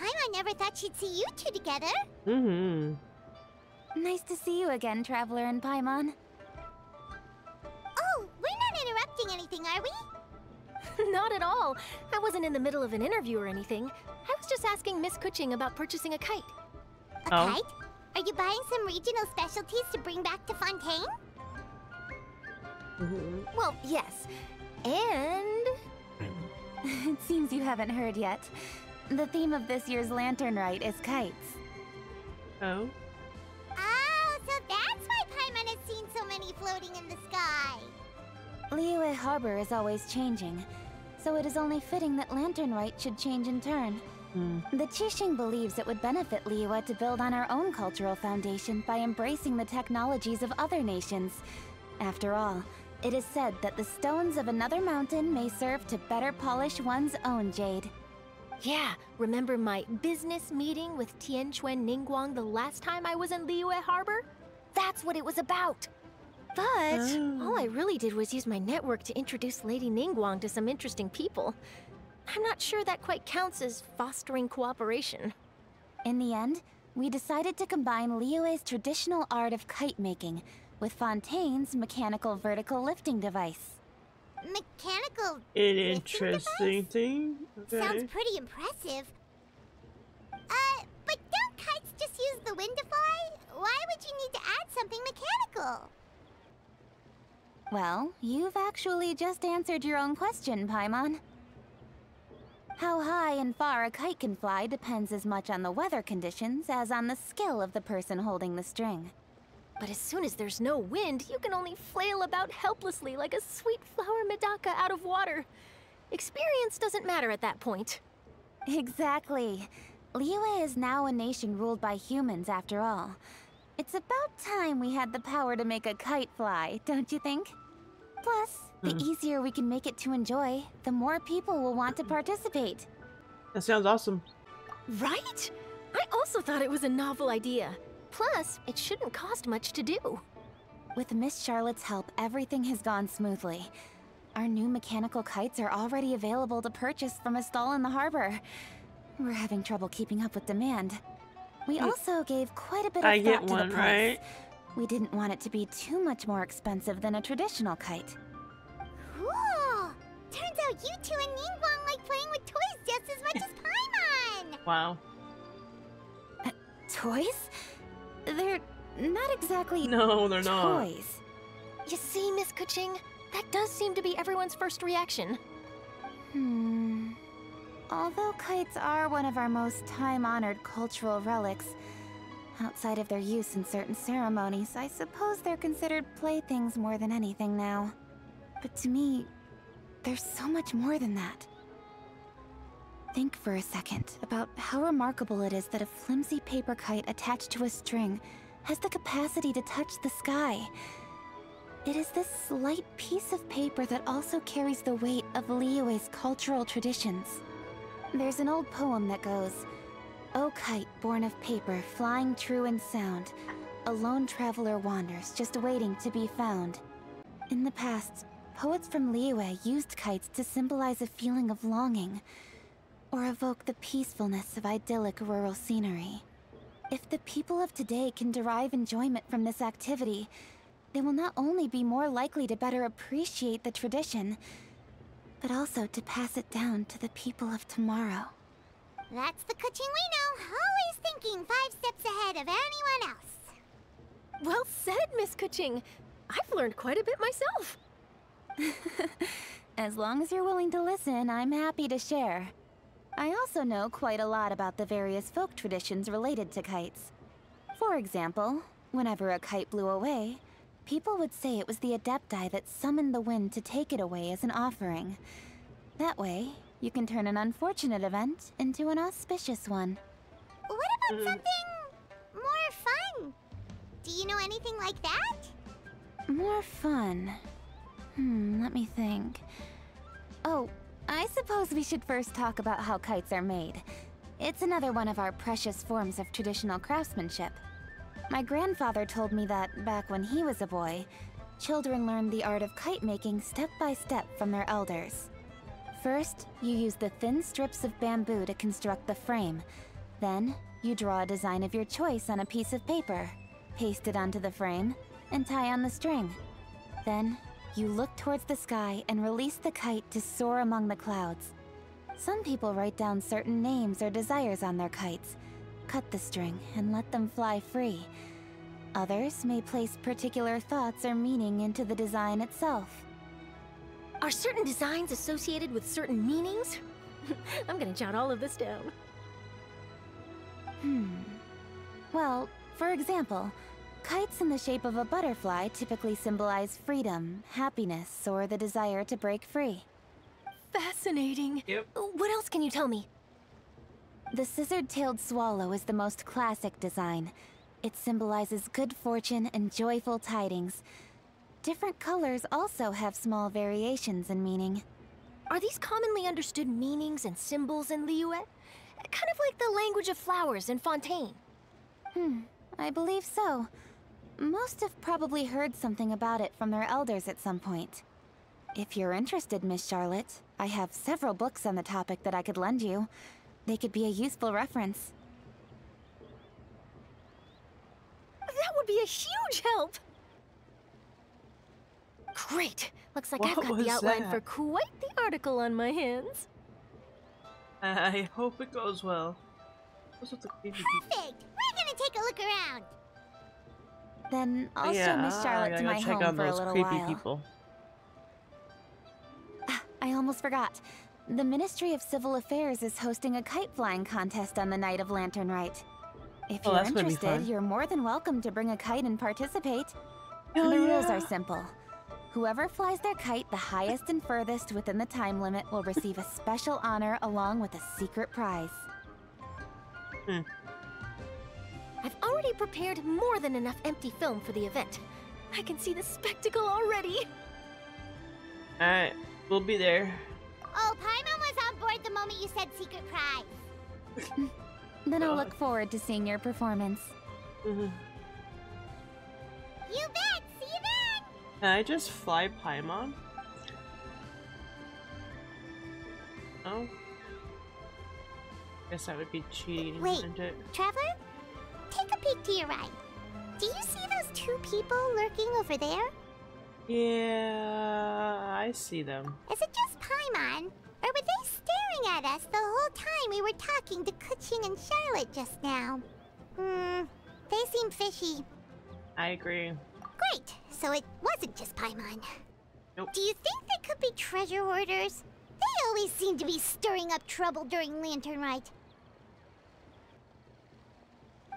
Paimon never thought she'd see you two together. Mm-hmm. Nice to see you again, Traveler and Paimon. Oh, we're not interrupting anything, are we? Not at all. I wasn't in the middle of an interview or anything. I was just asking Miss Keqing about purchasing a kite. A Oh. kite? Are you buying some regional specialties to bring back to Fontaine? Mm -hmm. Well, yes. And it seems you haven't heard yet. The theme of this year's Lantern Rite is kites. Oh. Oh, so that's why Paimon has seen so many floating in the sky. Liyue Harbor is always changing, so it is only fitting that Lantern Rite should change in turn. Mm. The Qixing believes it would benefit Liyue to build on our own cultural foundation by embracing the technologies of other nations. After all, it is said that the stones of another mountain may serve to better polish one's own jade. Yeah, remember my business meeting with Tianquan Ningguang the last time I was in Liyue Harbor? That's what it was about. But Oh. all I really did was use my network to introduce Lady Ningguang to some interesting people. I'm not sure that quite counts as fostering cooperation. In the end, we decided to combine Liyue's traditional art of kite making with Fontaine's mechanical vertical lifting device. Mechanical An interesting device? thing. Okay. Sounds pretty impressive. Uh, but don't kites just use the wind to fly? Why would you need to add something mechanical? Well, you've actually just answered your own question, Paimon. How high and far a kite can fly depends as much on the weather conditions as on the skill of the person holding the string. But as soon as there's no wind, you can only flail about helplessly like a sweet flower medaka out of water. Experience doesn't matter at that point. Exactly. Liyue is now a nation ruled by humans, after all. It's about time we had the power to make a kite fly, don't you think? Plus, the Hmm. easier we can make it to enjoy, the more people will want to participate. That sounds awesome. Right? I also thought it was a novel idea. Plus, it shouldn't cost much to do. With Miss Charlotte's help, everything has gone smoothly. Our new mechanical kites are already available to purchase from a stall in the harbor. We're having trouble keeping up with demand. We Mm. also gave quite a bit of I thought get to one, the price. right? We didn't want it to be too much more expensive than a traditional kite. Cool! Turns out you two and Ningguang like playing with toys just as much as Paimon! Wow. Toys? They're not exactly No, they're not. toys. You see, Miss Keqing, that does seem to be everyone's first reaction. Hmm. Although kites are one of our most time-honored cultural relics, outside of their use in certain ceremonies, I suppose they're considered playthings more than anything now. But to me, there's so much more than that. Think for a second about how remarkable it is that a flimsy paper kite attached to a string has the capacity to touch the sky. It is this slight piece of paper that also carries the weight of Liyue's cultural traditions. There's an old poem that goes, O kite born of paper, flying true and sound, a lone traveler wanders, just waiting to be found. In the past, poets from Liyue used kites to symbolize a feeling of longing, or evoke the peacefulness of idyllic rural scenery. If the people of today can derive enjoyment from this activity, they will not only be more likely to better appreciate the tradition, but also to pass it down to the people of tomorrow. That's the Keqing we know, always thinking five steps ahead of anyone else. Well said, Miss Keqing. I've learned quite a bit myself. As long as you're willing to listen, I'm happy to share. I also know quite a lot about the various folk traditions related to kites. For example, whenever a kite blew away, people would say it was the Adepti that summoned the wind to take it away as an offering. That way, you can turn an unfortunate event into an auspicious one. What about something more fun? Do you know anything like that? More fun. Hmm, let me think. Oh, I suppose we should first talk about how kites are made. It's another one of our precious forms of traditional craftsmanship. My grandfather told me that back when he was a boy, children learned the art of kite making step by step from their elders. First, you use the thin strips of bamboo to construct the frame, Then, you draw a design of your choice on a piece of paper, paste it onto the frame, and tie on the string. Then, you look towards the sky and release the kite to soar among the clouds. Some people write down certain names or desires on their kites, cut the string, and let them fly free. Others may place particular thoughts or meaning into the design itself. Are certain designs associated with certain meanings? I'm gonna jot all of this down. Hmm. Well, for example, kites in the shape of a butterfly typically symbolize freedom, happiness, or the desire to break free. Fascinating. Yep. What else can you tell me? The scissored-tailed swallow is the most classic design. It symbolizes good fortune and joyful tidings. Different colors also have small variations in meaning. Are these commonly understood meanings and symbols in Liyue? Kind of like the language of flowers in Fontaine. Hmm, I believe so. Most have probably heard something about it from their elders at some point. If you're interested, Miss Charlotte, I have several books on the topic that I could lend you. They could be a useful reference. That would be a huge help! Great! Looks like I've got the outline that? for quite the article on my hands. I hope it goes well. What's with the? Perfect! We're gonna take a look around. Then I'll yeah, show Miss Charlotte gotta my home for a little creepy while. people. I almost forgot. The Ministry of Civil Affairs is hosting a kite flying contest on the night of Lantern Rite. If Oh, you're that's gonna be interested, you're more than welcome to bring a kite and participate. Hell the rules are simple. Whoever flies their kite the highest and furthest within the time limit will receive a special honor along with a secret prize. Hmm. I've already prepared more than enough empty film for the event. I can see the spectacle already. Alright, we'll be there. Oh, Paimon was on board the moment you said secret prize. Then I'll look forward to seeing your performance. Mhm. You bet! See you then! Can I just fly Paimon? No? Guess that would be cheating, Wait. isn't it? Traveler, take a peek to your right. Do you see those two people lurking over there? Yeah, I see them. Is it just Paimon? Or were they staring at us the whole time we were talking to Keqing and Charlotte just now? Hmm, they seem fishy. I agree. Great, so it wasn't just Paimon. Nope. Do you think they could be treasure hoarders? They always seem to be stirring up trouble during Lantern Rite.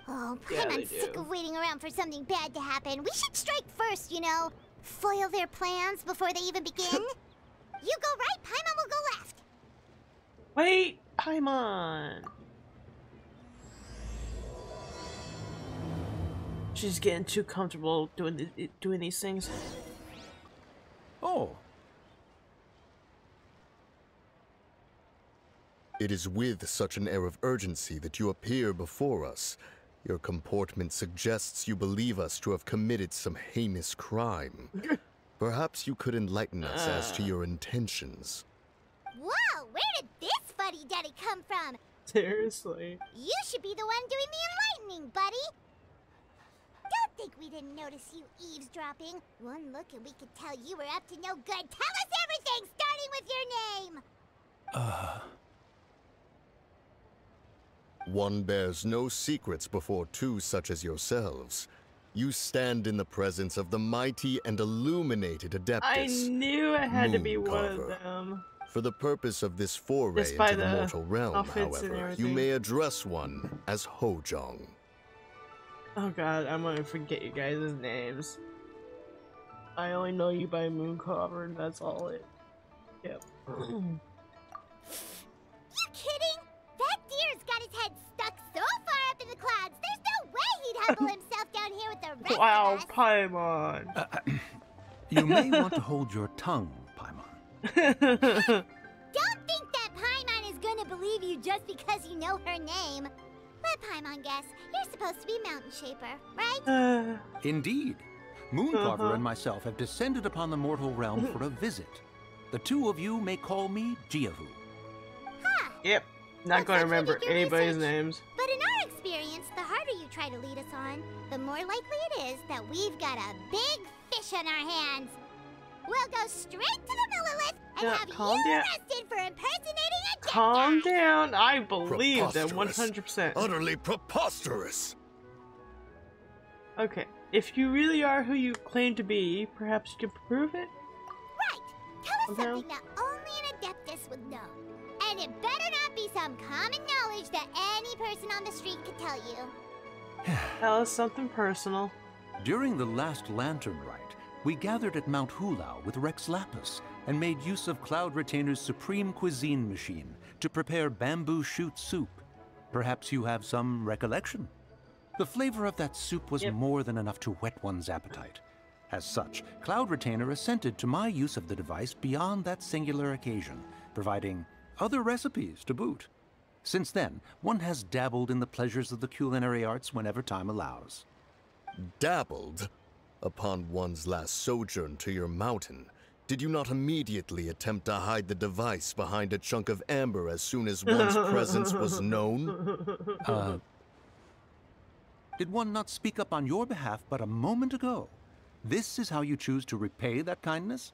Oh, Yeah, they Paimon's sick do. of waiting around for something bad to happen. We should strike first, you know. Foil their plans before they even begin. you go right, Paimon will go left. Wait, Paimon! She's getting too comfortable doing th- doing these things. Oh, It is with such an air of urgency that you appear before us. Your comportment suggests you believe us to have committed some heinous crime. Perhaps you could enlighten us as to ah. your intentions. Whoa, where did this fuddy-duddy come from? Seriously. You should be the one doing the enlightening, buddy. Don't think we didn't notice you eavesdropping. One look and we could tell you were up to no good. Tell us everything, starting with your name. Ah. One bears no secrets before two such as yourselves. You stand in the presence of the mighty and illuminated I knew it had to be Moon one of Carver. them. For the purpose of this foray Just into the the mortal realm, however, you may address one as Hojong. Oh god, I'm gonna forget you guys' names. I only know you by Moon Carver, and that's all it. Yep. You his head stuck so far up in the clouds. There's no way he'd humble himself down here with the rest wow, of us. Paimon. you may want to hold your tongue, Paimon. Don't think that Paimon is gonna believe you just because you know her name. Let Paimon guess. You're supposed to be Mountain Shaper, right? Uh, Indeed. Mooncarver Uh-huh. and myself have descended upon the mortal realm for a visit. The two of you may call me Jiavu. Huh. yep. Not gonna remember anybody's research. names. But in our experience, the harder you try to lead us on, the more likely it is that we've got a big fish on our hands. We'll go straight to the Millilith and Yeah, have calm you down. arrested for impersonating a dead Calm guy. down. I believe them 100%. Utterly preposterous! Okay. If you really are who you claim to be, perhaps you can prove it? Right. Tell us Okay. something that only an Adeptus would know. And it better not be some common knowledge that any person on the street could tell you. Tell us something personal. During the last lantern rite, we gathered at Mount Hulau with Rex Lapis and made use of Cloud Retainer's supreme cuisine machine to prepare bamboo shoot soup. Perhaps you have some recollection? The flavor of that soup was Yep. more than enough to whet one's appetite. As such, Cloud Retainer assented to my use of the device beyond that singular occasion, providing other recipes to boot. Since then, one has dabbled in the pleasures of the culinary arts whenever time allows. Dabbled? Upon one's last sojourn to your mountain, did you not immediately attempt to hide the device behind a chunk of amber as soon as one's presence was known? Uh, did one not speak up on your behalf but a moment ago? This is how you choose to repay that kindness?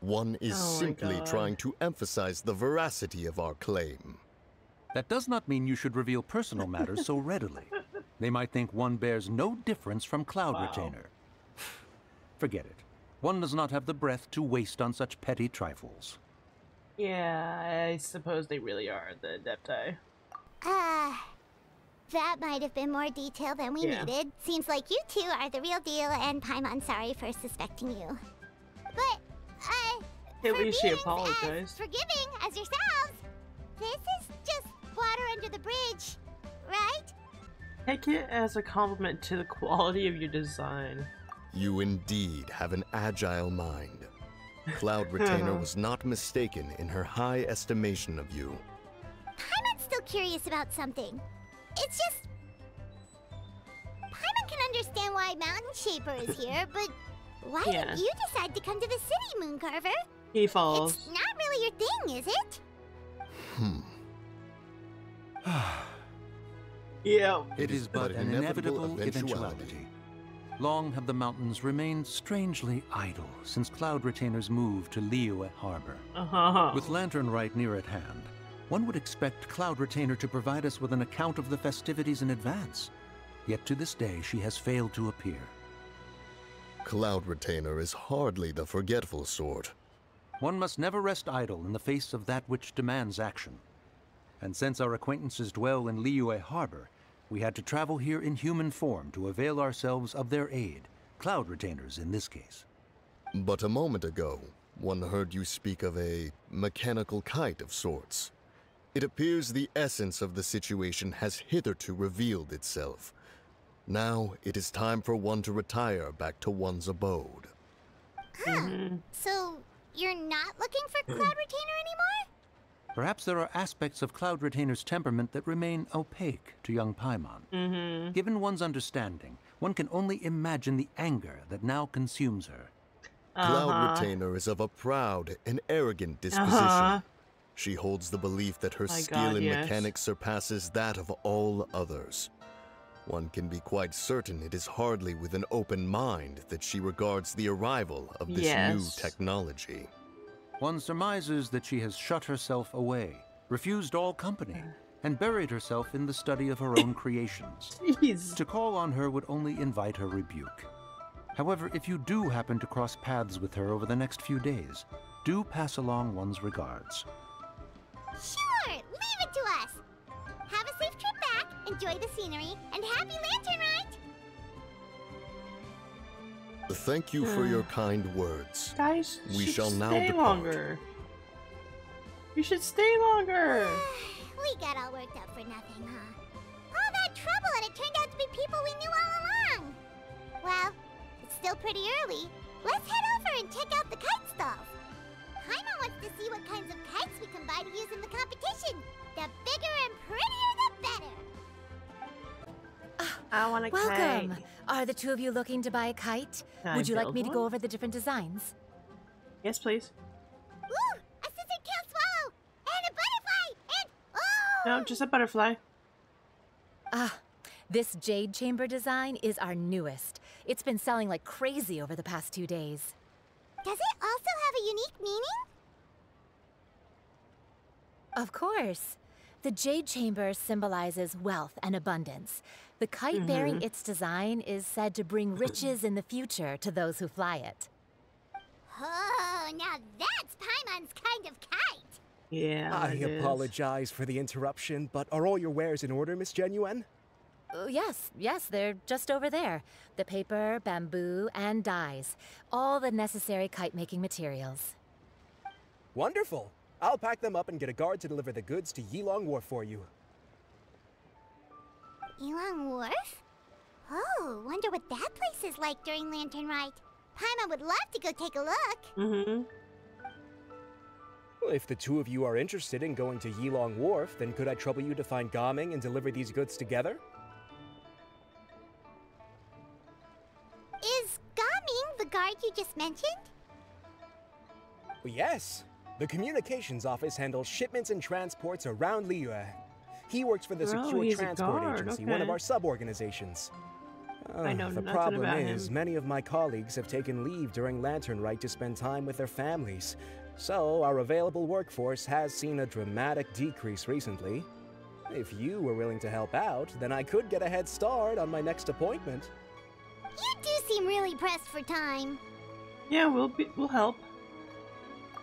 One is Oh simply God. trying to emphasize the veracity of our claim. That does not mean you should reveal personal matters so readily. They might think one bears no difference from Cloud Wow. Retainer. Forget it. One does not have the breath to waste on such petty trifles. Yeah, I suppose they really are the Adepti. Ah, that might have been more detail than we Yeah. needed. Seems like you two are the real deal, and Paimon sorry for suspecting you. But, uh, At for least she apologized. As forgiving as yourselves, this is just water under the bridge, right? Take it as a compliment to the quality of your design. You indeed have an agile mind. Cloud Retainer was not mistaken in her high estimation of you. Paimon's still curious about something. It's just. Paimon can understand why Mountain Shaper is here, but why Yeah. did you decide to come to the city, Mooncarver? He falls. It's not really your thing, is it? Hmm. Yeah. It is but an inevitable eventuality. Long have the mountains remained strangely idle since Cloud Retainer's move to Liyue Harbor. Uh huh. With Lantern Rite near at hand, one would expect Cloud Retainer to provide us with an account of the festivities in advance. Yet to this day, she has failed to appear. Cloud Retainer is hardly the forgetful sort. One must never rest idle in the face of that which demands action. And since our acquaintances dwell in Liyue Harbor, we had to travel here in human form to avail ourselves of their aid, Cloud Retainers in this case. But a moment ago, one heard you speak of a mechanical kite of sorts. It appears the essence of the situation has hitherto revealed itself. Now it is time for one to retire back to one's abode. Ah, so, you're not looking for Cloud Retainer anymore? Perhaps there are aspects of Cloud Retainer's temperament that remain opaque to young Paimon. Mm-hmm. Given one's understanding, one can only imagine the anger that now consumes her. Cloud Uh-huh. Retainer is of a proud and arrogant disposition. Uh-huh. She holds the belief that her My skill God, in yes. mechanics surpasses that of all others. One can be quite certain it is hardly with an open mind that she regards the arrival of this Yes. new technology. One surmises that she has shut herself away, refused all company, and buried herself in the study of her own creations. Jeez. To call on her would only invite her rebuke. However, if you do happen to cross paths with her over the next few days, do pass along one's regards. Enjoy the scenery, and happy lantern rite! Thank you for your hmm. kind words. Guys, We should shall now stay depart. longer. You should stay longer. we got all worked up for nothing, huh? All that trouble and it turned out to be people we knew all along. Well, it's still pretty early. Let's head over and check out the kite stalls. Paimon wants to see what kinds of kites we can buy to use in the competition. The bigger and prettier, the better. I want to Welcome! Are the two of you looking to buy a kite? Can I Would you like build me to go over the different designs? Yes, please. Ooh, a scissor kill swallow! And a butterfly! And oh! No, just a butterfly. Ah, This Jade Chamber design is our newest. It's been selling like crazy over the past two days. Does it also have a unique meaning? Of course. The Jade Chamber symbolizes wealth and abundance. The kite bearing its design is said to bring riches in the future to those who fly it. Oh, now that's Paimon's kind of kite. Yeah. I it is. apologize for the interruption, but are all your wares in order, Miss Genuine? Uh, yes, yes, they're just over there. The paper, bamboo, and dyes. All the necessary kite making materials. Wonderful. I'll pack them up and get a guard to deliver the goods to Yilong Wharf for you. Yilong Wharf? Oh, wonder what that place is like during Lantern Rite. Paimon would love to go take a look. Mm-hmm. Well, if the two of you are interested in going to Yilong Wharf, then could I trouble you to find Gaming and deliver these goods together? Is Gaming the guard you just mentioned? Yes. The communications office handles shipments and transports around Liyue. He works for the Oh, Secure Transport guard, Agency, one of okay. our sub-organizations. I Uh, know the nothing problem about is, him. many of my colleagues have taken leave during Lantern Rite to spend time with their families. So, our available workforce has seen a dramatic decrease recently. If you were willing to help out, then I could get a head start on my next appointment. You do seem really pressed for time. Yeah, we'll be we'll help.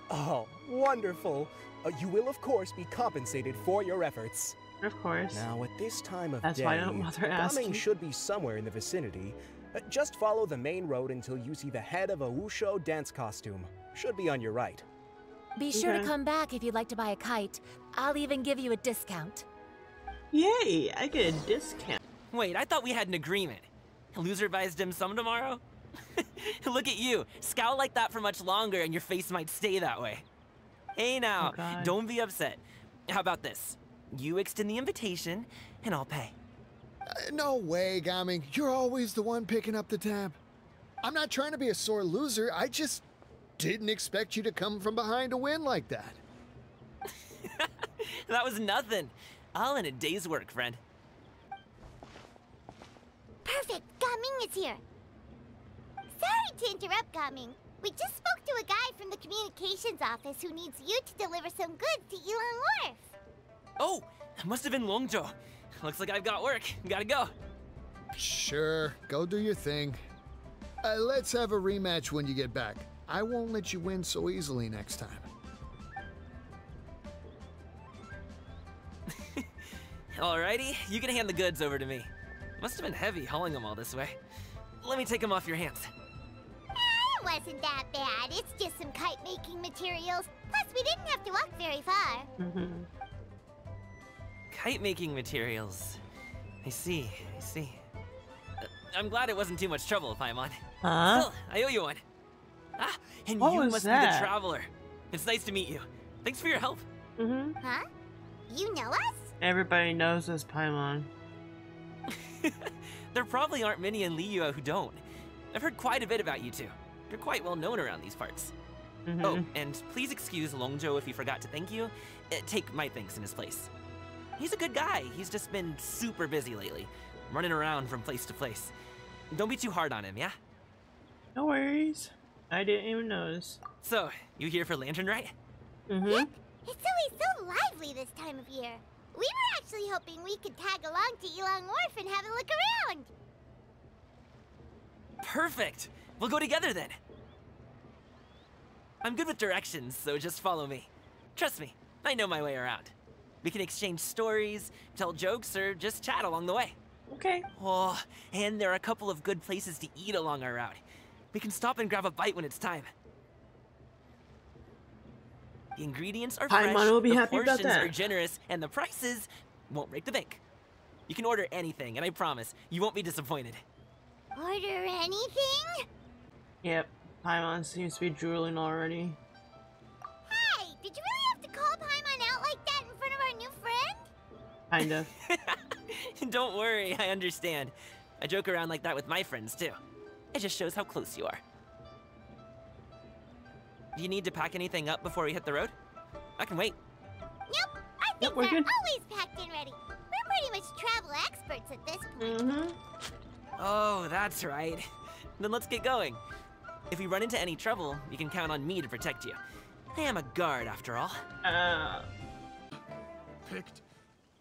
Oh, wonderful! Uh, you will, of course, be compensated for your efforts. Of course. Now, at this time of That's day, why I don't bother Gaming asking. should be somewhere in the vicinity. Uh, just follow the main road until you see the head of a wushou dance costume. Should be on your right. Be sure Okay. to come back if you'd like to buy a kite. I'll even give you a discount. Yay! I get a discount. Wait, I thought we had an agreement. Loser buys dim sum tomorrow? Look at you. Scowl like that for much longer and your face might stay that way. Hey now, Oh, don't be upset. How about this? You extend the invitation and I'll pay. Uh, no way, Gaming. You're always the one picking up the tab. I'm not trying to be a sore loser. I just didn't expect you to come from behind to win like that. That was nothing. All in a day's work, friend. Perfect, Gaming is here. Sorry to interrupt, Gaming. We just spoke to a guy from the communications office who needs you to deliver some goods to Yilong Wharf. Oh, that must have been Longjo. Looks like I've got work. Gotta go. Sure, go do your thing. Uh, let's have a rematch when you get back. I won't let you win so easily next time. Alrighty, you can hand the goods over to me. Must have been heavy hauling them all this way. Let me take them off your hands. It wasn't that bad. It's just some kite making materials. Plus, we didn't have to walk very far. Kite making materials. I see, I see. Uh, I'm glad it wasn't too much trouble, Paimon. Huh? Still, I owe you one. Ah, and What you was must be the traveler. It's nice to meet you. Thanks for your help. Mm-hmm. Huh? You know us? Everybody knows us, Paimon. there probably aren't many in Liyue who don't. I've heard quite a bit about you two. You're quite well known around these parts. Mm-hmm. Oh, and please excuse Longjo if he forgot to thank you. Uh, take my thanks in his place. He's a good guy. He's just been super busy lately, running around from place to place. Don't be too hard on him, yeah? No worries. I didn't even notice. So, you here for Lantern, right? Mm-hmm. Yep. It's always so lively this time of year. We were actually hoping we could tag along to Yilong Wharf and have a look around. Perfect! We'll go together then. I'm good with directions, so just follow me. Trust me, I know my way around. We can exchange stories, tell jokes, or just chat along the way. Okay. Oh, and there are a couple of good places to eat along our route. We can stop and grab a bite when it's time. The ingredients are Paimon fresh, will be the happy about portions are generous, and the prices won't break the bank. You can order anything, and I promise you won't be disappointed. Order anything? Yep. Paimon seems to be drooling already. Kind of. Don't worry, I understand. I joke around like that with my friends too. It just shows how close you are. Do you need to pack anything up before we hit the road? I can wait. Nope, I Yep, think we're we're good. always packed and ready. We're We're pretty much travel experts at this point. Mm-hmm. Oh, that's right. Then let's get going. If we run into any trouble, you can count on me to protect you. I am a guard, after all. Uh, Picked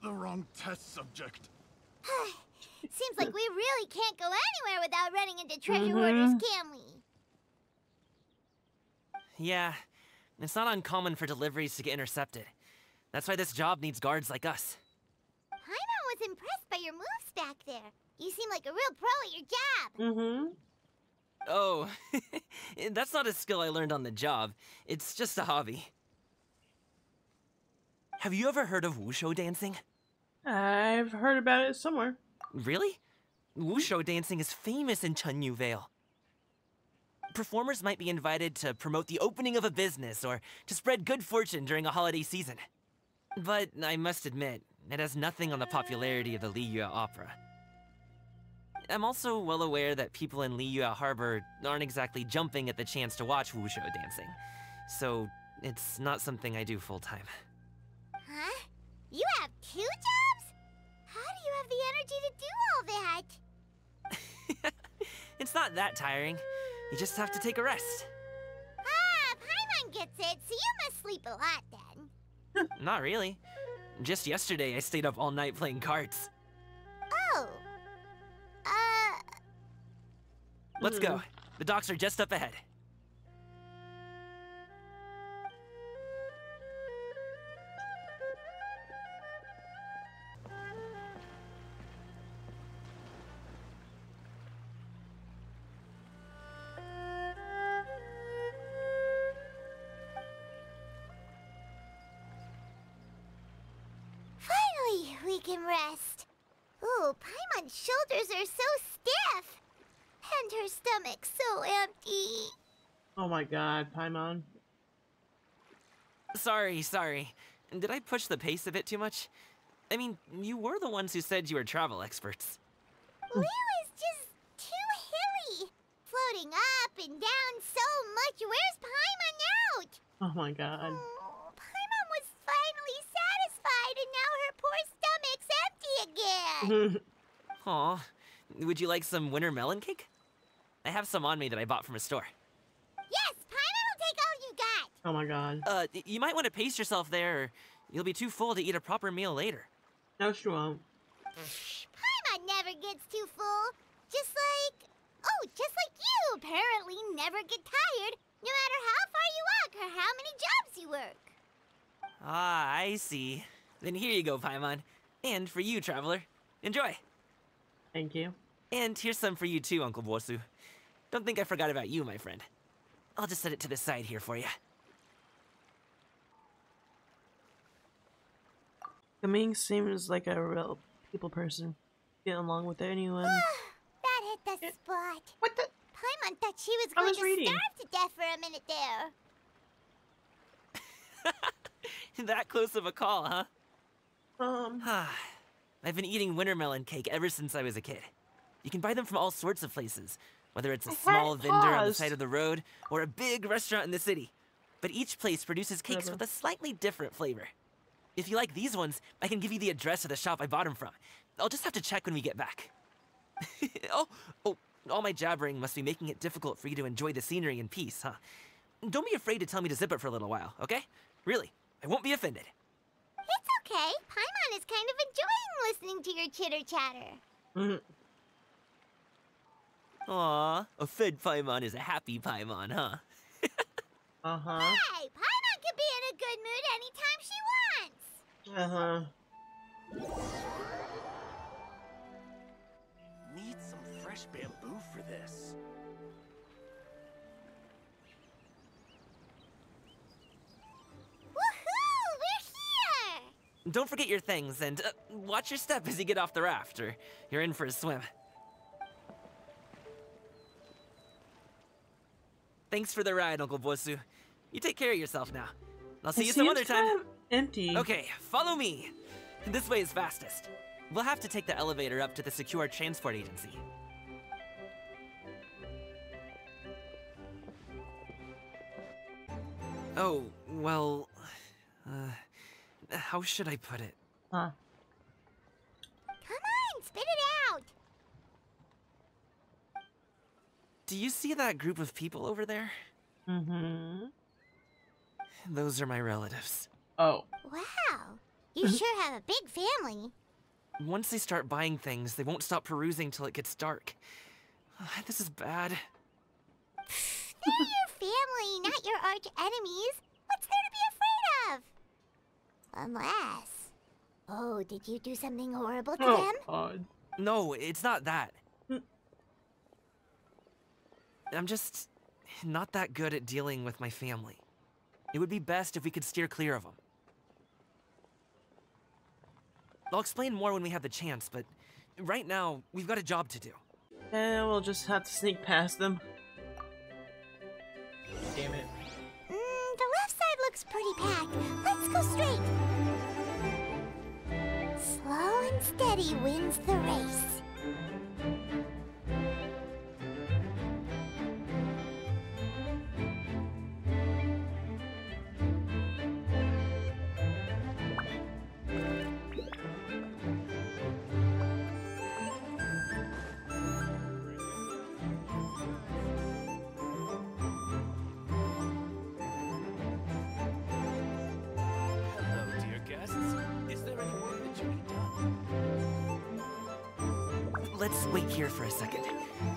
the wrong test subject. Seems like we really can't go anywhere without running into treasure hoarders, can we? Yeah, it's not uncommon for deliveries to get intercepted. That's why this job needs guards like us. Paimon was impressed by your moves back there. You seem like a real pro at your job. mm-hmm. Oh, that's not a skill I learned on the job. It's just a hobby. Have you ever heard of wushu dancing? I've heard about it somewhere. Really? Wushu mm-hmm. dancing is famous in Chenyu Vale. Performers might be invited to promote the opening of a business or to spread good fortune during a holiday season. But I must admit, it has nothing on the popularity of the Liyue Opera. I'm also well aware that people in Liyue Harbor aren't exactly jumping at the chance to watch wushu dancing. So, it's not something I do full time. Huh? You have two jobs? How do you have the energy to do all that? It's not that tiring. You just have to take a rest. Ah, Paimon gets it, so you must sleep a lot then. Not really. Just yesterday, I stayed up all night playing cards. Oh. Uh, Let's go. The docks are just up ahead. Her stomach so empty. Oh my god, Paimon. Sorry, sorry. Did I push the pace a bit too much? I mean, you were the ones who said you were travel experts. Leo is just too hilly. Floating up and down so much. Where's Paimon out? Oh my god. Oh, Paimon was finally satisfied and now her poor stomach's empty again. Aw. Would you like some winter melon cake? I have some on me that I bought from a store. yes, Paimon will take all you got. oh my god. Uh, you might want to pace yourself there, or you'll be too full to eat a proper meal later. No, she won't. Paimon never gets too full. Just like, oh, just like you apparently never get tired, no matter how far you walk or how many jobs you work. Ah, I see. Then here you go, Paimon. And for you, traveler. Enjoy. Thank you. And here's some for you too, Uncle Bosu. Don't think I forgot about you, my friend. I'll just set it to the side here for you. Gaming seems like a real people person. Get along with anyone. that hit the spot. What the? Paimon thought she was going was to reading. starve to death for a minute there. that close of a call, huh? Um, I've been eating winter melon cake ever since I was a kid. You can buy them from all sorts of places, whether it's a had small vendor on the side of the road or a big restaurant in the city. But each place produces cakes Whatever. with a slightly different flavor. If you like these ones, I can give you the address of the shop I bought them from. I'll just have to check when we get back. oh, oh, all my jabbering must be making it difficult for you to enjoy the scenery in peace, huh? Don't be afraid to tell me to zip it for a little while, okay? Really, I won't be offended. It's okay. Paimon is kind of enjoying listening to your chitter chatter. mhm. Aw, a fed Paimon is a happy Paimon, huh? uh-huh. Hey, Paimon can be in a good mood anytime she wants. Uh-huh. Need some fresh bamboo for this. Woohoo! We're here! Don't forget your things and uh, watch your step as you get off the raft, or you're in for a swim. Thanks for the ride, Uncle Bosu. You take care of yourself now. I'll see It you some other seems time. kind of Empty. Okay, follow me. This way is fastest. We'll have to take the elevator up to the secure transport agency. Oh, well, uh, how should I put it? Huh. Do you see that group of people over there? Mm-hmm. Those are my relatives. Oh. Wow. You sure have a big family. Once they start buying things, they won't stop perusing till it gets dark. This is bad. They're your family, not your arch enemies. What's there to be afraid of? Unless. Oh, did you do something horrible to Oh, them? God. No, it's not that. I'm just not that good at dealing with my family. It would be best if we could steer clear of them. I'll explain more when we have the chance, but right now, we've got a job to do. And we'll just have to sneak past them. Damn it. Mm, the left side looks pretty packed. Let's go straight. Slow and steady wins the race. For a second.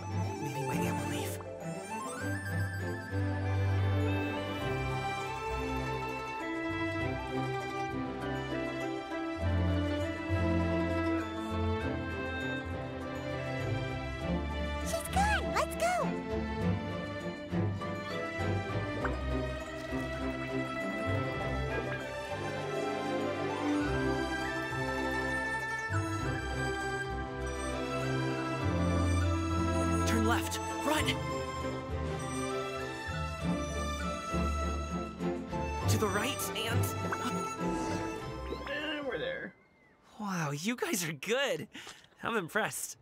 Run! To the right and... And we're there. Wow, you guys are good. I'm impressed.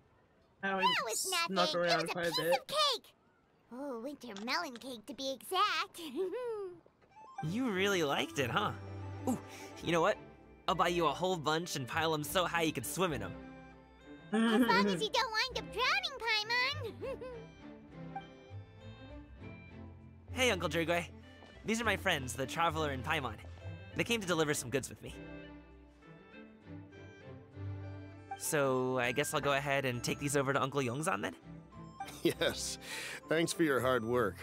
Now we That was nothing. snuck It around was a quite a piece bit. of cake. Oh, winter melon cake to be exact. You really liked it, huh? Ooh, you know what? I'll buy you a whole bunch and pile them so high you could swim in them. as long as you don't wind up drowning, Paimon. Hey, Uncle Drigway. These are my friends, the Traveler and Paimon. They came to deliver some goods with me. So, I guess I'll go ahead and take these over to Uncle Yongzan then? Yes, thanks for your hard work.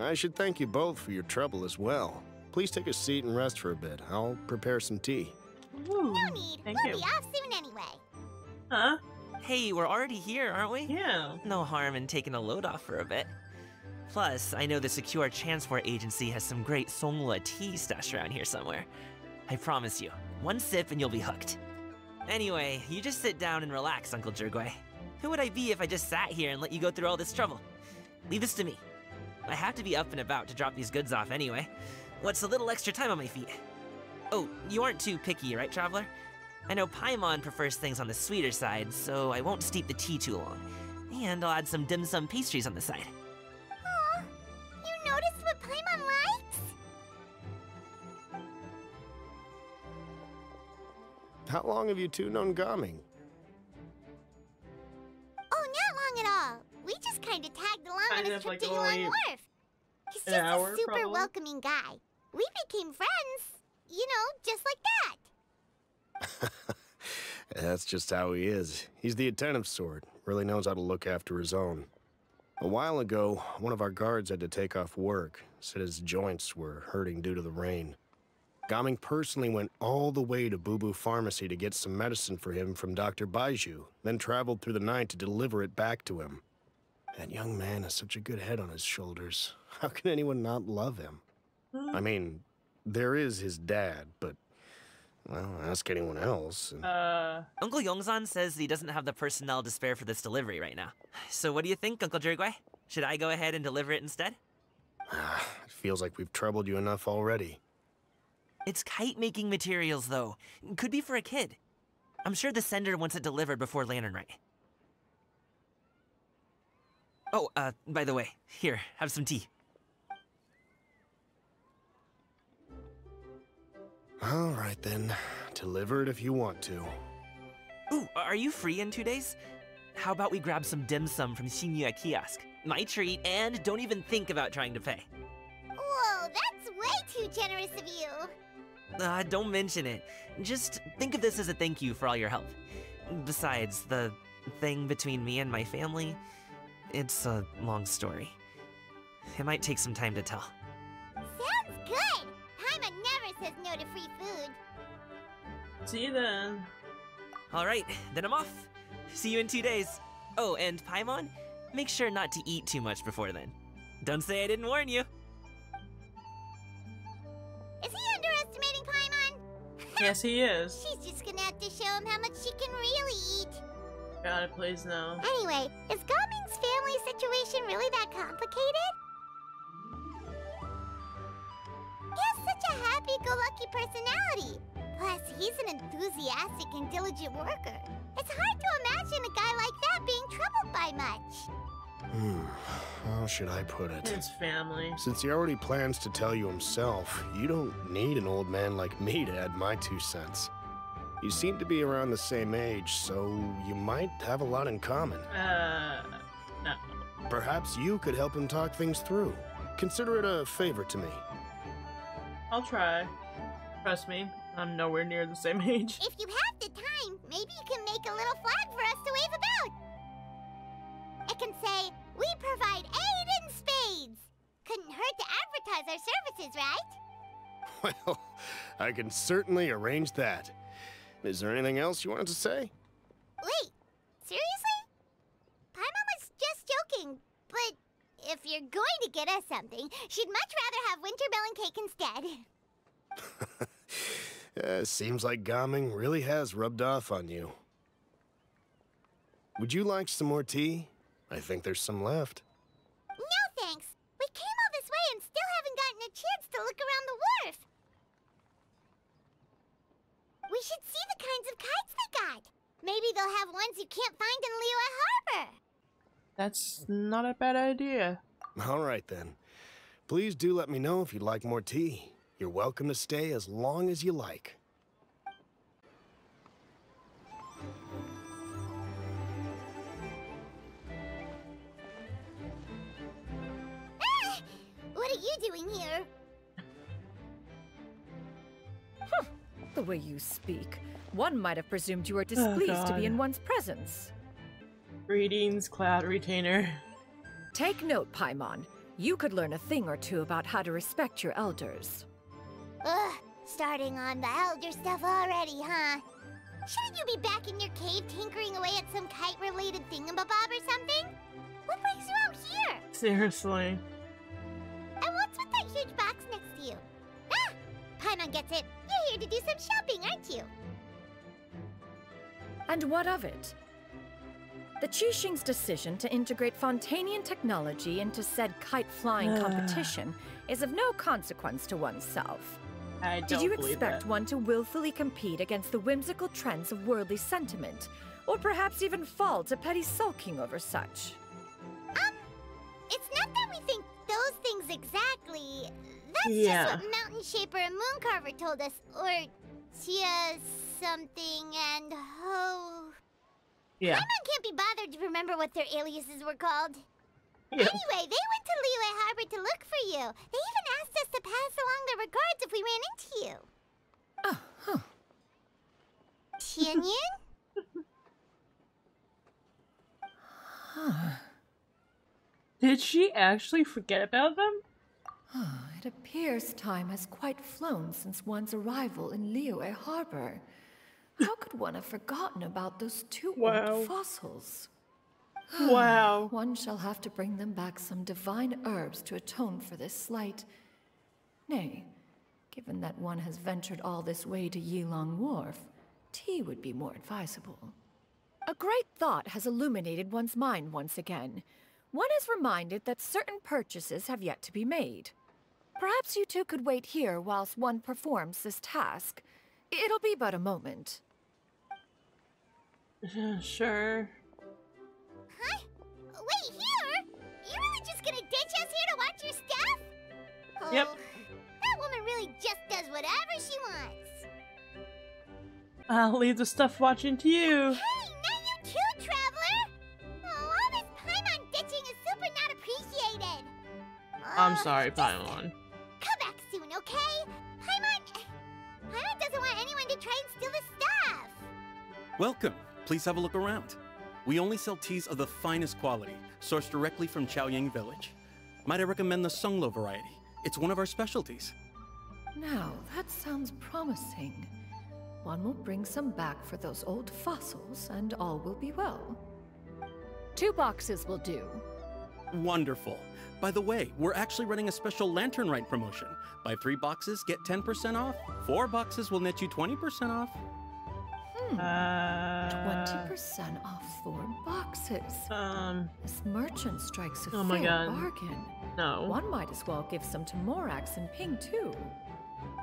I should thank you both for your trouble as well. Please take a seat and rest for a bit. I'll prepare some tea. Ooh, no need. Thank we'll you. be off soon anyway. Huh? Hey, we're already here, aren't we? Yeah. No harm in taking a load off for a bit. Plus, I know the Secure Transport Agency has some great Songhua tea stashed around here somewhere. I promise you, one sip and you'll be hooked. Anyway, you just sit down and relax, Uncle Jergway. Who would I be if I just sat here and let you go through all this trouble? Leave this to me. I have to be up and about to drop these goods off anyway. What's a little extra time on my feet? Oh, you aren't too picky, right, Traveler? I know Paimon prefers things on the sweeter side, so I won't steep the tea too long. And I'll add some dim sum pastries on the side. How long have you two known Gaming? Oh, not long at all. We just kind of tagged along Kind on his of trip like to only Wharf. He's just hour, a super probably? welcoming guy. We became friends, you know, just like that. That's just how he is. He's the attentive sort, really knows how to look after his own. A while ago, one of our guards had to take off work, said his joints were hurting due to the rain. Gaming personally went all the way to Bubu Pharmacy to get some medicine for him from Dr. Baizhu, then traveled through the night to deliver it back to him. That young man has such a good head on his shoulders. How can anyone not love him? I mean, there is his dad, but, well, ask anyone else. and- Uh, Uncle Yongzan says he doesn't have the personnel to spare for this delivery right now. So what do you think, Uncle Jergway? Should I go ahead and deliver it instead? Ah, it feels like we've troubled you enough already. It's kite making materials, though. Could be for a kid. I'm sure the sender wants it delivered before Lantern Rite. Oh, uh, by the way, here, have some tea. All right then. Deliver it if you want to. Ooh, are you free in two days? How about we grab some dim sum from Xinyue Kiosk? My treat, and don't even think about trying to pay. Whoa, that's way too generous of you. Uh, don't mention it. Just think of this as a thank you for all your help. Besides, the thing between me and my family, it's a long story. It might take some time to tell. Sounds good. Paimon never says no to free food. See you then. Alright, then I'm off. See you in two days. Oh, and Paimon, make sure not to eat too much before then. Don't say I didn't warn you. Yes, he is. She's just gonna have to show him how much she can really eat. God, please no. Anyway, is Gaming's family situation really that complicated? He has such a happy-go-lucky personality. Plus, he's an enthusiastic and diligent worker. It's hard to imagine a guy like that being troubled by much. Hmm. How should I put it? His family. Since he already plans to tell you himself, you don't need an old man like me to add my two cents. You seem to be around the same age, so you might have a lot in common. Uh, no. Perhaps you could help him talk things through. Consider it a favor to me. I'll try. Trust me, I'm nowhere near the same age. If you have the time, maybe you can make a little flag for us to wave about. It can say, we provide aid in spades. Couldn't hurt to advertise our services, right? Well, I can certainly arrange that. Is there anything else you wanted to say? Wait, seriously? Paimon was just joking, but if you're going to get us something, she'd much rather have wintermelon cake instead. Uh, seems like Gaming really has rubbed off on you. Would you like some more tea? I think there's some left. No thanks. We came all this way and still haven't gotten a chance to look around the wharf. We should see the kinds of kites they got. Maybe they'll have ones you can't find in Liyue Harbor. That's not a bad idea. All right then. Please do let me know if you'd like more tea. You're welcome to stay as long as you like. What are you doing here? The way you speak, one might have presumed you were oh, displeased to be in one's presence. Greetings, Cloud Retainer. Take note, Paimon. You could learn a thing or two about how to respect your elders. Ugh, starting on the elder stuff already, huh? Shouldn't you be back in your cave tinkering away at some kite-related thingamabob or something? What brings you out here? Seriously. And what's with that huge box next to you? Ah! Paimon gets it. You're here to do some shopping, aren't you? And what of it? The Qixing's decision to integrate Fontanian technology into said kite flying Ah. competition is of no consequence to oneself. I Did don't you expect that. one to willfully compete against the whimsical trends of worldly sentiment, or perhaps even fall to petty sulking over such? Exactly. That's Yeah. just what Mountain Shaper and Mooncarver told us. Or Tia something and Ho. Yeah. Paimon can't be bothered to remember what their aliases were called. Yeah. Anyway, they went to Liyue Harbor to look for you. They even asked us to pass along their regards if we ran into you. Oh, huh. Tianyin? Did she actually forget about them? It appears time has quite flown since one's arrival in Liyue Harbor. How could one have forgotten about those two Wow. old fossils? Wow. One shall have to bring them back some divine herbs to atone for this slight. Nay, given that one has ventured all this way to Yilong Wharf, tea would be more advisable. A great thought has illuminated one's mind once again. One is reminded that certain purchases have yet to be made. Perhaps you two could wait here whilst one performs this task. It'll be but a moment. sure. Huh? Wait, here? You're really just gonna ditch us here to watch your stuff? Yep. Oh, That woman really just does whatever she wants. I'll leave the stuff watching to you. Hey, now you too, traveler! Oh, all this Paimon ditching is super not appreciated. I'm oh, sorry, Paimon. Try and steal the stuff. Welcome. Please have a look around. We only sell teas of the finest quality, sourced directly from Qiaoying Village. Might I recommend the Sunglo variety? It's one of our specialties. Now, that sounds promising. One will bring some back for those old fossils, and all will be well. Two boxes will do. Wonderful. By the way, we're actually running a special Lantern Rite promotion. Buy three boxes, get 10% off. Four boxes will net you 20% off. Hmm. Uh, 20% off four boxes. Um. This merchant strikes a Oh my fair God. bargain. No. One might as well give some to Morax and Ping, too.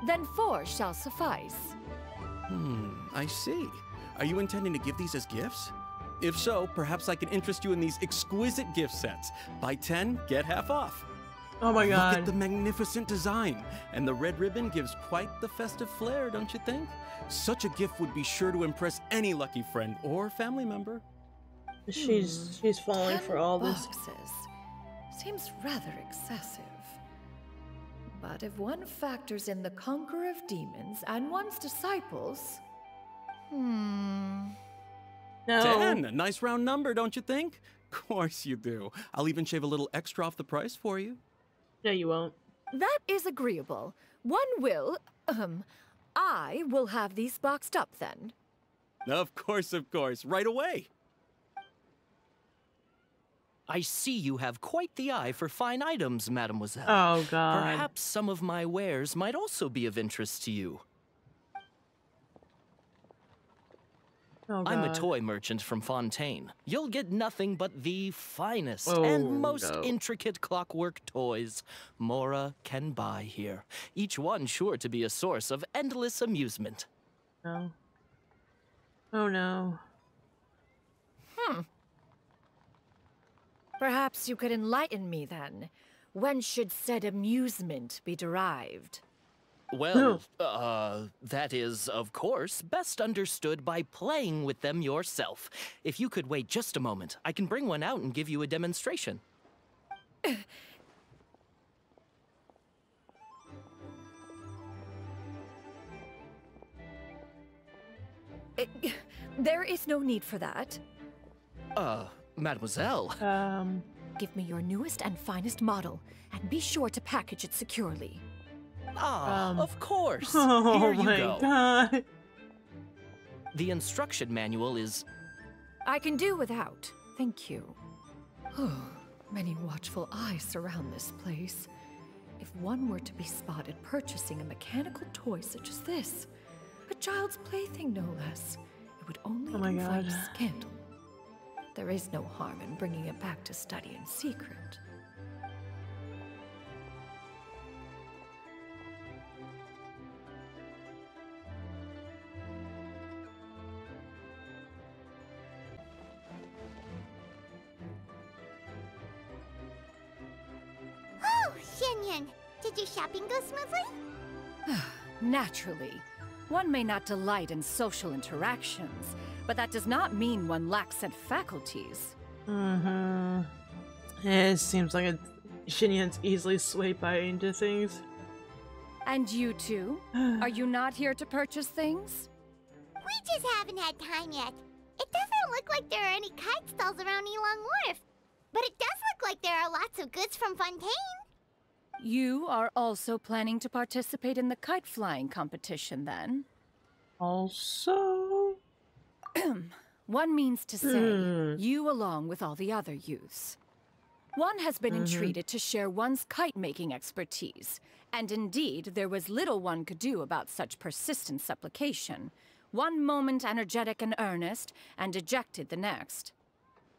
Then four shall suffice. Hmm, I see. Are you intending to give these as gifts? If so, perhaps I can interest you in these exquisite gift sets. Buy 10, get half off. Oh my god. Look at god. the magnificent design. And the red ribbon gives quite the festive flair, don't you think? Such a gift would be sure to impress any lucky friend or family member. She's she's falling Ten for all this. boxes. Seems rather excessive. But if one factors in the conqueror of demons and one's disciples... Hmm... No. Ten, a nice round number, don't you think? Of course you do. I'll even shave a little extra off the price for you. No, you won't. That is agreeable. One will... Um... I will have these boxed up then. Of course, of course, right away. I see you have quite the eye for fine items, mademoiselle. Oh, God. Perhaps some of my wares might also be of interest to you. Oh, I'm a toy merchant from Fontaine. You'll get nothing but the finest Oh, and most no. intricate clockwork toys Mora can buy here. Each one sure to be a source of endless amusement. No. Oh no. Hmm. Perhaps you could enlighten me then. When should said amusement be derived? Well, uh, that is, of course, best understood by playing with them yourself. If you could wait just a moment, I can bring one out and give you a demonstration. Eh, There is no need for that. Uh, mademoiselle. Um. Give me your newest and finest model, and be sure to package it securely. Ah, Um. of course. Oh Here you my go. god. The instruction manual is. I can do without, thank you. Oh, many watchful eyes surround this place. If one were to be spotted purchasing a mechanical toy such as this, a child's plaything no less, it would only Oh invite God. scandal. There is no harm in bringing it back to study in secret. Naturally. One may not delight in social interactions, but that does not mean one lacks said faculties. Mm-hmm. It seems like a Xianyun's easily swayed by into things. And you two? Are you not here to purchase things? We just haven't had time yet. It doesn't look like there are any kite stalls around Yilong Wharf, but it does look like there are lots of goods from Fontaine. You are also planning to participate in the kite flying competition, then? Also. One means to say, Hmm. you along with all the other youths. One has been Mhm. entreated to share one's kite making expertise, and indeed, there was little one could do about such persistent supplication. One moment energetic and earnest, and dejected the next.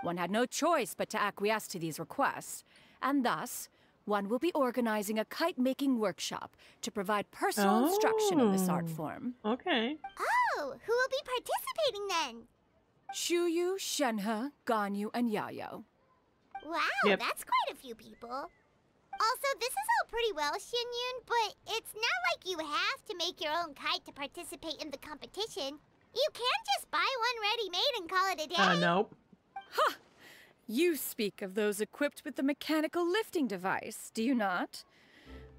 One had no choice but to acquiesce to these requests, and thus, one will be organizing a kite making workshop to provide personal instruction in this art Oh. form. Okay. Oh, who will be participating then? Shuyu, Shenhe, Ganyu, and Yaoyao. Wow, Yep. that's quite a few people. Also, this is all pretty well, Xianyun, but it's not like you have to make your own kite to participate in the competition. You can just buy one ready-made and call it a day. Uh, nope. You speak of those equipped with the mechanical lifting device, do you not?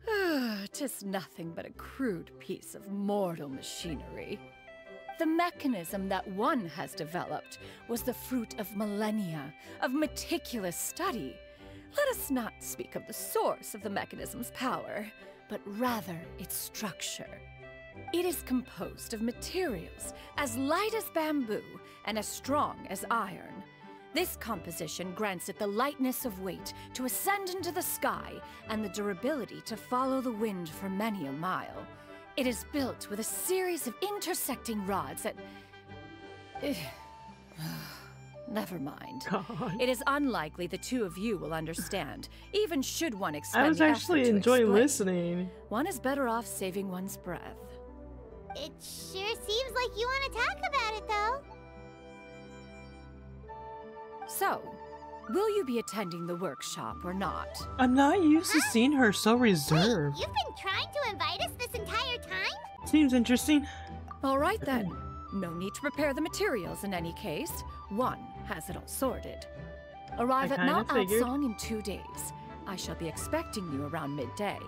Tis nothing but a crude piece of mortal machinery. The mechanism that one has developed was the fruit of millennia of meticulous study. Let us not speak of the source of the mechanism's power, but rather its structure. It is composed of materials as light as bamboo and as strong as iron. This composition grants it the lightness of weight to ascend into the sky and the durability to follow the wind for many a mile. It is built with a series of intersecting rods that. Never mind. God. It is unlikely the two of you will understand, even should one expend I was actually effort enjoying explain. listening. One is better off saving one's breath. It sure seems like you want to talk about it, though. So, will you be attending the workshop or not? I'm not used to seeing her so reserved. You've been trying to invite us this entire time? Seems interesting. All right then. No need to prepare the materials in any case. One has it all sorted. Arrive at Mount figured. In two days. I shall be expecting you around midday.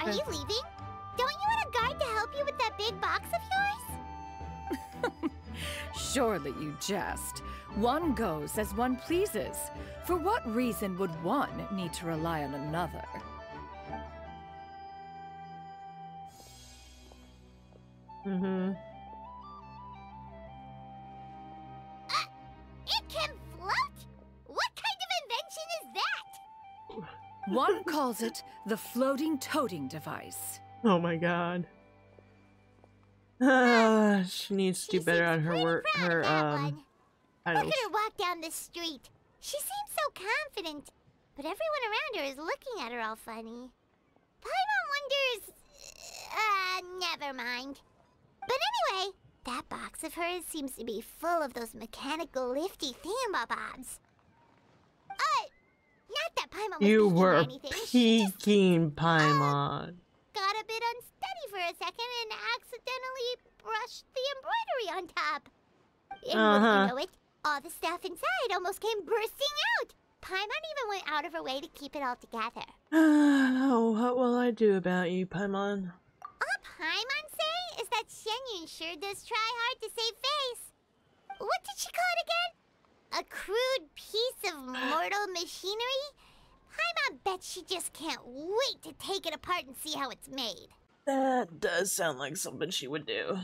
Are you leaving? Don't you want a guide to help you with that big box of yours? Surely you jest. One goes as one pleases. For what reason would one need to rely on another? Mm-hmm. It can float? What kind of invention is that? One calls it the floating toting device. Oh my god. Ah, she needs to do better on her work. Her um. Look Titles. at her walk down the street. She seems so confident, but everyone around her is looking at her all funny. Paimon wonders. Uh, never mind. But anyway, that box of hers seems to be full of those mechanical lifty thingamabobs. Uh, not that Paimon You were anything. Peeking Paimon. got a bit unsteady for a second and accidentally brushed the embroidery on top. And Uh-huh. you know it, all the stuff inside almost came bursting out. Paimon even went out of her way to keep it all together. Oh, what will I do about you, Paimon? All Paimon say is that Xianyun sure does try hard to save face. What did she call it again? A crude piece of mortal machinery? Paimon bets she just can't wait to take it apart and see how it's made. That does sound like something she would do.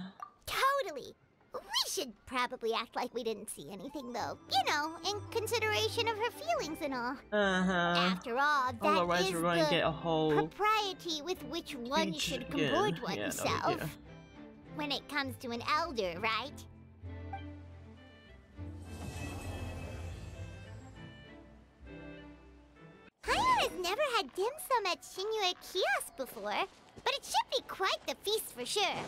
Totally. We should probably act like we didn't see anything, though. You know, in consideration of her feelings and all. Uh huh. After all, that Otherwise, is we're going to get a whole. propriety with which one should comport Yeah, oneself. yeah. When it comes to an elder, right? Paimon has never had dim sum at Xinyue Kiosk before, but it should be quite the feast for sure.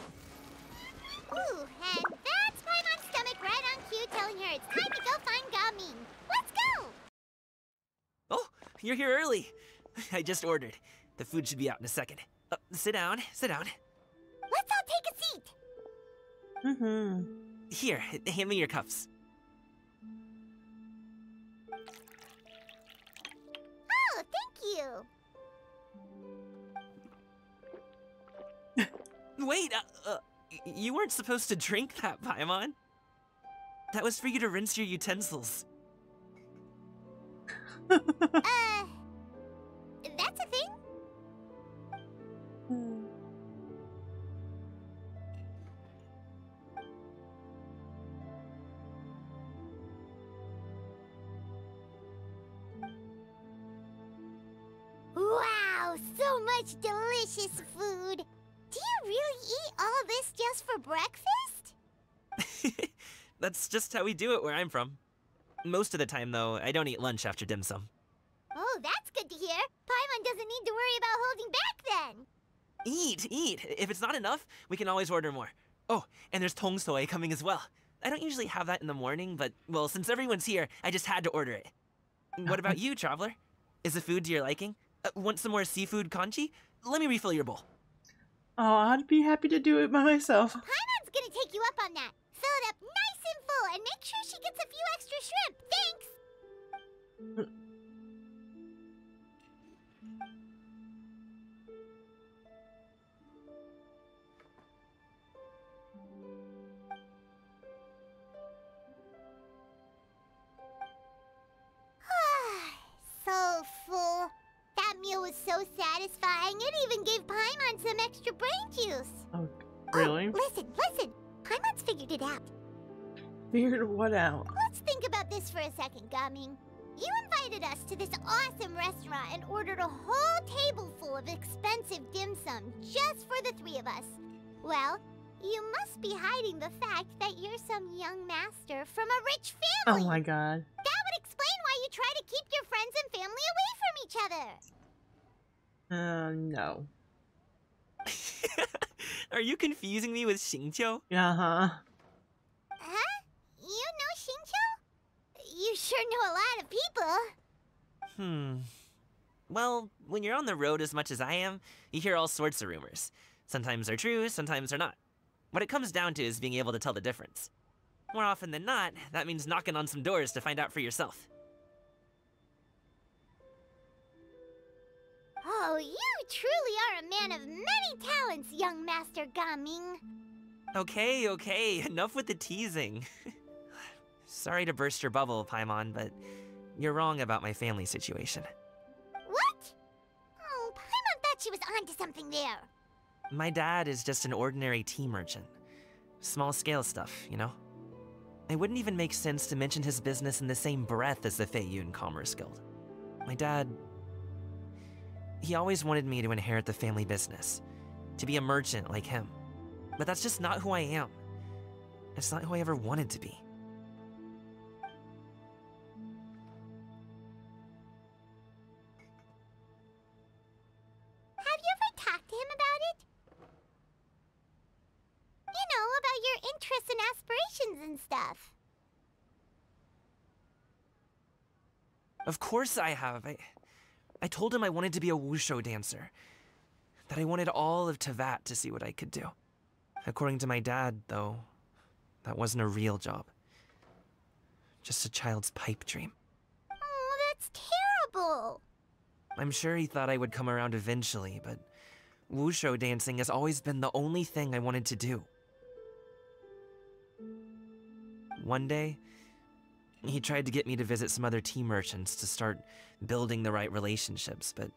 Ooh, and that's Paimon's stomach right on cue telling her it's time to go find Gaming. Let's go! Oh, you're here early. I just ordered. The food should be out in a second. Uh, sit down, sit down. Let's all take a seat. Mm-hmm. Here, hand me your cups. Oh, thank you. Wait, uh, uh, you weren't supposed to drink that, Paimon. That was for you to rinse your utensils. uh, that's a thing? Wow, so much delicious food. All this just for breakfast? That's just how we do it where I'm from. Most of the time, though, I don't eat lunch after dim sum. Oh, that's good to hear. Paimon doesn't need to worry about holding back then. Eat, eat. If it's not enough, we can always order more. Oh, and there's tong soy coming as well. I don't usually have that in the morning, but, well, since everyone's here, I just had to order it. What about you, traveler? Is the food to your liking? Uh, want some more seafood kanchi? Let me refill your bowl. Oh, I'd be happy to do it by myself. Paimon's gonna take you up on that. Fill it up nice and full and make sure she gets a few extra shrimp. Thanks! Ah, so full satisfying. It even gave Paimon some extra brain juice. Oh, oh really? Oh, listen, listen. Paimon's figured it out. Figured what out? Let's think about this for a second, Gaming. You invited us to this awesome restaurant and ordered a whole table full of expensive dim sum just for the three of us. Well, you must be hiding the fact that you're some young master from a rich oh family. Oh my god. That would explain why you try to keep your friends and family away from each other. Uh, no. Are you confusing me with Xingqiu? Yeah, huh? Huh? You know Xingqiu? You sure know a lot of people. Hmm. Well, when you're on the road as much as I am, you hear all sorts of rumors. Sometimes they're true, sometimes they're not. What it comes down to is being able to tell the difference. More often than not, that means knocking on some doors to find out for yourself. Oh, you truly are a man of many talents, young Master Gaming. Okay, okay, enough with the teasing. Sorry to burst your bubble, Paimon, but you're wrong about my family situation. What? Oh, Paimon thought she was onto something there. My dad is just an ordinary tea merchant. Small scale stuff, you know? It wouldn't even make sense to mention his business in the same breath as the Feiyun Commerce Guild. My dad. He always wanted me to inherit the family business, to be a merchant like him. But that's just not who I am. It's not who I ever wanted to be. Have you ever talked to him about it? You know, about your interests and aspirations and stuff. Of course I have. I, I told him I wanted to be a wushou dancer. That I wanted all of Teyvat to see what I could do. According to my dad, though, that wasn't a real job. Just a child's pipe dream. Oh, that's terrible. I'm sure he thought I would come around eventually, but wushou dancing has always been the only thing I wanted to do. One day, he tried to get me to visit some other tea merchants to start building the right relationships, but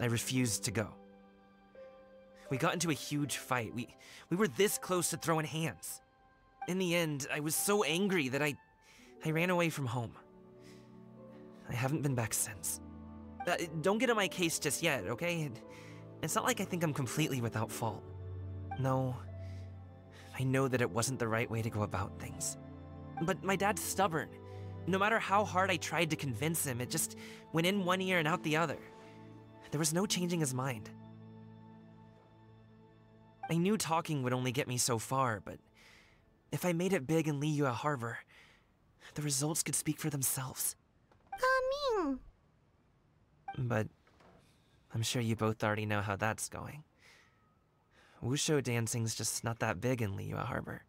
I refused to go. We got into a huge fight. We we were this close to throwing hands. In the end, I was so angry that I I ran away from home. I haven't been back since. Uh, don't get on my case just yet, okay? It's not like I think I'm completely without fault. No. I know that it wasn't the right way to go about things. But my dad's stubborn. No matter how hard I tried to convince him, it just went in one ear and out the other. There was no changing his mind. I knew talking would only get me so far, but if I made it big in Liyue Harbor, the results could speak for themselves. Gaming. But I'm sure you both already know how that's going. Wushou dancing's just not that big in Liyue Harbor.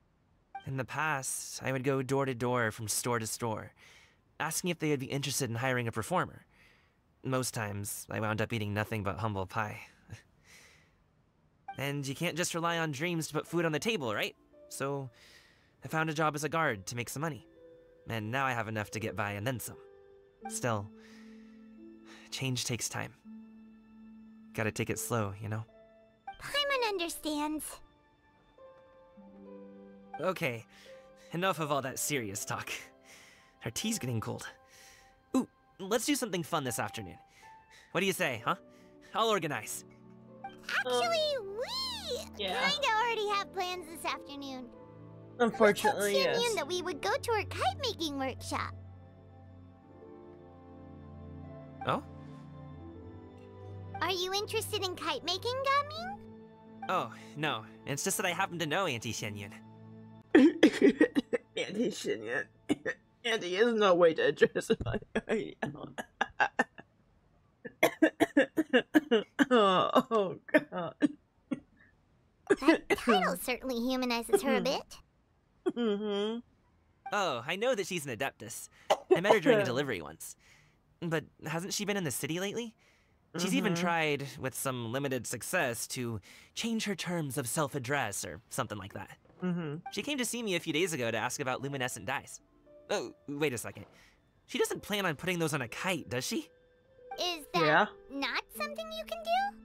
In the past, I would go door to door from store to store, asking if they would be interested in hiring a performer. Most times, I wound up eating nothing but humble pie. and you can't just rely on dreams to put food on the table, right? So, I found a job as a guard to make some money. And now I have enough to get by and then some. Still, change takes time. Gotta take it slow, you know? Paimon understands. Okay, enough of all that serious talk. Our tea's getting cold. Ooh, let's do something fun this afternoon. What do you say, huh? I'll organize. Actually, um, we yeah. kinda already have plans this afternoon. Unfortunately, we told yes. Xianyun that we would go to her kite making workshop. Oh? Are you interested in kite making, Gaming? Oh, no. It's just that I happen to know Auntie Xianyun. Auntie Xianyun. Auntie is no way to address it right oh, oh, god. That title certainly humanizes her a bit. Mm-hmm. Oh, I know that she's an Adeptus. I met her during a delivery once. But hasn't she been in the city lately? She's even Mhm. tried, with some limited success, to change her terms of self address or something like that. Mm-hmm. She came to see me a few days ago to ask about luminescent dyes. Oh, wait a second. She doesn't plan on putting those on a kite, does she? Is that Yeah. not something you can do?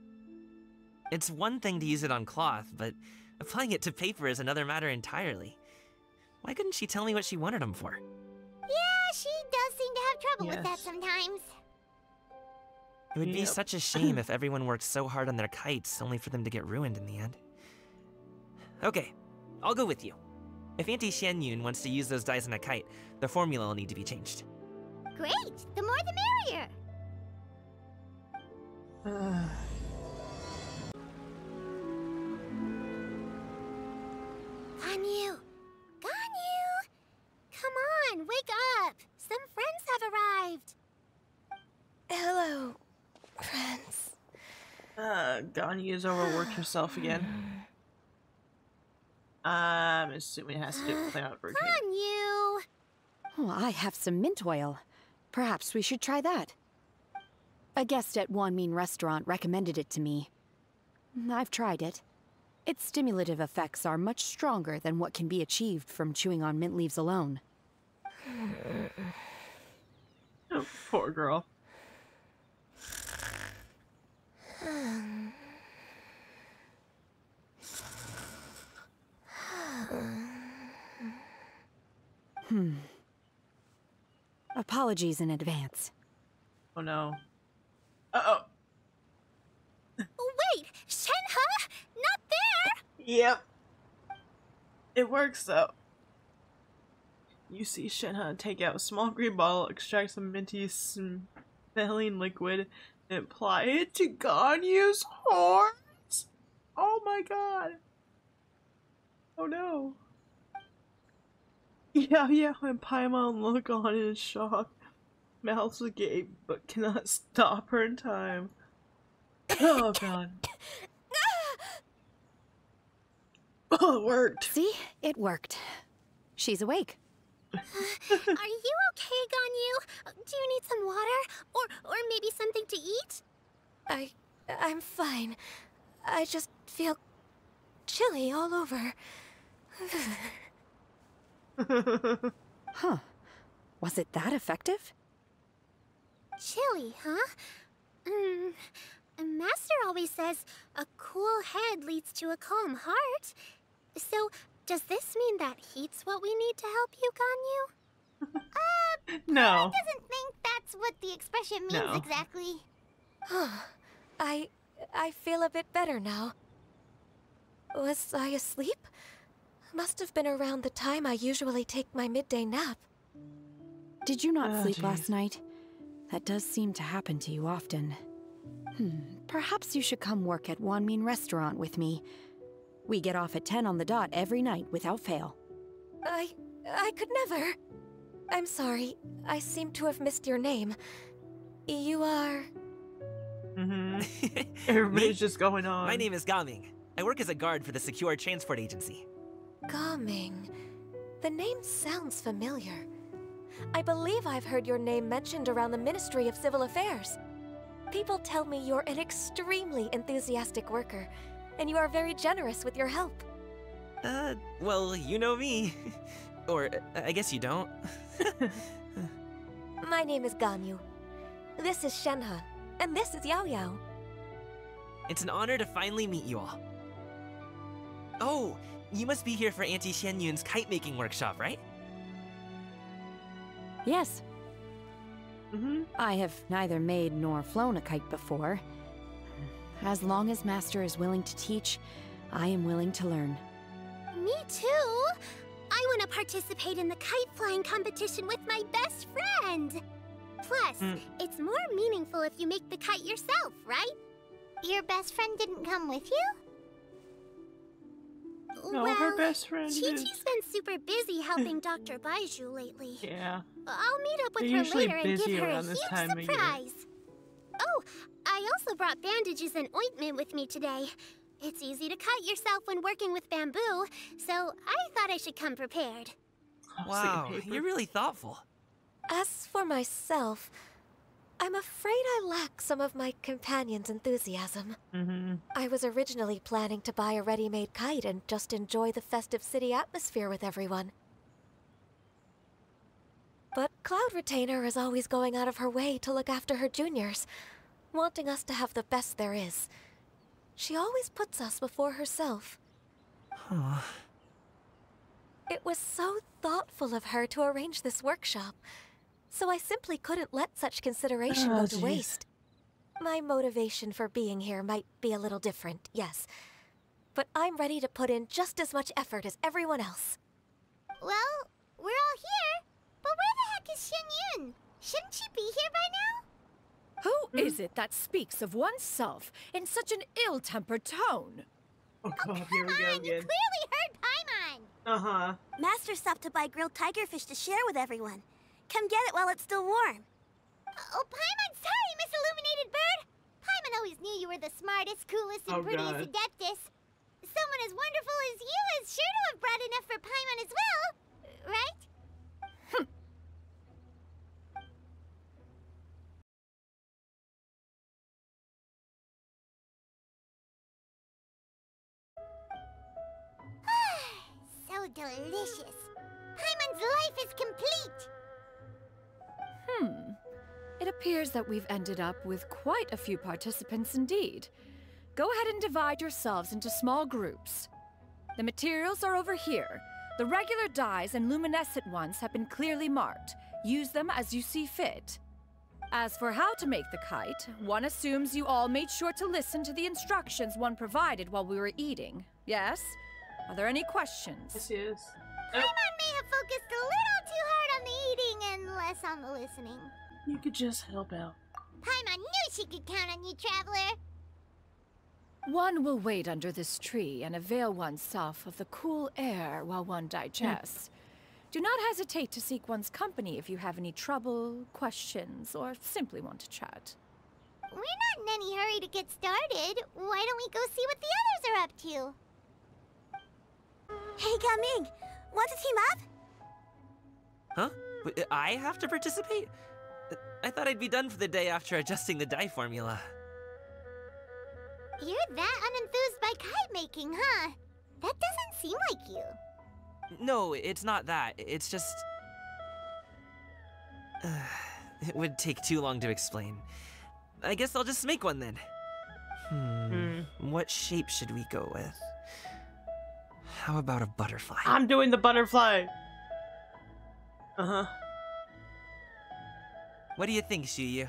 It's one thing to use it on cloth, but applying it to paper is another matter entirely. Why couldn't she tell me what she wanted them for? Yeah, she does seem to have trouble with that sometimes. It would be such a shame if everyone worked so hard on their kites only for them to get ruined in the end. Okay, I'll go with you. If Auntie Xianyun wants to use those dies on a kite, the formula will need to be changed. Great! The more the merrier! Ganyu! Ganyu! Come on, wake up! Some friends have arrived! Hello, friends. Uh, Ganyu has overworked herself again. I'm assuming it has to do with Cloud Retainer. Ganyu! Oh, I have some mint oil. Perhaps we should try that. A guest at Wanmin Restaurant recommended it to me. I've tried it. Its stimulative effects are much stronger than what can be achieved from chewing on mint leaves alone. Oh, poor girl. Hmm. Apologies in advance. Oh no. Uh oh. Wait! Shenhe? Not there! Yep. It works though. You see Shenhe take out a small green bottle, extract some minty smelling liquid, and apply it to Ganyu's horns? Oh my god. Oh no. Yeah, yeah, and Paimon look on in shock. Mouths agape, but cannot stop her in time. Oh god. Oh, it worked. See? It worked. She's awake. Are you okay, Ganyu? Do you need some water? Or or maybe something to eat? I. I'm fine. I just feel chilly all over. Huh. Was it that effective? Chilly, huh? Hmm. Master always says a cool head leads to a calm heart. So, does this mean that heat's what we need to help you, Ganyu? uh, No. I doesn't think that's what the expression means No. exactly. I. I feel a bit better now. Was I asleep? Must have been around the time I usually take my midday nap. Did you not Oh, sleep jeez. last night? That does seem to happen to you often. Hmm. Perhaps you should come work at Wanmin Restaurant with me. We get off at 10 on the dot every night without fail. I. I could never. I'm sorry. I seem to have missed your name. You are. Mm-hmm. Everybody's just going on. My name is Gaming. I work as a guard for the Secure Transport Agency. Gaming. The name sounds familiar. I believe I've heard your name mentioned around the Ministry of Civil Affairs. People tell me you're an extremely enthusiastic worker, and you are very generous with your help. Uh, well, you know me. or, I guess you don't. My name is Ganyu. This is Shenhe, and this is Yao Yao. It's an honor to finally meet you all. Oh, you must be here for Auntie Xianyun's kite making workshop, right? Yes. Mm -hmm. I have neither made nor flown a kite before. As long as Master is willing to teach, I am willing to learn. Me too. I want to participate in the kite flying competition with my best friend. Plus, Mm. it's more meaningful if you make the kite yourself, right? Your best friend didn't come with you? No, well, her best friend Qiqi's is- been super busy helping Dr. Baizhu lately. Yeah. I'll meet up with They're her later and give her a huge time of year. surprise. Oh, I also brought bandages and ointment with me today. It's easy to cut yourself when working with bamboo, so I thought I should come prepared. Wow, you're really thoughtful. As for myself, I'm afraid I lack some of my companion's enthusiasm. Mm-hmm. I was originally planning to buy a ready made kite and just enjoy the festive city atmosphere with everyone. But Cloud Retainer is always going out of her way to look after her juniors. wanting us to have the best there is. She always puts us before herself. It was so thoughtful of her to arrange this workshop, so I simply couldn't let such consideration Oh, go to jeez. waste. My motivation for being here might be a little different, yes, but I'm ready to put in just as much effort as everyone else. Well, we're all here, but where the heck is Xianyun? Shouldn't she be here by now? Who is it that speaks of oneself in such an ill-tempered tone? Oh god, here we go again. Clearly heard Paimon! Uh huh. Master stopped to buy grilled tigerfish to share with everyone. Come get it while it's still warm. Oh, oh, Paimon, sorry, Miss Illuminated Bird! Paimon always knew you were the smartest, coolest, and Oh, prettiest God. adeptus. Someone as wonderful as you is sure to have brought enough for Paimon as well, right? Hmm. so delicious. Paimon's life is complete. It appears that we've ended up with quite a few participants indeed. Go ahead and divide yourselves into small groups. The materials are over here. The regular dyes and luminescent ones have been clearly marked. Use them as you see fit. As for how to make the kite, one assumes you all made sure to listen to the instructions one provided while we were eating. Yes? Are there any questions? Yes, yes. Paimon may have focused a little too hard on the eating and less on the listening. You could just help out. Paimon knew she could count on you, Traveler. One will wait under this tree and avail oneself of the cool air while one digests. Do not hesitate to seek one's company if you have any trouble, questions, or simply want to chat. We're not in any hurry to get started. Why don't we go see what the others are up to? Hey, Gaming! Want to team up? Huh? I have to participate? I thought I'd be done for the day after adjusting the dye formula. You're that unenthused by kite making, huh? That doesn't seem like you. No, it's not that. It's just. it would take too long to explain. I guess I'll just make one then. Hmm. What shape should we go with? How about a butterfly? I'm doing the butterfly. Uh huh. What do you think, Shuyu?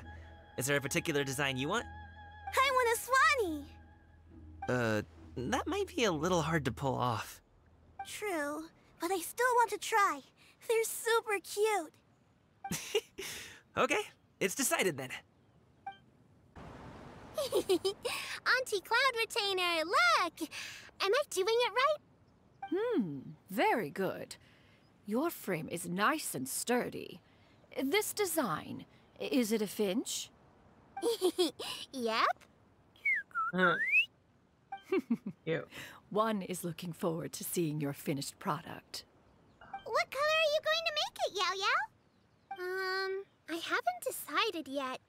Is there a particular design you want? I want a swanee! Uh, that might be a little hard to pull off. True, but I still want to try. They're super cute. Okay, it's decided then. Auntie Cloud Retainer, look! Am I doing it right? Hmm, very good. Your frame is nice and sturdy. This design, is it a finch? yep. Ew. One is looking forward to seeing your finished product. What color are you going to make it, Yao Yao? Um, I haven't decided yet.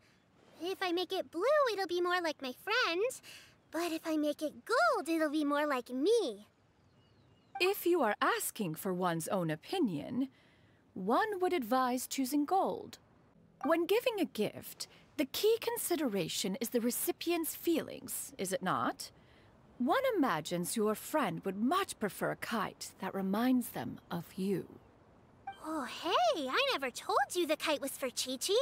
If I make it blue, it'll be more like my friends. But if I make it gold, it'll be more like me. If you are asking for one's own opinion, one would advise choosing gold. When giving a gift, the key consideration is the recipient's feelings, is it not? One imagines your friend would much prefer a kite that reminds them of you. Oh, hey, I never told you the kite was for Qiqi.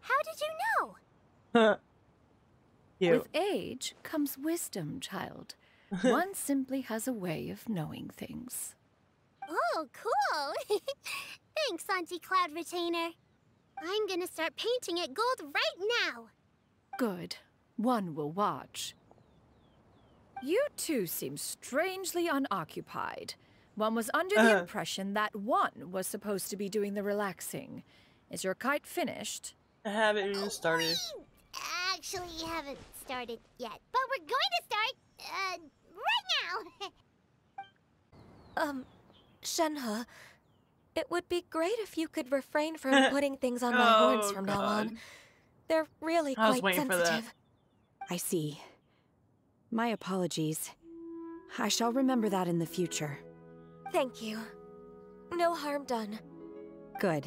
How did you know? Ew. With age comes wisdom, child. One simply has a way of knowing things. Oh, cool. Thanks, Auntie Cloud Retainer. I'm gonna start painting it gold right now. Good. One will watch. You two seem strangely unoccupied. One was under the Uh. impression that one was supposed to be doing the relaxing. Is your kite finished? I haven't even started. We Actually, haven't started yet, but we're going to start, uh, right now. Um, Shenhe, it would be great if you could refrain from putting things on my horns Oh, from now on. They're really I was quite waiting for that. sensitive. I see. My apologies. I shall remember that in the future. Thank you. No harm done. Good.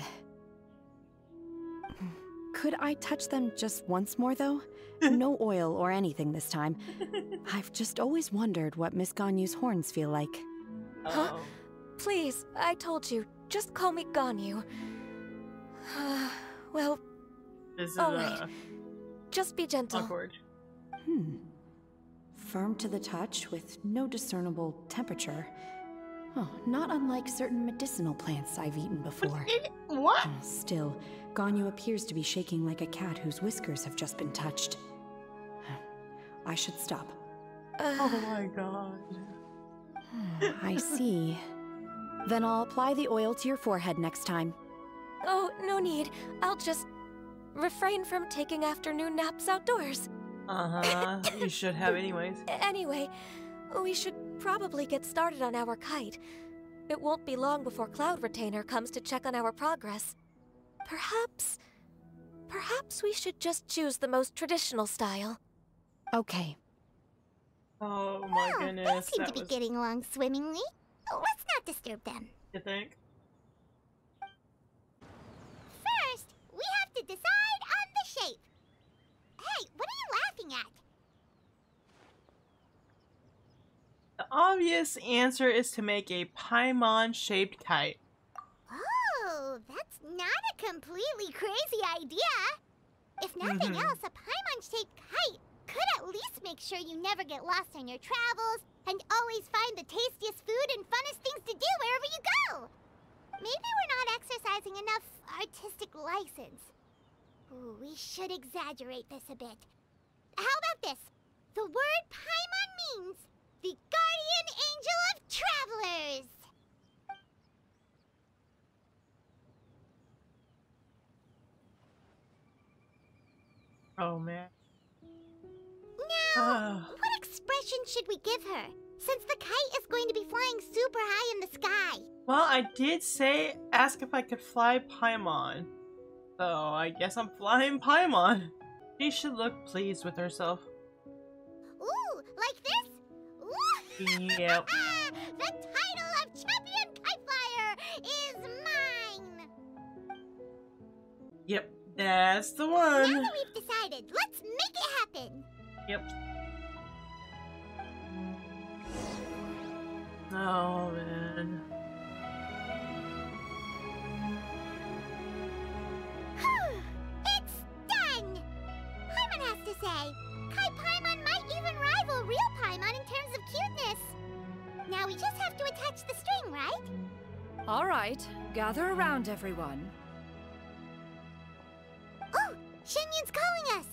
Could I touch them just once more, though? no oil or anything this time. I've just always wondered what Miss Ganyu's horns feel like. Huh? Please, I told you, just call me Ganyu. well, This is all uh. Just be gentle. awkward. Hmm. Firm to the touch with no discernible temperature. Oh, not unlike certain medicinal plants I've eaten before. What? Still, Ganyu appears to be shaking like a cat whose whiskers have just been touched. I should stop. Oh my god. I see. Then I'll apply the oil to your forehead next time. Oh, no need. I'll just refrain from taking afternoon naps outdoors. Uh huh. you should have anyways. Anyway, we should probably get started on our kite. It won't be long before Cloud Retainer comes to check on our progress. Perhaps. Perhaps we should just choose the most traditional style. Okay. Oh my Oh, goodness. they seem that to be was, getting along swimmingly. Let's not disturb them. You think? First, we have to decide on the shape. Hey, what are you laughing at? The obvious answer is to make a Paimon shaped kite. Oh, that's not a completely crazy idea. If nothing Mhm. else, a Paimon-shaped kite could at least make sure you never get lost on your travels and always find the tastiest food and funnest things to do wherever you go. Maybe we're not exercising enough artistic license. Ooh, we should exaggerate this a bit. How about this? The word Paimon means the guardian angel of travelers. Oh man. Now, ah. Ah. should we give her? Since the kite is going to be flying super high in the sky. Well, I did say ask if I could fly Paimon. So I guess I'm flying Paimon. She should look pleased with herself. Ooh, like this? Ooh. Yep. the title of champion kite flyer is mine. Yep, that's the one. Now that we've decided, let's make it happen. Yep. Oh man. it's done. Paimon has to say, Kai Paimon might even rival real Paimon in terms of cuteness. Now we just have to attach the string, right? All right, gather around, everyone. Oh, Xianyun's calling us.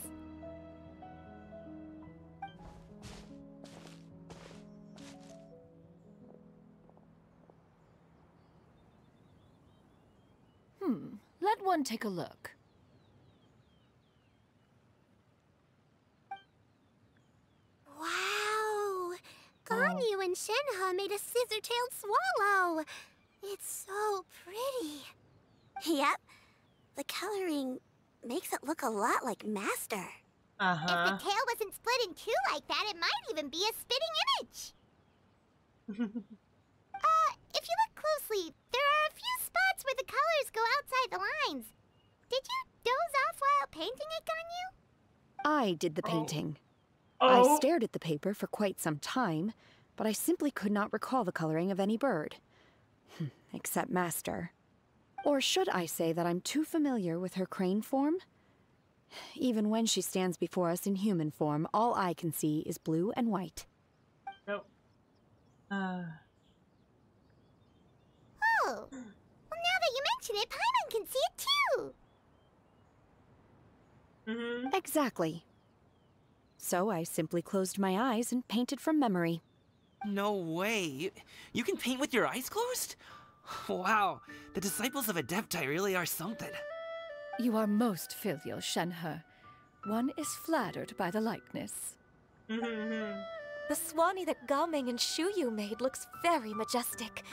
Let one take a look. Wow! Ganyu and Shenhe made a scissor-tailed swallow. It's so pretty. Yep. The coloring makes it look a lot like Master. Uh-huh. If the tail wasn't split in two like that, it might even be a spitting image. if you look closely, there are a few spots where the colors go outside the lines. Did you doze off while painting it, Ganyu? I did the painting. Oh. I stared at the paper for quite some time, but I simply could not recall the coloring of any bird. Hmm, Except Master. Or should I say that I'm too familiar with her crane form? Even when she stands before us in human form, all I can see is blue and white. Nope. Uh. Oh, well, now that you mention it, Paimon can see it too. Mm-hmm. Exactly. So I simply closed my eyes and painted from memory. No way. You, you can paint with your eyes closed? Wow, the disciples of Adepti really are something. You are most filial, Shenhe. One is flattered by the likeness. The suanni that Gaming and Shuyu made looks very majestic.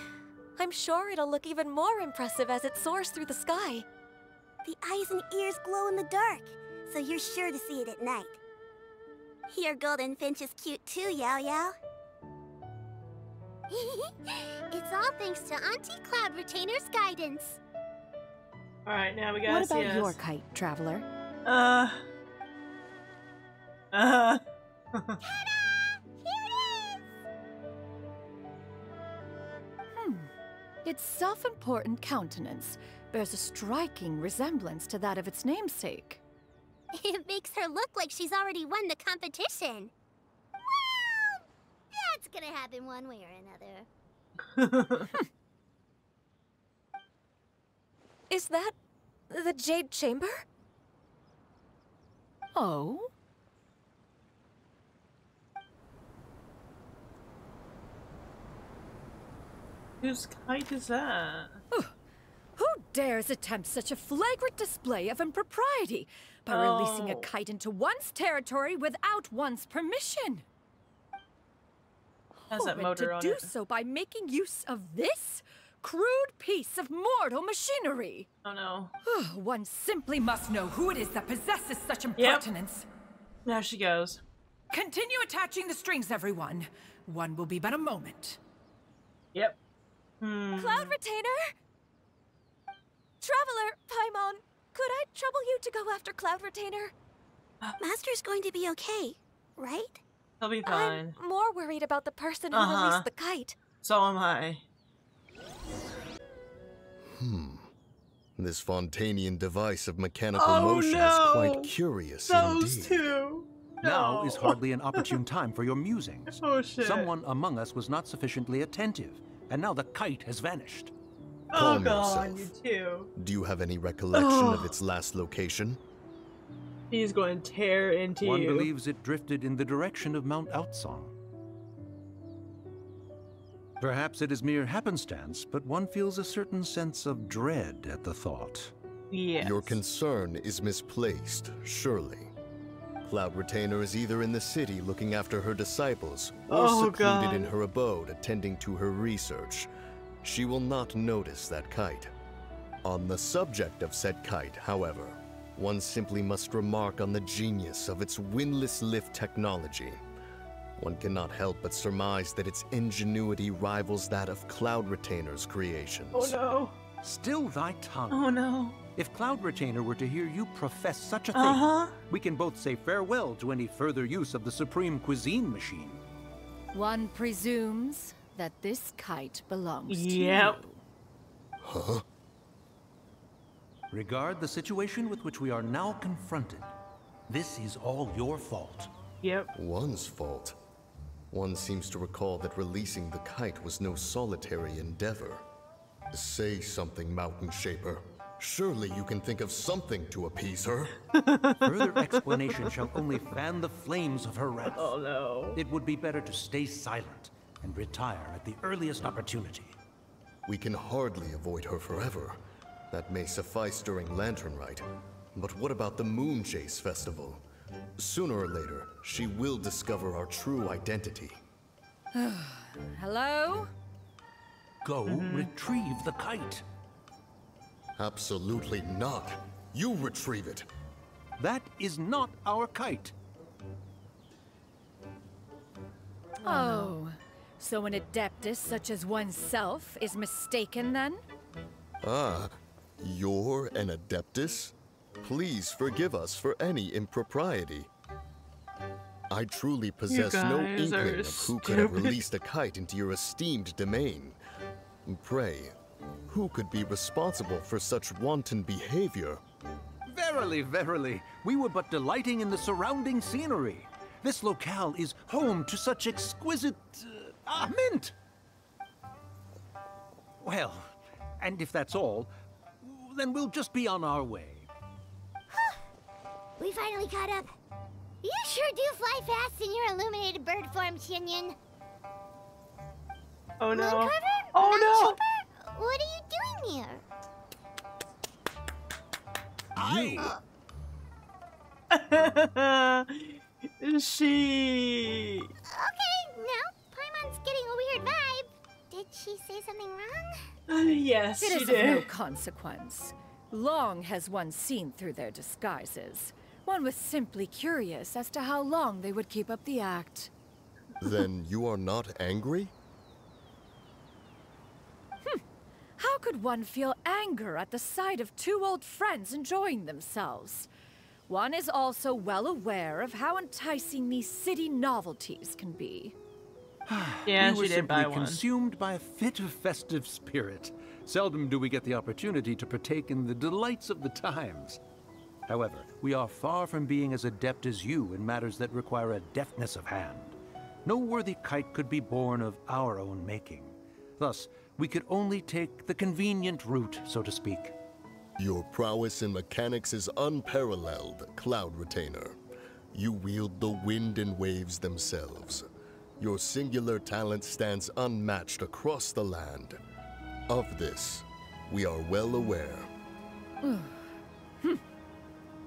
I'm sure it'll look even more impressive as it soars through the sky. The eyes and ears glow in the dark, so you're sure to see it at night. Your golden finch is cute too, Yaoyao. it's all thanks to Auntie Cloud Retainer's guidance. All right, now we gotta What see about your kite, traveler? Uh. Uh. Its self-important countenance bears a striking resemblance to that of its namesake. It makes her look like she's already won the competition. Well, that's gonna happen one way or another. Is that the Jade Chamber? Oh? Whose kite is that? Who dares attempt such a flagrant display of impropriety by releasing a Oh. kite into one's territory without one's permission? Has that Oh, motor to on do it. so by making use of this crude piece of mortal machinery. Oh no. One simply must know who it is that possesses such impertinence. Yep. There she goes. Continue attaching the strings, everyone. One will be but a moment. Yep. Hmm. Cloud Retainer? Traveler, Paimon, could I trouble you to go after Cloud Retainer? Master's going to be okay, right? He'll be fine. I'm more worried about the person who Uh-huh. released the kite. So am I. Hmm. This Fontanian device of mechanical Oh, motion no. is quite curious Those indeed. two. Now is hardly an opportune time for your musings. Oh, shit. Someone among us was not sufficiently attentive, and now the kite has vanished. Oh Calm god, yourself. you too. Do you have any recollection Ugh. of its last location? He's going to tear into One you. One believes it drifted in the direction of Mount Aocang. Perhaps it is mere happenstance, but one feels a certain sense of dread at the thought. Yes. Your concern is misplaced, surely. Cloud Retainer is either in the city looking after her disciples, or Oh, secluded God. in her abode attending to her research. She will not notice that kite. On the subject of said kite, however, one simply must remark on the genius of its windless lift technology. One cannot help but surmise that its ingenuity rivals that of Cloud Retainer's creations. Oh no. Still thy tongue. Oh no. If Cloud Retainer were to hear you profess such a thing, Uh-huh. we can both say farewell to any further use of the Supreme Cuisine Machine. One presumes that this kite belongs Yep. to you. Huh? Regard the situation with which we are now confronted. This is all your fault. Yep. One's fault. One seems to recall that releasing the kite was no solitary endeavor. Say something, Mountain Shaper. Surely you can think of something to appease her. Further explanation shall only fan the flames of her wrath. Oh no. It would be better to stay silent and retire at the earliest opportunity. We can hardly avoid her forever. That may suffice during Lantern Rite. But what about the Moon Chase Festival? Sooner or later, she will discover our true identity. Hello? Go retrieve the kite. Absolutely not. You retrieve it. That is not our kite. Oh, so an adeptus such as oneself is mistaken then? Ah, you're an Adeptus? Please forgive us for any impropriety. I truly possess no inkling of who could have released a kite into your esteemed domain. Pray, who could be responsible for such wanton behavior? Verily, verily, we were but delighting in the surrounding scenery. This locale is home to such exquisite uh, ah, mint. Well, and if that's all, then we'll just be on our way. We finally caught up. You sure do fly fast in your illuminated bird form, Xianyun. Oh no. Mooncarver? Oh Mount Shaper? What are you doing here? no. she. Okay, now Paimon's getting a weird vibe. Did she say something wrong? Uh, yes, It she is of did. no consequence. Long has one seen through their disguises. One was simply curious as to how long they would keep up the act. then you are not angry? How could one feel anger at the sight of two old friends enjoying themselves? one is also well aware of how enticing these city novelties can be. Yeah, we were did simply buy one. consumed by a fit of festive spirit. Seldom do we get the opportunity to partake in the delights of the times. However, we are far from being as adept as you in matters that require a deftness of hand. No worthy kite could be born of our own making. Thus, we could only take the convenient route, so to speak. Your prowess in mechanics is unparalleled, Cloud Retainer. You wield the wind and waves themselves. Your singular talent stands unmatched across the land. Of this, we are well aware. Hmm.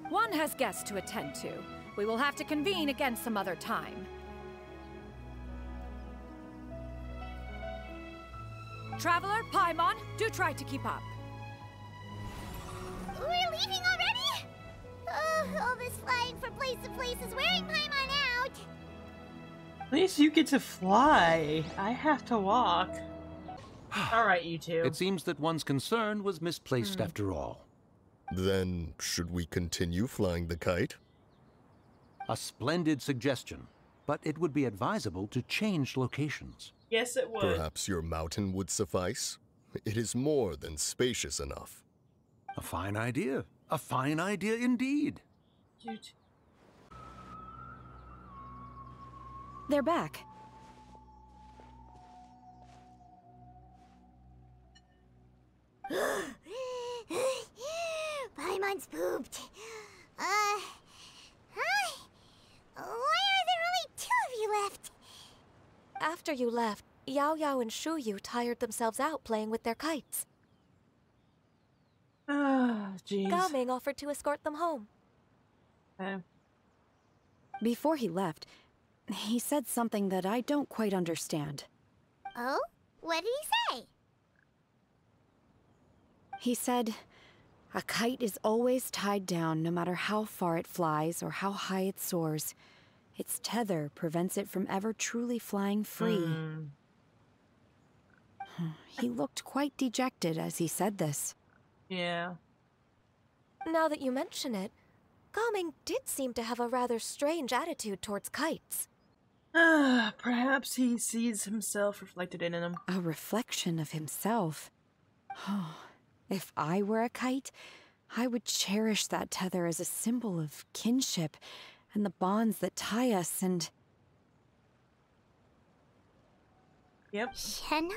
One has guests to attend to. We will have to convene again some other time. Traveler, Paimon, do try to keep up. We're leaving already? Oh, all this flying from place to place is wearing Paimon out. At least you get to fly. I have to walk. Alright, you two. It seems that one's concern was misplaced Hmm. after all. Then, should we continue flying the kite? A splendid suggestion, but it would be advisable to change locations. Yes, it would. Perhaps your mountain would suffice? It is more than spacious enough. A fine idea. A fine idea indeed. Cute. They're back. Paimon's pooped. Uh, hi. Why are there only two of you left? After you left, Yaoyao and Shu Yu tired themselves out playing with their kites. Ah, jeez. Gaming offered to escort them home. Okay. Before he left, he said something that I don't quite understand. Oh? What did he say? He said, A kite is always tied down no matter how far it flies or how high it soars. Its tether prevents it from ever truly flying free. He looked quite dejected as he said this. Yeah. Now that you mention it, Gaming did seem to have a rather strange attitude towards kites. Ah, perhaps he sees himself reflected in them. A reflection of himself. Oh, if I were a kite, I would cherish that tether as a symbol of kinship and the bonds that tie us and. Yep. Shenhe?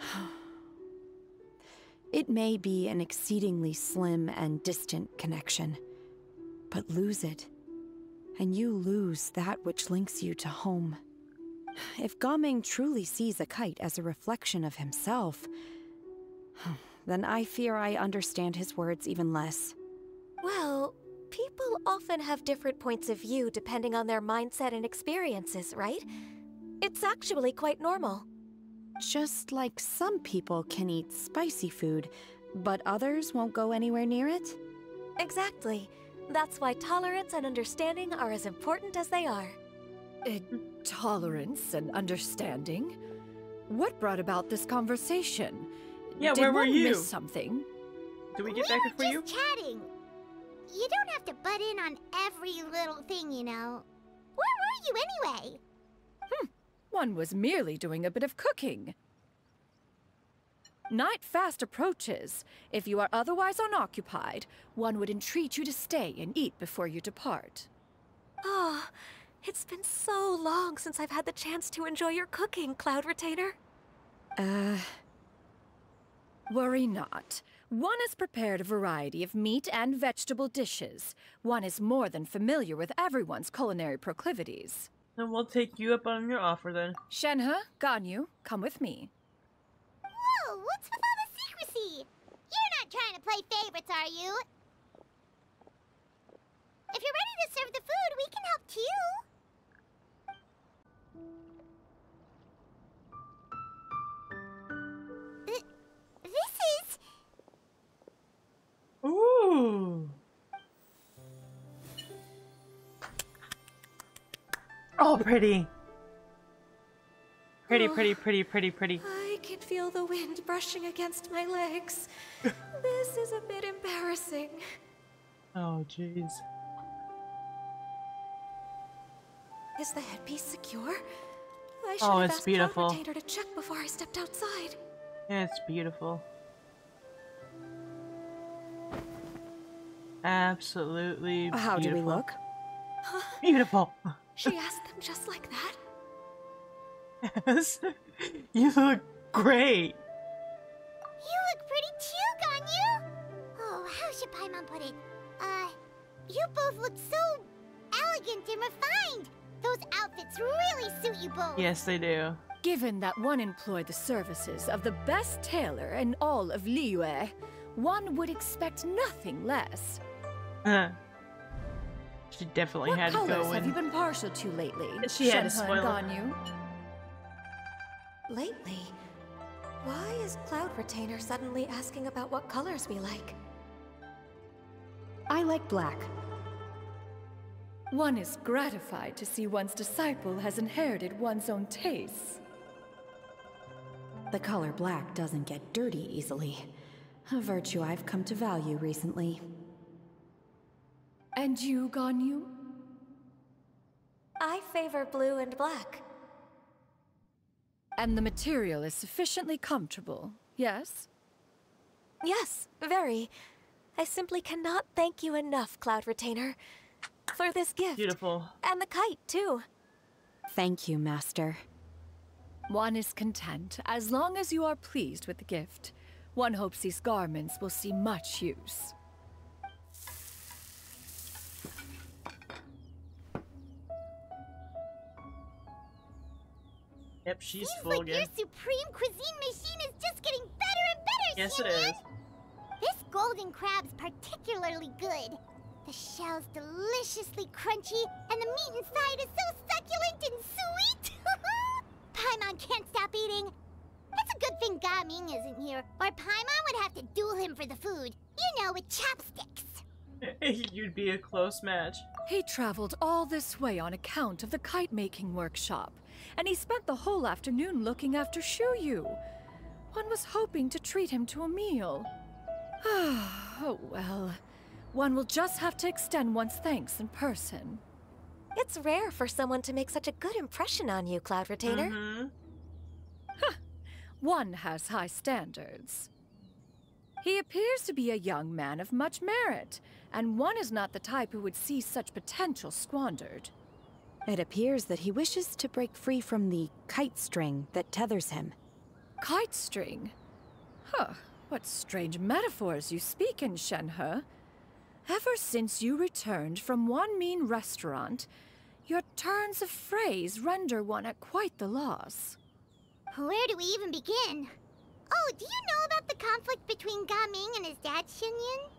It may be an exceedingly slim and distant connection, but lose it, and you lose that which links you to home. If Gaming truly sees a kite as a reflection of himself, then I fear I understand his words even less. Well, people often have different points of view depending on their mindset and experiences, right? It's actually quite normal. Just like some people can eat spicy food, but others won't go anywhere near it? Exactly. That's why tolerance and understanding are as important as they are. Uh, tolerance and understanding? What brought about this conversation? Yeah, Did where were one you? Miss something? Did we we get back were before you? just chatting. You don't have to butt in on every little thing, you know. Where were you anyway? One was merely doing a bit of cooking. Night fast approaches. If you are otherwise unoccupied, one would entreat you to stay and eat before you depart. Oh, it's been so long since I've had the chance to enjoy your cooking, Cloud Retainer. Uh. Worry not. One has prepared a variety of meat and vegetable dishes. One is more than familiar with everyone's culinary proclivities. Then we'll take you up on your offer then. Shenhe, Ganyu, come with me. Whoa, what's with all the secrecy? You're not trying to play favorites, are you? If you're ready to serve the food, we can help too. Uh, this is... Ooh. Oh, pretty. Pretty, pretty, pretty, pretty, pretty. I can feel the wind brushing against my legs. this is a bit embarrassing. Oh, jeez. Is the headpiece secure? I oh, should Oh, have it's asked beautiful. To check before I stepped outside. Yeah, it's beautiful. Absolutely beautiful. How do we look? Beautiful. She asked them just like that. Yes. you look great. You look pretty too, Ganyu! Oh, how should Paimon put it? Uh, you both look so elegant and refined. Those outfits really suit you both. Yes, they do. Given that one employed the services of the best tailor in all of Liyue, one would expect nothing less. Uh, she definitely what had to colors go have you been partial to lately? She had to Shenhe spoil and it. Lately, why is Cloud Retainer suddenly asking about what colors we like? I like black. One is gratified to see one's disciple has inherited one's own tastes. The color black doesn't get dirty easily. A virtue I've come to value recently. And you, Ganyu? I favor blue and black. And the material is sufficiently comfortable, yes? Yes, very. I simply cannot thank you enough, Cloud Retainer, for this gift. Beautiful. And the kite, too. Thank you, Master. One is content as long as you are pleased with the gift. One hopes these garments will see much use. Yep, she's Seems full like again. your supreme cuisine machine is just getting better and better, Yes, it Xianyun. is. This golden crab's particularly good. The shell's deliciously crunchy, and the meat inside is so succulent and sweet. Paimon can't stop eating. It's a good thing Gaming isn't here, or Paimon would have to duel him for the food. You know, with chopsticks. You'd be a close match. He traveled all this way on account of the kite making workshop, and he spent the whole afternoon looking after Shuyu. One was hoping to treat him to a meal. oh well. One will just have to extend one's thanks in person. It's rare for someone to make such a good impression on you, Cloud Retainer. Mm-hmm. One has high standards. He appears to be a young man of much merit, and one is not the type who would see such potential squandered. It appears that he wishes to break free from the kite string that tethers him. Kite string? Huh, what strange metaphors you speak in, Shenhe. Ever since you returned from Wanmin restaurant, your turns of phrase render one at quite the loss. Where do we even begin? Oh, do you know about the conflict between Gaming and his dad, Xianyun?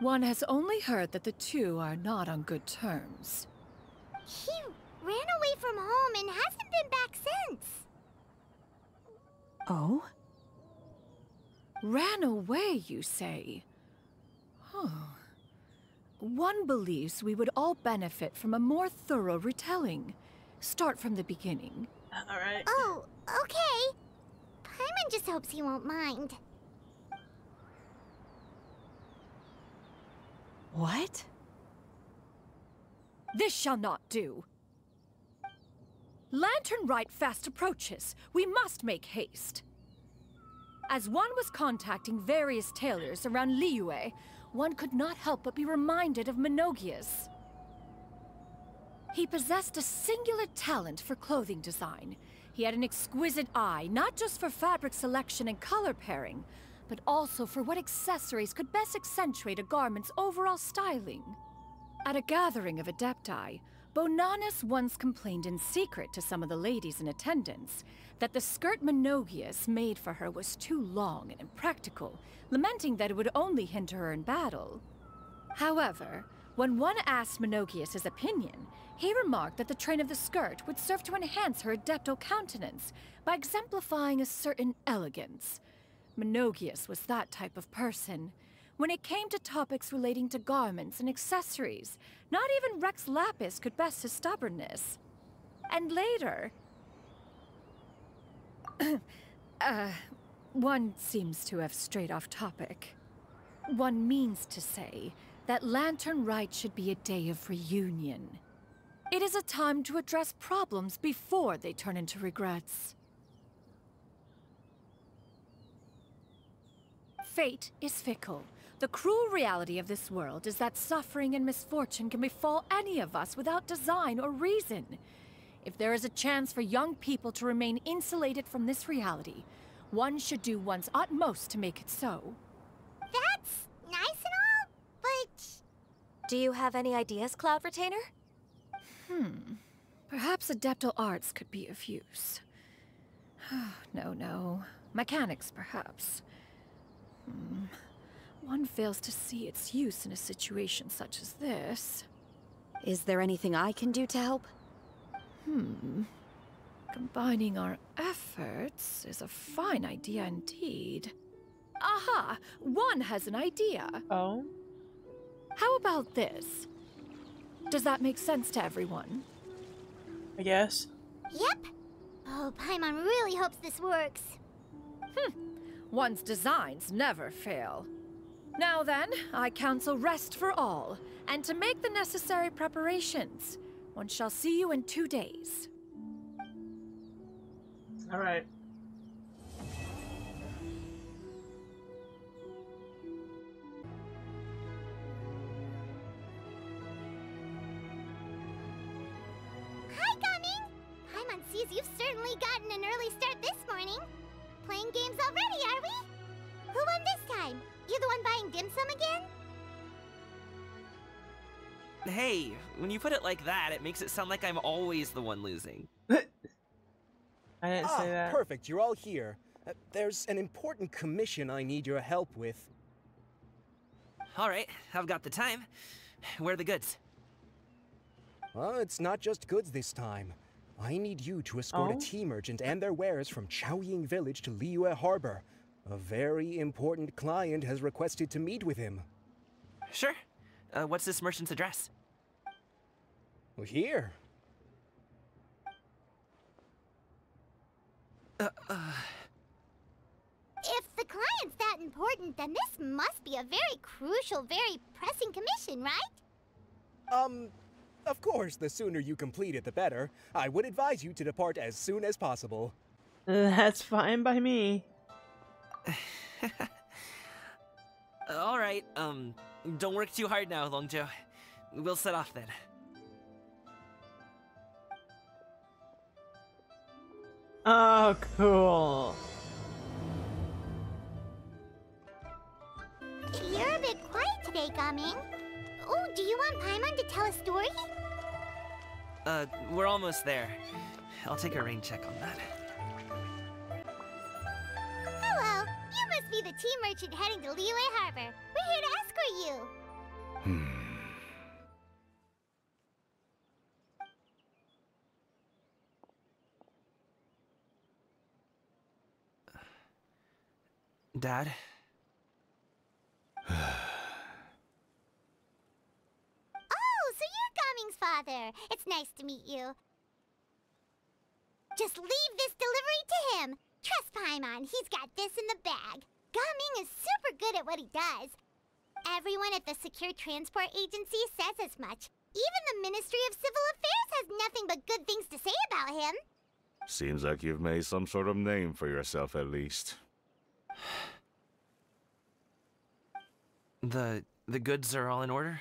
One has only heard that the two are not on good terms. He ran away from home and hasn't been back since. Oh? Ran away, you say? Huh. One believes we would all benefit from a more thorough retelling. Start from the beginning. Alright. Oh, okay. Paimon just hopes he won't mind. What? This shall not do. Lantern Rite fast approaches. We must make haste. As one was contacting various tailors around Liyue, one could not help but be reminded of Menogias. He possessed a singular talent for clothing design. He had an exquisite eye, not just for fabric selection and color pairing, but also for what accessories could best accentuate a garment's overall styling. At a gathering of Adepti, Bonanus once complained in secret to some of the ladies in attendance that the skirt Menogias made for her was too long and impractical, lamenting that it would only hinder her in battle. However, when one asked Menogias his opinion, he remarked that the train of the skirt would serve to enhance her adepto countenance by exemplifying a certain elegance. Menogias was that type of person. When it came to topics relating to garments and accessories, not even Rex Lapis could best his stubbornness. And later... uh, one seems to have strayed off topic. One means to say that Lantern Rite should be a day of reunion. It is a time to address problems before they turn into regrets. Fate is fickle. The cruel reality of this world is that suffering and misfortune can befall any of us without design or reason. If there is a chance for young people to remain insulated from this reality, one should do one's utmost to make it so. That's nice and all, but... Do you have any ideas, Cloud Retainer? Hmm. Perhaps Adeptal Arts could be of use. no, no. Mechanics, perhaps. Hmm. One fails to see its use in a situation such as this. Is there anything I can do to help? Hmm. Combining our efforts is a fine idea indeed. Aha! One has an idea. Oh? How about this? Does that make sense to everyone? I guess. Yep. Oh, Paimon really hopes this works. Hmm. One's designs never fail. Now then, I counsel rest for all, and to make the necessary preparations. One shall see you in two days. All right. Hi, Gaming! Paimon sees you've certainly gotten an early start this morning. Playing games already, are we? Who won this time? You the one buying dim sum again? Hey, when you put it like that, it makes it sound like I'm always the one losing. I didn't ah, say that. Perfect, you're all here. Uh, there's an important commission I need your help with. All right, I've got the time. Where are the goods? Well, it's not just goods this time. I need you to escort Oh? a tea merchant and their wares from Qiaoying Village to Liyue Harbor. A very important client has requested to meet with him. Sure. Uh, what's this merchant's address? Well, here. Uh, uh, If the client's that important, then this must be a very crucial, very pressing commission, right? Um, of course, the sooner you complete it, the better. I would advise you to depart as soon as possible. That's fine by me. all right. Um, don't work too hard now, Longjo. We'll set off then. Oh, cool. You're a bit quiet today, Gaming. Oh, do you want Paimon to tell a story? Uh, we're almost there. I'll take a rain check on that. Hello, you must be the tea merchant heading to Liyue Harbor. We're here to escort you. Hmm. Dad? Nice to meet you. Just leave this delivery to him. Trust Paimon, he's got this in the bag. Gaming is super good at what he does. Everyone at the Secure Transport Agency says as much. Even the Ministry of Civil Affairs has nothing but good things to say about him. Seems like you've made some sort of name for yourself at least. The the goods are all in order?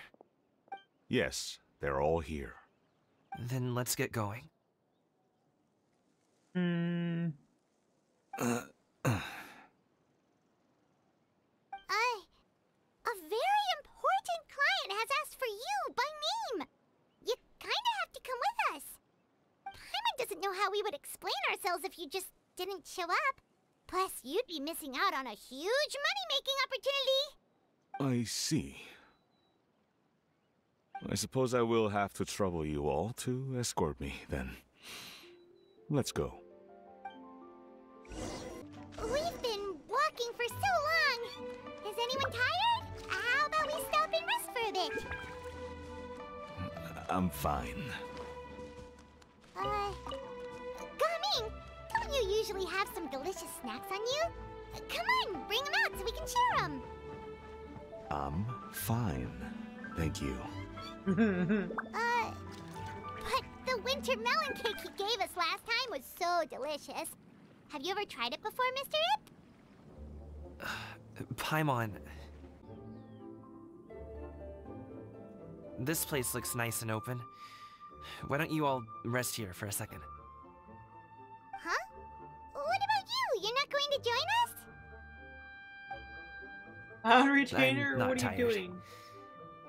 Yes, they're all here. Then let's get going. Hmm. Uh, I. A very important client has asked for you by name. You kinda have to come with us. Paimon doesn't know how we would explain ourselves if you just didn't show up. Plus, you'd be missing out on a huge money making opportunity. I see. I suppose I will have to trouble you all to escort me, then. Let's go. We've been walking for so long. Is anyone tired? How about we stop and rest for a bit? I'm fine. Uh. Gaming, don't you usually have some delicious snacks on you? Come on, bring them out so we can share them. I'm fine. Thank you. Uh, but the winter melon cake he gave us last time was so delicious. Have you ever tried it before, Mr. Ip? Paimon. This place looks nice and open. Why don't you all rest here for a second? Huh? What about you? You're not going to join us? Uh, retainer, I'm not what are tired. you doing?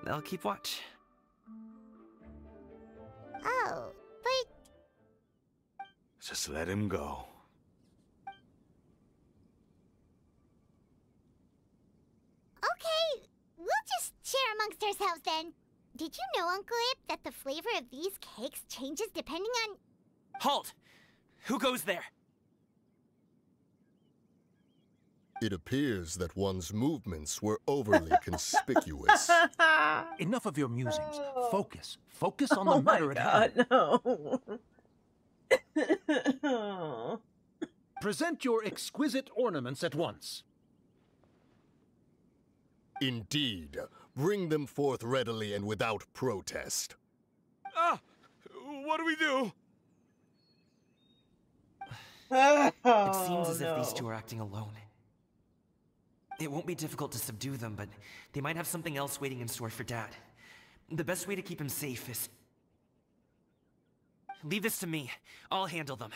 I'll keep watch. Oh, but Just let him go. okay. We'll just share amongst ourselves then. Did you know, Uncle Ip, that the flavor of these cakes changes depending on... Halt! Who goes there? It appears that one's movements were overly conspicuous. Enough of your musings. Focus. Focus on the oh matter my at hand. no. Present your exquisite ornaments at once. Indeed. Bring them forth readily and without protest. Ah! What do we do? it seems as if these Oh, two are acting alone. It won't be difficult to subdue them, but they might have something else waiting in store for Dad. The best way to keep him safe is... Leave this to me. I'll handle them.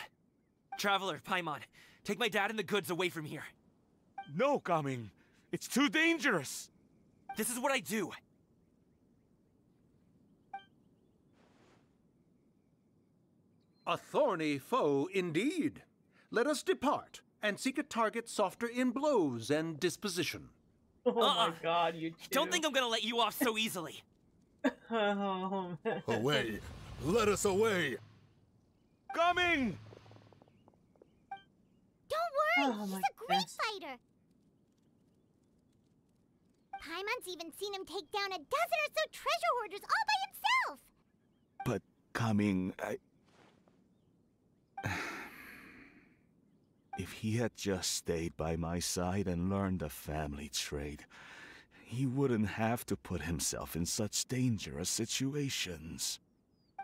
Traveler, Paimon, take my dad and the goods away from here. No, Gaming. It's too dangerous. This is what I do. A thorny foe indeed. Let us depart and seek a target softer in blows and disposition. Oh Uh-uh. my god, you two. Don't think I'm gonna let you off so easily. Oh, man. Away! Let us away! Coming! Don't worry, Oh he's a great goodness. fighter. Paimon's even seen him take down a dozen or so treasure hoarders all by himself. But coming, I. If he had just stayed by my side and learned the family trade, he wouldn't have to put himself in such dangerous situations.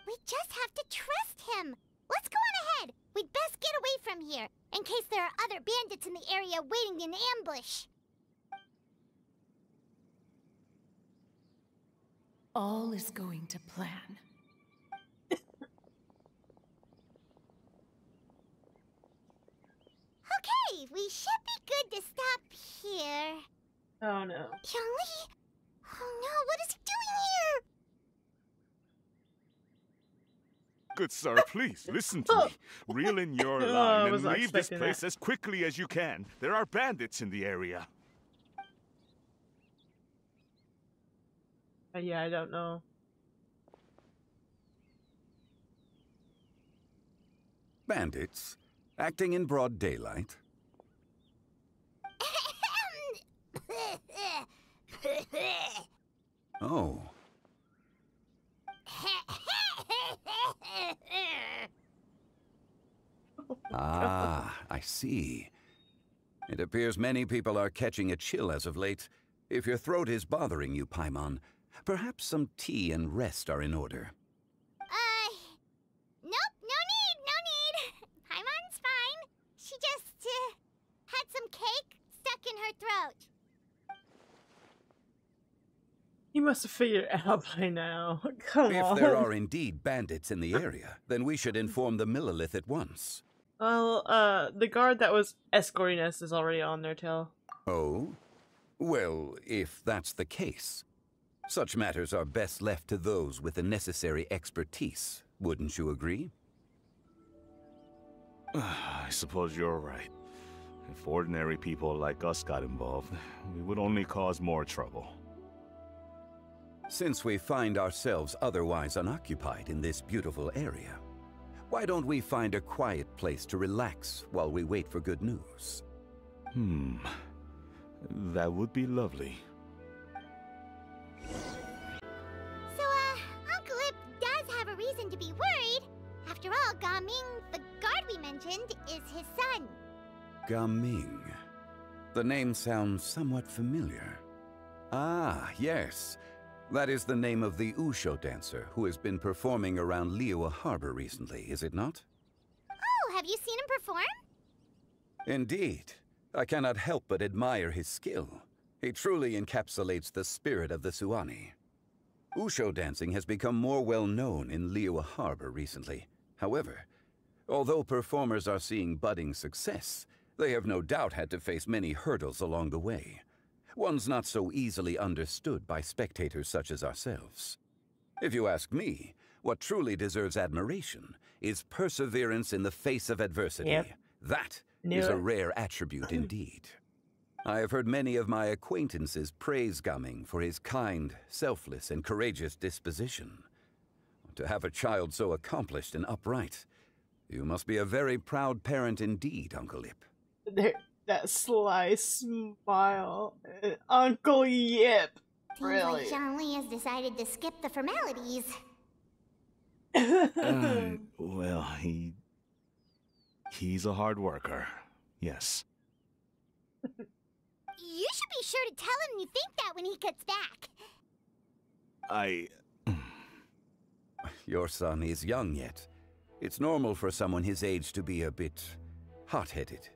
We just have to trust him. Let's go on ahead. We'd best get away from here, in case there are other bandits in the area waiting in ambush. All is going to plan. Okay, we should be good to stop here. Oh no. Youngly? Oh no, what is he doing here? Good sir, please listen to me. Reel in your Oh, line was and leave this place that. as quickly as you can. There are bandits in the area. Uh, yeah, I don't know. Bandits? Acting in broad daylight? Oh, ah, I see. It appears many people are catching a chill as of late. If your throat is bothering you, Paimon, perhaps some tea and rest are in order. Uh, nope, no need, no need. Paimon's fine. She just, uh, had some cake stuck in her throat. You must have figured it out by now. Come if on. there are indeed bandits in the area, then we should inform the Millelith at once. Well, uh, the guard that was escorting us is already on their tail. Oh? Well, if that's the case, such matters are best left to those with the necessary expertise. Wouldn't you agree? I suppose you're right. If ordinary people like us got involved, we would only cause more trouble. Since we find ourselves otherwise unoccupied in this beautiful area, why don't we find a quiet place to relax while we wait for good news? Hmm. That would be lovely. So, uh, Uncle Ip does have a reason to be worried. After all, Gaming, the guard we mentioned, is his son. Gaming. The name sounds somewhat familiar. Ah, yes. That is the name of the Wushou dancer who has been performing around Liyue Harbor recently, is it not? Oh, have you seen him perform? Indeed. I cannot help but admire his skill. He truly encapsulates the spirit of the suanni. Wushou dancing has become more well known in Liyue Harbor recently. However, although performers are seeing budding success, they have no doubt had to face many hurdles along the way. One's not so easily understood by spectators such as ourselves. If you ask me, what truly deserves admiration is perseverance in the face of adversity. Yep. That Knew is a rare attribute indeed. I have heard many of my acquaintances praise Gaming for his kind, selfless, and courageous disposition. To have a child so accomplished and upright, you must be a very proud parent indeed, Uncle Ip. There, that sly smile. Uncle Yip. Seems Really? like Zhongli has decided to skip the formalities. Uh, well, he. He's a hard worker. Yes. You should be sure to tell him you think that when he gets back. I. Your son is young yet. It's normal for someone his age to be a bit hot-headed.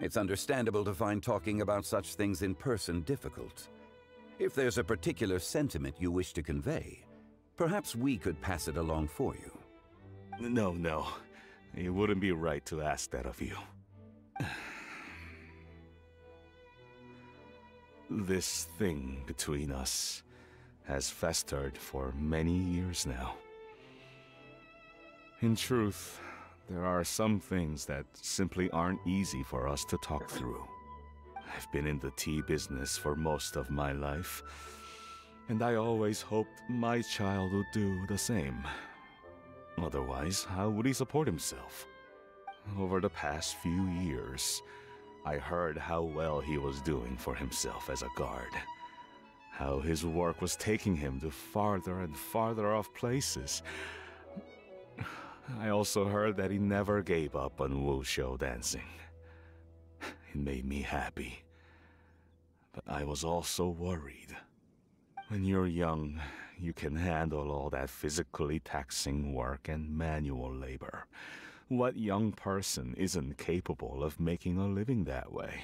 It's understandable to find talking about such things in person difficult. If there's a particular sentiment you wish to convey, perhaps we could pass it along for you. No, no. It wouldn't be right to ask that of you. This thing between us has festered for many years now. In truth, there are some things that simply aren't easy for us to talk through. I've been in the tea business for most of my life, and I always hoped my child would do the same. Otherwise, how would he support himself? Over the past few years, I heard how well he was doing for himself as a guard. How his work was taking him to farther and farther off places. I also heard that he never gave up on Wushou dancing. It made me happy. But I was also worried. When you're young, you can handle all that physically taxing work and manual labor. What young person isn't capable of making a living that way?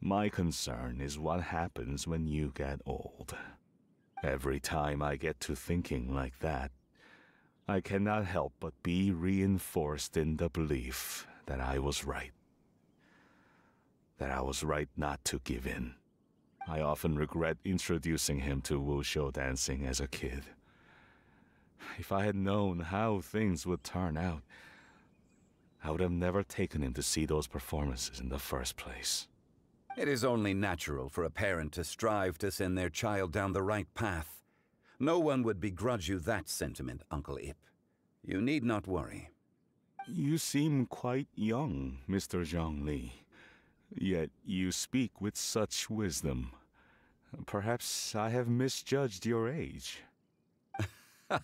My concern is what happens when you get old. Every time I get to thinking like that, I cannot help but be reinforced in the belief that I was right. That I was right not to give in. I often regret introducing him to Wushou dancing as a kid. If I had known how things would turn out, I would have never taken him to see those performances in the first place. It is only natural for a parent to strive to send their child down the right path. No one would begrudge you that sentiment, Uncle Ip. You need not worry. You seem quite young, Mr. Zhongli. Yet you speak with such wisdom. Perhaps I have misjudged your age.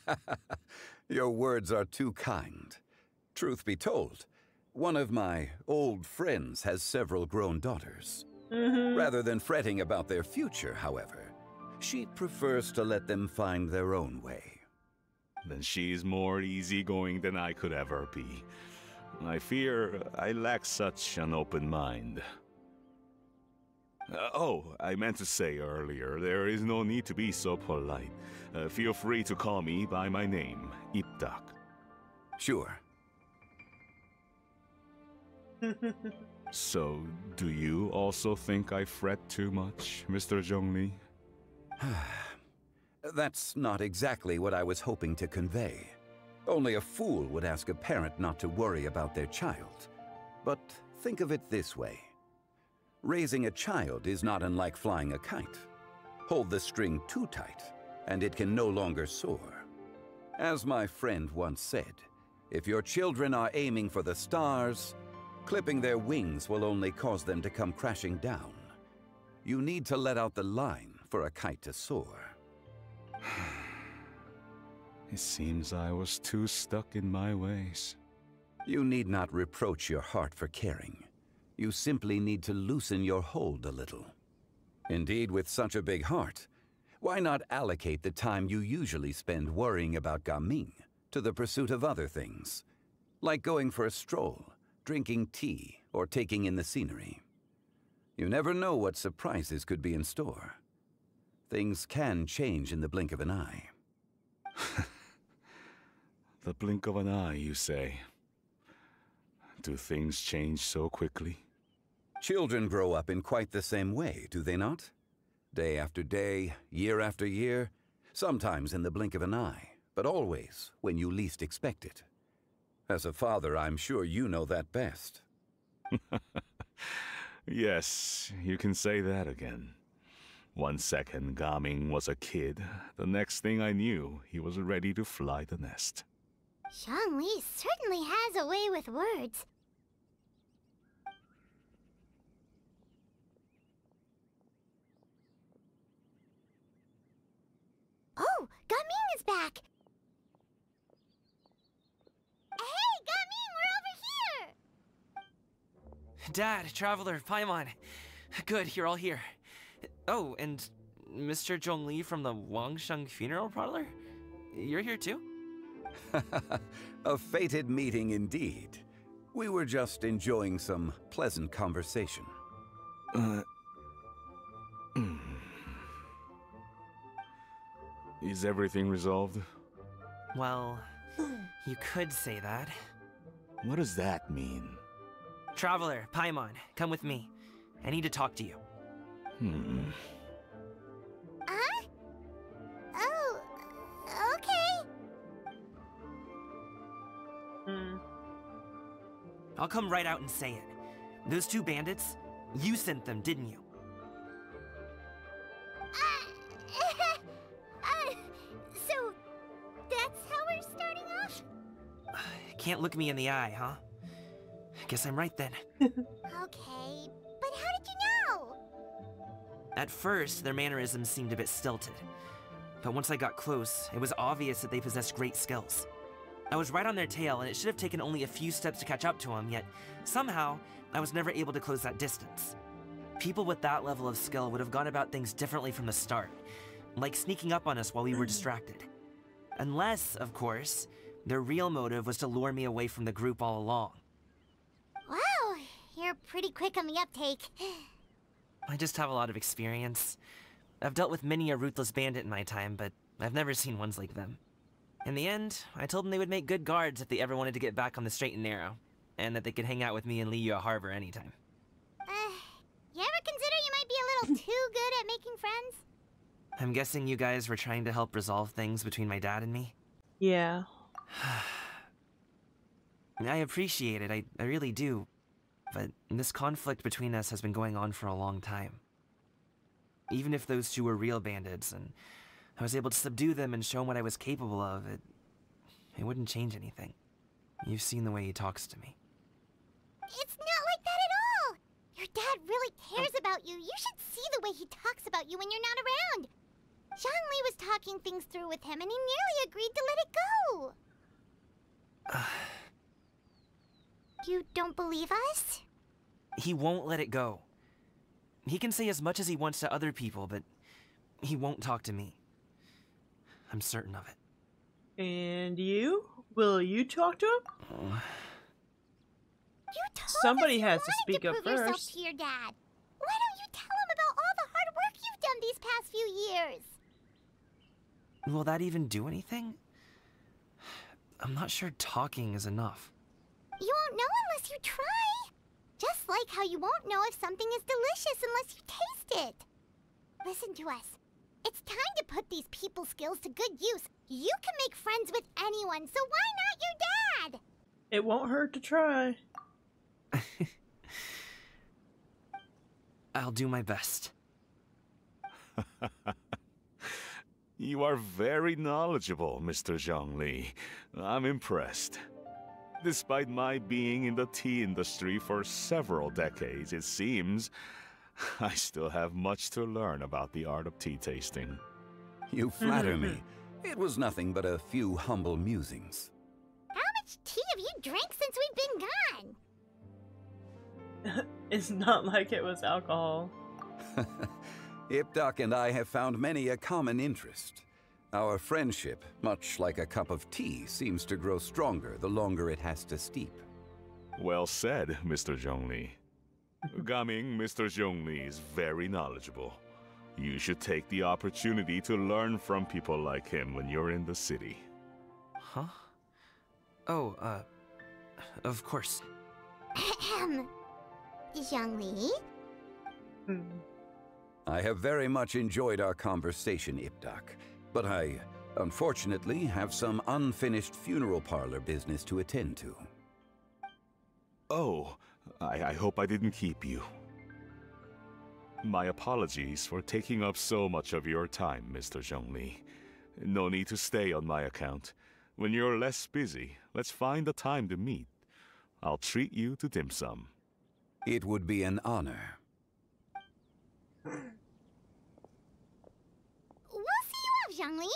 Your words are too kind. Truth be told, one of my old friends has several grown daughters. Mm-hmm. Rather than fretting about their future, however, she prefers to let them find their own way. Then she's more easygoing than I could ever be. I fear I lack such an open mind. Uh, oh, I meant to say earlier, there is no need to be so polite. Uh, feel free to call me by my name, Ipdak. Sure. So, do you also think I fret too much, Mr. Zhongli? That's not exactly what I was hoping to convey. Only a fool would ask a parent not to worry about their child. But think of it this way. Raising a child is not unlike flying a kite. Hold the string too tight, and it can no longer soar. As my friend once said, if your children are aiming for the stars, clipping their wings will only cause them to come crashing down. You need to let out the line for a kite to soar. It seems I was too stuck in my ways. You need not reproach your heart for caring. You simply need to loosen your hold a little. Indeed, with such a big heart, why not allocate the time you usually spend worrying about Gaming to the pursuit of other things? Like going for a stroll, drinking tea, or taking in the scenery. You never know what surprises could be in store. Things can change in the blink of an eye. The blink of an eye, you say? Do things change so quickly? Children grow up in quite the same way, do they not? Day after day, year after year, sometimes in the blink of an eye, but always when you least expect it. As a father, I'm sure you know that best. yes, you can say that again. One second, Gaming was a kid. The next thing I knew, he was ready to fly the nest. Zhongli certainly has a way with words. Oh, Gaming is back! Hey, Gaming, we're over here! Dad, Traveler, Paimon. Good, you're all here. Oh, and Mr. Zhongli from the Wangsheng Funeral Parlor? You're here too? a fated meeting indeed. We were just enjoying some pleasant conversation. Uh. mm. Is everything resolved? Well, you could say that. What does that mean? Traveler, Paimon, come with me. I need to talk to you. Hmm. Huh? Oh, okay. Hmm. I'll come right out and say it. Those two bandits, you sent them, didn't you? uh, so, that's how we're starting off? Can't look me in the eye, huh? Guess I'm right then. okay, At first, their mannerisms seemed a bit stilted. But once I got close, it was obvious that they possessed great skills. I was right on their tail, and it should have taken only a few steps to catch up to them, yet somehow, I was never able to close that distance. People with that level of skill would have gone about things differently from the start, like sneaking up on us while we were mm. distracted. Unless, of course, their real motive was to lure me away from the group all along. Wow, you're pretty quick on the uptake. I just have a lot of experience. I've dealt with many a ruthless bandit in my time, but I've never seen ones like them. In the end, I told them they would make good guards if they ever wanted to get back on the straight and narrow, and that they could hang out with me in Liyue Harbor anytime. Uh, you ever consider you might be a little too good at making friends? I'm guessing you guys were trying to help resolve things between my dad and me? Yeah. I appreciate it, I, I really do. But this conflict between us has been going on for a long time. Even if those two were real bandits, and I was able to subdue them and show them what I was capable of, it, it wouldn't change anything. You've seen the way he talks to me. It's not like that at all! Your dad really cares about you. You should see the way he talks about you when you're not around. Zhongli was talking things through with him, and he nearly agreed to let it go. You don't believe us? He won't let it go. He can say as much as he wants to other people, but he won't talk to me. I'm certain of it. And you? Will you talk to him? You told Somebody us you has to speak to up prove yourself first. to your dad. Why don't you tell him about all the hard work you've done these past few years? Will that even do anything? I'm not sure talking is enough. You won't know unless you try. Just like how you won't know if something is delicious unless you taste it. Listen to us. It's time to put these people skills to good use. You can make friends with anyone, so why not your dad? It won't hurt to try. I'll do my best. You are very knowledgeable, Mr. Zhongli. I'm impressed. Despite my being in the tea industry for several decades, it seems I still have much to learn about the art of tea tasting. You flatter me. It was nothing but a few humble musings. How much tea have you drank since we've been gone? it's not like it was alcohol. Ipdak and I have found many a common interest. Our friendship, much like a cup of tea, seems to grow stronger the longer it has to steep. Well said, Mr. Zhongli. Gaming, Mr. Zhongli is very knowledgeable. You should take the opportunity to learn from people like him when you're in the city. Huh? Oh, uh, of course. Ahem. Zhongli? I have very much enjoyed our conversation, Ipdak, but I, unfortunately, have some unfinished funeral parlor business to attend to. Oh, I, I hope I didn't keep you. My apologies for taking up so much of your time, Mr. Zhongli. No need to stay on my account. When you're less busy, let's find a time to meet. I'll treat you to dim sum. It would be an honor. We'll see you off, Zhongli.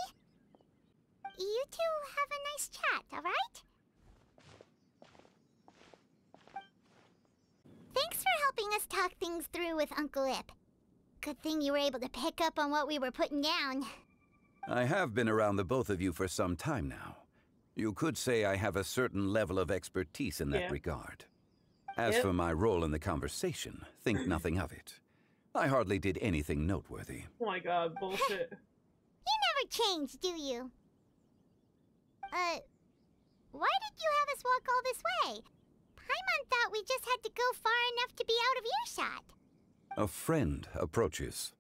You two have a nice chat, alright? Thanks for helping us talk things through with Uncle Ip. Good thing you were able to pick up on what we were putting down. I have been around the both of you for some time now. You could say I have a certain level of expertise in that Yeah. regard. As Yep. for my role in the conversation, think nothing of it. I hardly did anything noteworthy. Oh my god, bullshit. You never change, do you? Uh, why did you have us walk all this way? Paimon thought we just had to go far enough to be out of earshot. A friend approaches.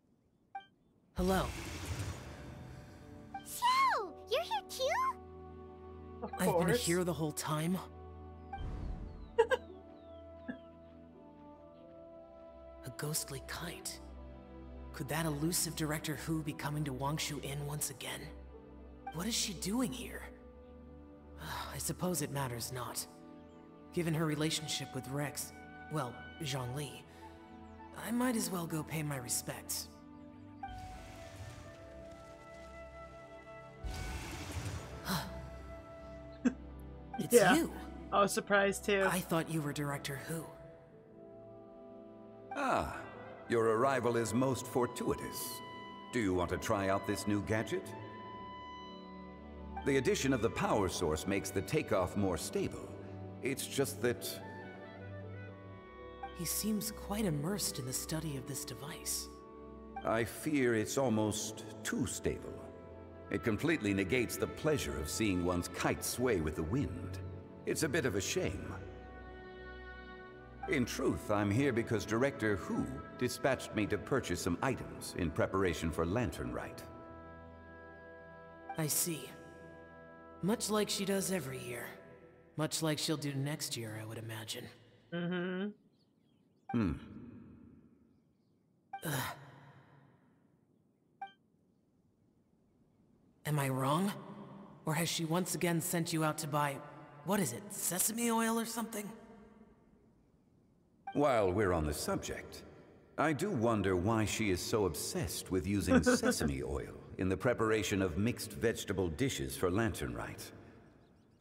Hello. So, you're here too? Of I've been here the whole time. A ghostly kite. Could that elusive Director Hu be coming to Wangshu Inn once again? What is she doing here? I suppose it matters not. Given her relationship with Rex, well, Zhongli, I might as well go pay my respects. It's Yeah. you. I was surprised too. I thought you were Director Hu. Ah, your arrival is most fortuitous. Do you want to try out this new gadget? The addition of the power source makes the takeoff more stable. It's just that He seems quite immersed in the study of this device. I fear it's almost too stable. It completely negates the pleasure of seeing one's kite sway with the wind. It's a bit of a shame. In truth, I'm here because Director Hu dispatched me to purchase some items in preparation for Lantern Rite. I see. Much like she does every year. Much like she'll do next year, I would imagine. Mm-hmm. Hmm. Ugh. Am I wrong? Or has she once again sent you out to buy, what is it, sesame oil or something? While we're on the subject, I do wonder why she is so obsessed with using sesame oil in the preparation of mixed vegetable dishes for Lantern Rite.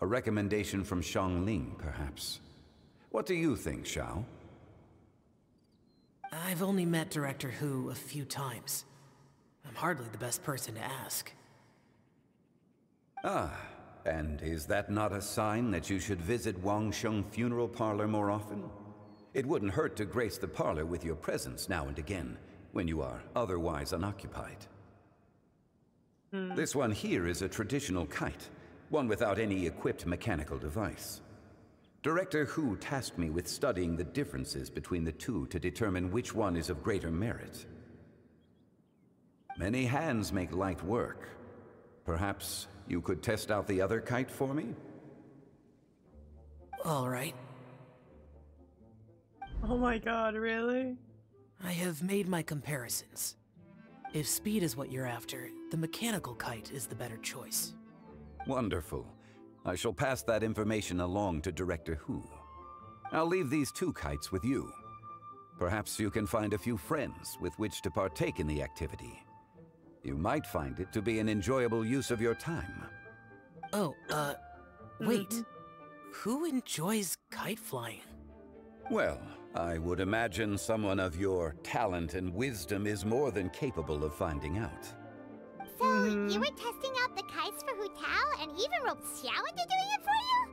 A recommendation from Xiangling, perhaps. What do you think, Xiao? I've only met Director Hu a few times. I'm hardly the best person to ask. Ah, and is that not a sign that you should visit Wangsheng Funeral Parlor more often? It wouldn't hurt to grace the parlor with your presence now and again, when you are otherwise unoccupied. Hmm. This one here is a traditional kite, one without any equipped mechanical device. Director Hu tasked me with studying the differences between the two to determine which one is of greater merit. Many hands make light work. Perhaps you could test out the other kite for me? All right. Oh my god, really? I have made my comparisons. If speed is what you're after, the mechanical kite is the better choice. Wonderful. I shall pass that information along to Director Hu. I'll leave these two kites with you. Perhaps you can find a few friends with which to partake in the activity. You might find it to be an enjoyable use of your time. Oh, uh, wait. Who enjoys kite flying? Well, I would imagine someone of your talent and wisdom is more than capable of finding out. So, you were testing out the kites for Hu Tao and even roped Xiao into doing it for you?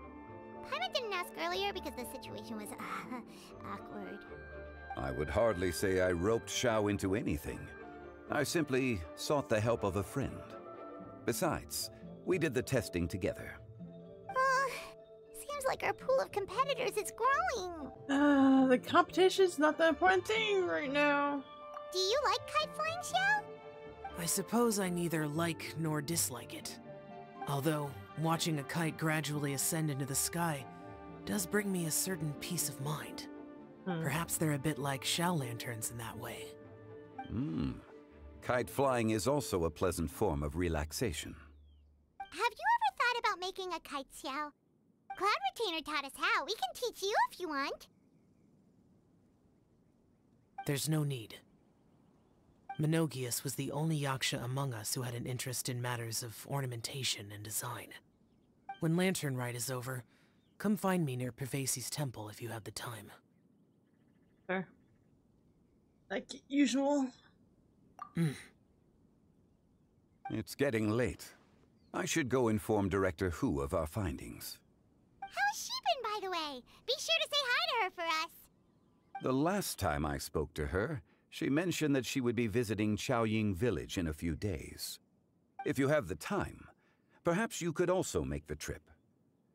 Paimon didn't ask earlier because the situation was uh, awkward. I would hardly say I roped Xiao into anything. I simply sought the help of a friend. Besides, we did the testing together. Uh, seems like our pool of competitors is growing. The competition's not the important thing right now. Do you like kite flying, Xiao? I suppose I neither like nor dislike it. Although, watching a kite gradually ascend into the sky does bring me a certain peace of mind. Hmm. Perhaps they're a bit like Xiao lanterns in that way. Hmm. Kite flying is also a pleasant form of relaxation. Have you ever thought about making a kite, Xiao? Cloud Retainer taught us how. We can teach you if you want. There's no need. Menogias was the only Yaksha among us who had an interest in matters of ornamentation and design. When Lantern Rite is over, come find me near Pervases' temple if you have the time. Fair. Like usual. Hmm. It's getting late. I should go inform Director Hu of our findings. How's she been, by the way? Be sure to say hi to her for us. The last time I spoke to her, she mentioned that she would be visiting Qiaoying Village in a few days. If you have the time, perhaps you could also make the trip.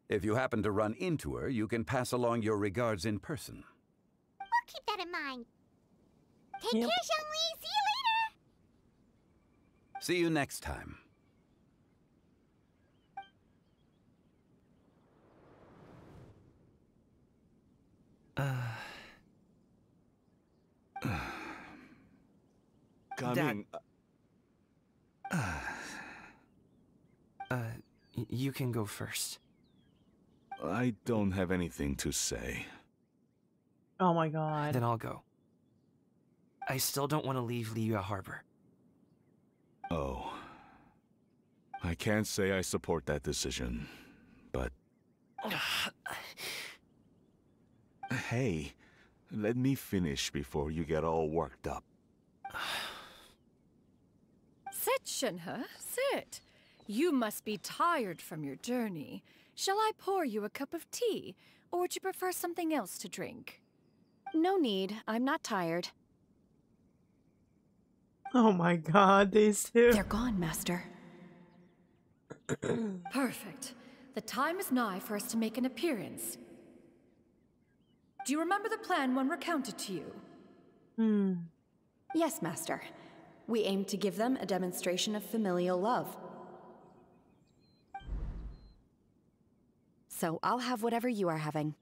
If you happen to run into her, you can pass along your regards in person. We'll keep that in mind. Take Yep. care, Xiangli. See you later. See you next time. Uh, Gaming. Uh, y- you can go first. I don't have anything to say. Oh my god. Then I'll go. I still don't want to leave Liyue Harbor. Oh. I can't say I support that decision, but hey, let me finish before you get all worked up. Sit, Shenhe, sit. You must be tired from your journey. Shall I pour you a cup of tea, or would you prefer something else to drink? No need. I'm not tired. Oh my god, these two. They're gone, Master. Perfect. The time is nigh for us to make an appearance. Do you remember the plan one recounted to you? Hmm. Yes, Master. We aim to give them a demonstration of familial love. So I'll have whatever you are having.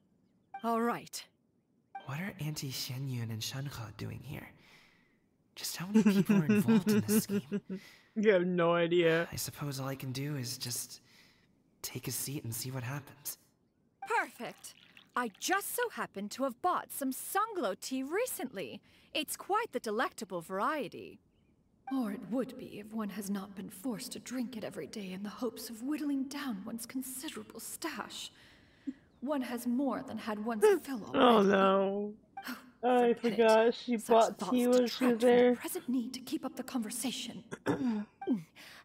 All right. What are Auntie Xianyun and Shenhe doing here? Just how many people are involved in this scheme? You have no idea. I suppose all I can do is just take a seat and see what happens. Perfect. I just so happen to have bought some Sunglow tea recently. It's quite the delectable variety. Or it would be if one has not been forced to drink it every day in the hopes of whittling down one's considerable stash. One has more than had one's fill already. Oh no. Oh, I forgot she Such bought tea when she was from the there. present need to keep up the conversation.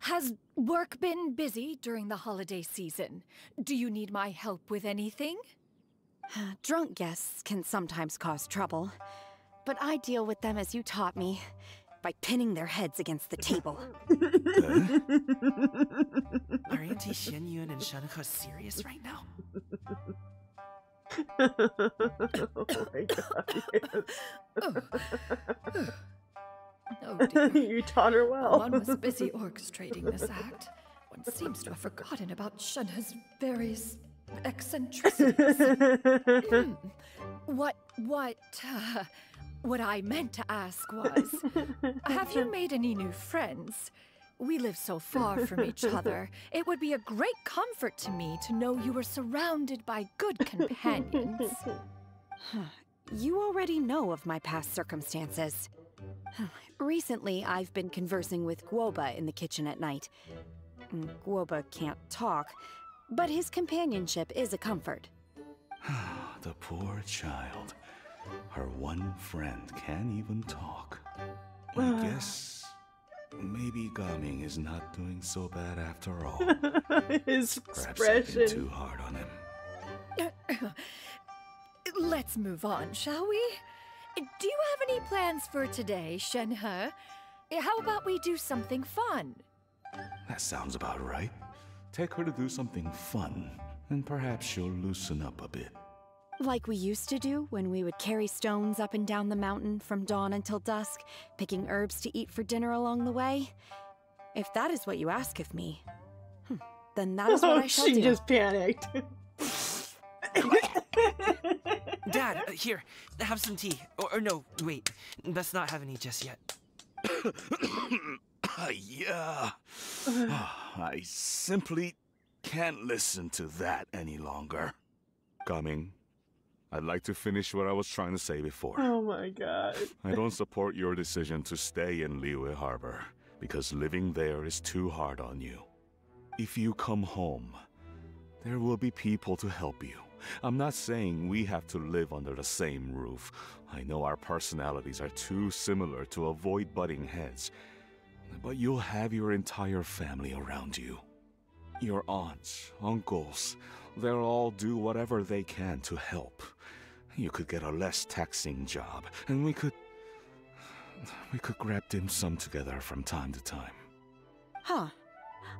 Has work been busy during the holiday season? Do you need my help with anything? Drunk guests can sometimes cause trouble, but I deal with them as you taught me, by pinning their heads against the table. Are Auntie Xianyun and Shenhe serious right now? oh my god, Oh dear. you taught her well. One was busy orchestrating this act. One seems to have forgotten about Shenhe's various eccentricities. Hmm. What, what, uh, what I meant to ask was, have you made any new friends? We live so far from each other. It would be a great comfort to me to know you were surrounded by good companions. You already know of my past circumstances. Recently, I've been conversing with Guoba in the kitchen at night. Mm, Guoba can't talk, but his companionship is a comfort. the poor child. Her one friend can't even talk. I uh, guess maybe Gaming is not doing so bad after all. His Perhaps I've been too hard on him. Let's move on, shall we? Do you have any plans for today, Shenhe? How about we do something fun? That sounds about right. Take her to do something fun, and perhaps she'll loosen up a bit. Like we used to do when we would carry stones up and down the mountain from dawn until dusk, picking herbs to eat for dinner along the way. If that is what you ask of me, hmm, then that is what I shall she do. just panicked. Dad, uh, here, have some tea. Or, or no, wait, let's not have any just yet. Ah, yeah. Ah, I simply can't listen to that any longer. Gaming. I'd like to finish what I was trying to say before. Oh my god. I don't support your decision to stay in Liyue Harbor because living there is too hard on you. If you come home, there will be people to help you. I'm not saying we have to live under the same roof. I know our personalities are too similar to avoid butting heads. But you'll have your entire family around you. Your aunts, uncles, they'll all do whatever they can to help. You could get a less taxing job, and we could. We could grab dim sum together from time to time. Huh.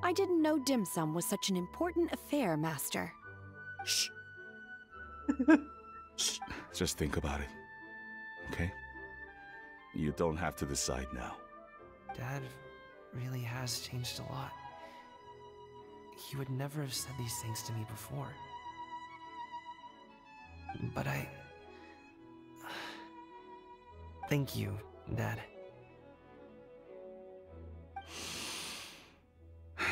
I didn't know dim sum was such an important affair, Master. Shh. Just think about it. Okay? You don't have to decide now. Dad really has changed a lot. He would never have said these things to me before. But I. Thank you, Dad.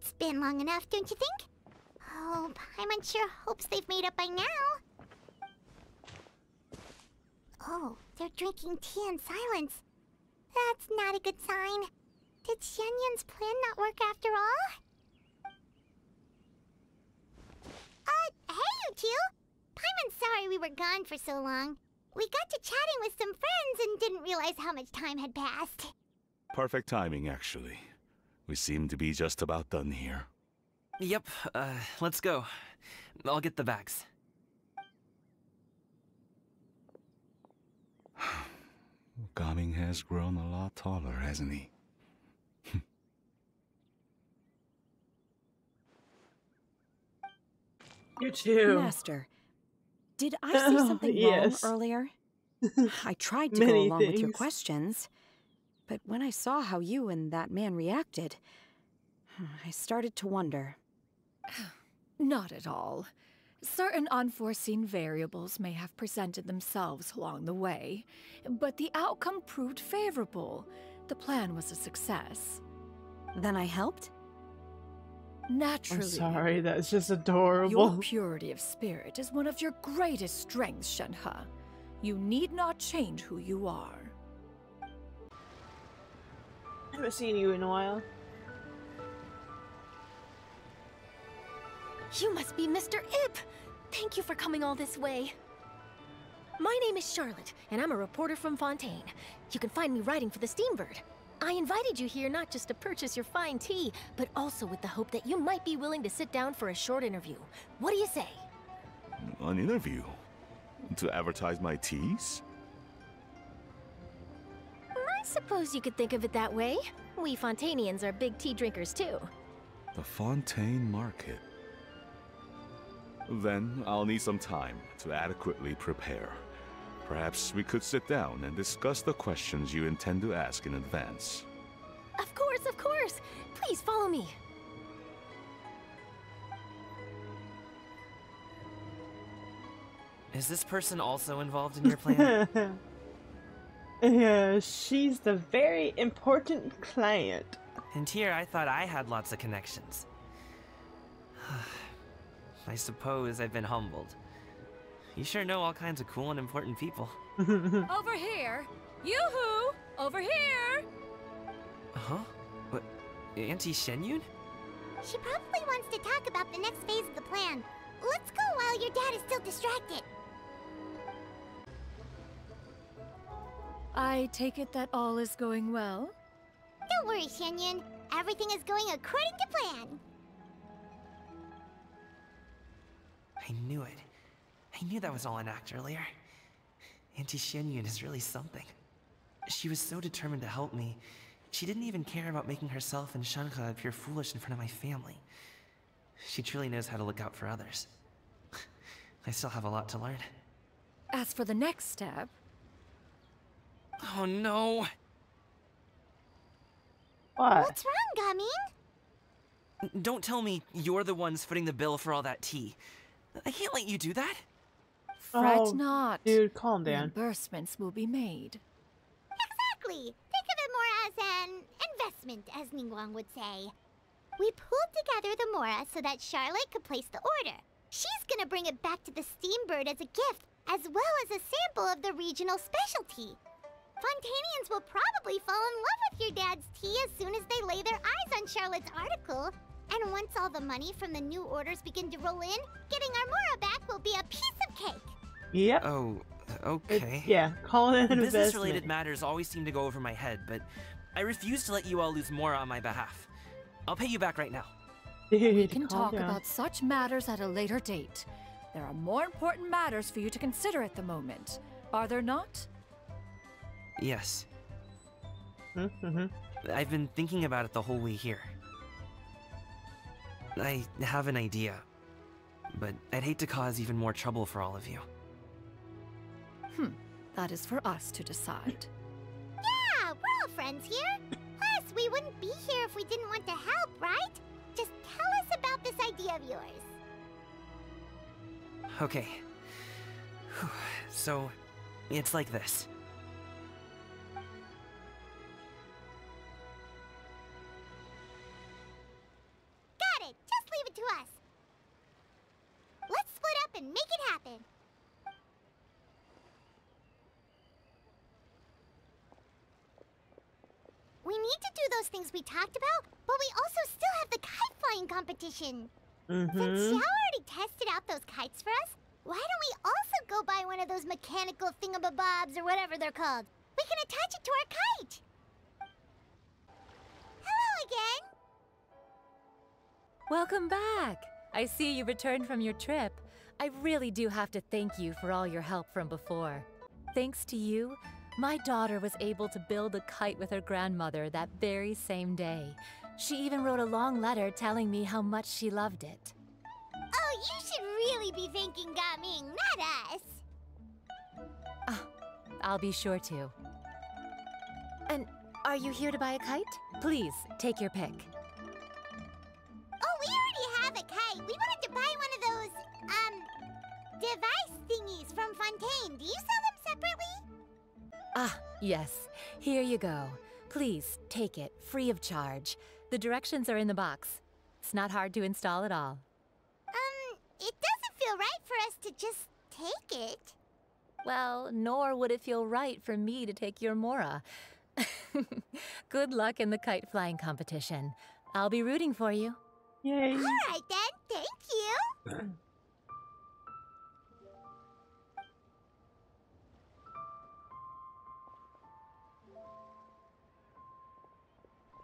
It's been long enough, don't you think? Oh, I'm unsure hopes they've made up by now. Oh, they're drinking tea in silence. That's not a good sign. Did Xianyun's plan not work after all? Uh, hey, you two! Paimon's sorry we were gone for so long. We got to chatting with some friends and didn't realize how much time had passed. Perfect timing, actually. We seem to be just about done here. Yep, uh, let's go. I'll get the bags. Gaming has grown a lot taller, hasn't he? You too. Master, did I see something Yes. wrong earlier? I tried to go Many along with your questions, but when I saw how you and that man reacted, I started to wonder. Not at all. Certain unforeseen variables may have presented themselves along the way, but the outcome proved favorable. The plan was a success. Then I helped? Naturally. I'm sorry, that's just adorable. Your purity of spirit is one of your greatest strengths, Shenhe. You need not change who you are. I haven't seen you in a while. You must be Mr. Ip! Thank you for coming all this way. My name is Charlotte, and I'm a reporter from Fontaine. You can find me writing for the Steambird. I invited you here not just to purchase your fine tea, but also with the hope that you might be willing to sit down for a short interview. What do you say? An interview? To advertise my teas? I suppose you could think of it that way. We Fontainians are big tea drinkers too. The Fontaine Market. Then I'll need some time to adequately prepare. Perhaps we could sit down and discuss the questions you intend to ask in advance. Of course, of course! Please follow me. Is this person also involved in your plan? yeah, she's the very important client. and here I thought I had lots of connections. I suppose I've been humbled. You sure know all kinds of cool and important people. Over here! Yoo-hoo! Over here! Huh? What? Auntie Xianyun? She probably wants to talk about the next phase of the plan. Let's go while your dad is still distracted. I take it that all is going well? Don't worry, Xianyun. Everything is going according to plan. I knew it. I knew that was all an act earlier. Auntie Xianyun is really something. She was so determined to help me. She didn't even care about making herself and Shenhe appear foolish in front of my family. She truly knows how to look out for others. I still have a lot to learn. As for the next step... Oh no! What? What's wrong, Gaming? Don't tell me you're the ones footing the bill for all that tea. I can't let you do that. Oh, Fret Oh, not. Dude, calm down. Reimbursements will be made. Exactly. Think of it more as an investment, as Ningguang would say. We pulled together the Mora so that Charlotte could place the order. She's gonna bring it back to the Steambird as a gift, as well as a sample of the regional specialty. Fontainians will probably fall in love with your dad's tea as soon as they lay their eyes on Charlotte's article. And once all the money from the new orders begin to roll in, getting our Mora back will be a piece of cake. Yep. Oh, okay. yeah, call it an Business-related matters always seem to go over my head, but I refuse to let you all lose more on my behalf. I'll pay you back right now. We can talk about such matters at a later date. There are more important matters for you to consider at the moment, are there not? Yes. Mm-hmm. I've been thinking about it the whole way here. I have an idea, but I'd hate to cause even more trouble for all of you. Hmm, that is for us to decide. Yeah, we're all friends here. Plus, we wouldn't be here if we didn't want to help, right? Just tell us about this idea of yours. Okay. Whew. So, it's like this. Things we talked about, but we also still have the kite flying competition. Since Mm-hmm. Xiao already tested out those kites for us, why don't we also go buy one of those mechanical thingamabobs or whatever they're called? We can attach it to our kite. Hello again. Welcome back. I see you returned from your trip. I really do have to thank you for all your help from before. Thanks to you, my daughter was able to build a kite with her grandmother that very same day. She even wrote a long letter telling me how much she loved it. Oh, you should really be thanking Gaming, not us. I'll be sure to. And are you here to buy a kite? Please, take your pick. Oh, we already have a kite. We wanted to buy one of those, um, device thingies from Fontaine. Do you sell them separately? Ah, yes. Here you go. Please, take it, free of charge. The directions are in the box. It's not hard to install at all. Um, it doesn't feel right for us to just take it. Well, nor would it feel right for me to take your Mora. Good luck in the kite flying competition. I'll be rooting for you. Yay. All right then, thank you.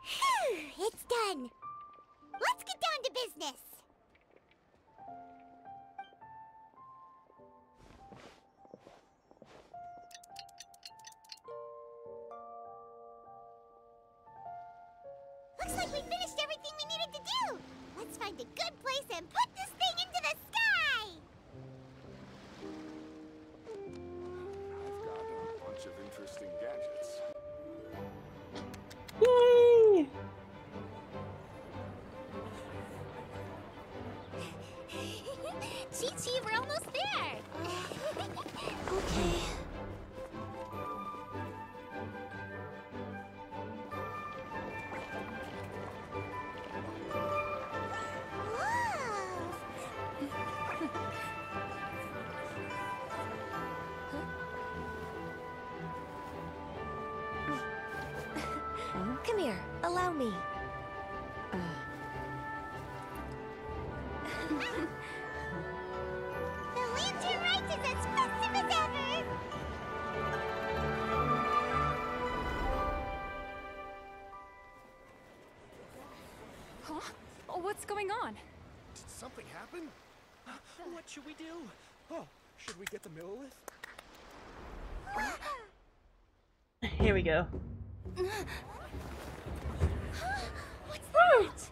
it's done. Let's get down to business. Looks like we finished everything we needed to do. Let's find a good place and put this thing into the sky. I've got a bunch of interesting gadgets. Yay! tell me. Uh. the lantern is as festive as ever! Huh? What's going on? Did something happen? What should we do? Oh, should we get the Millelith? Here we go. What's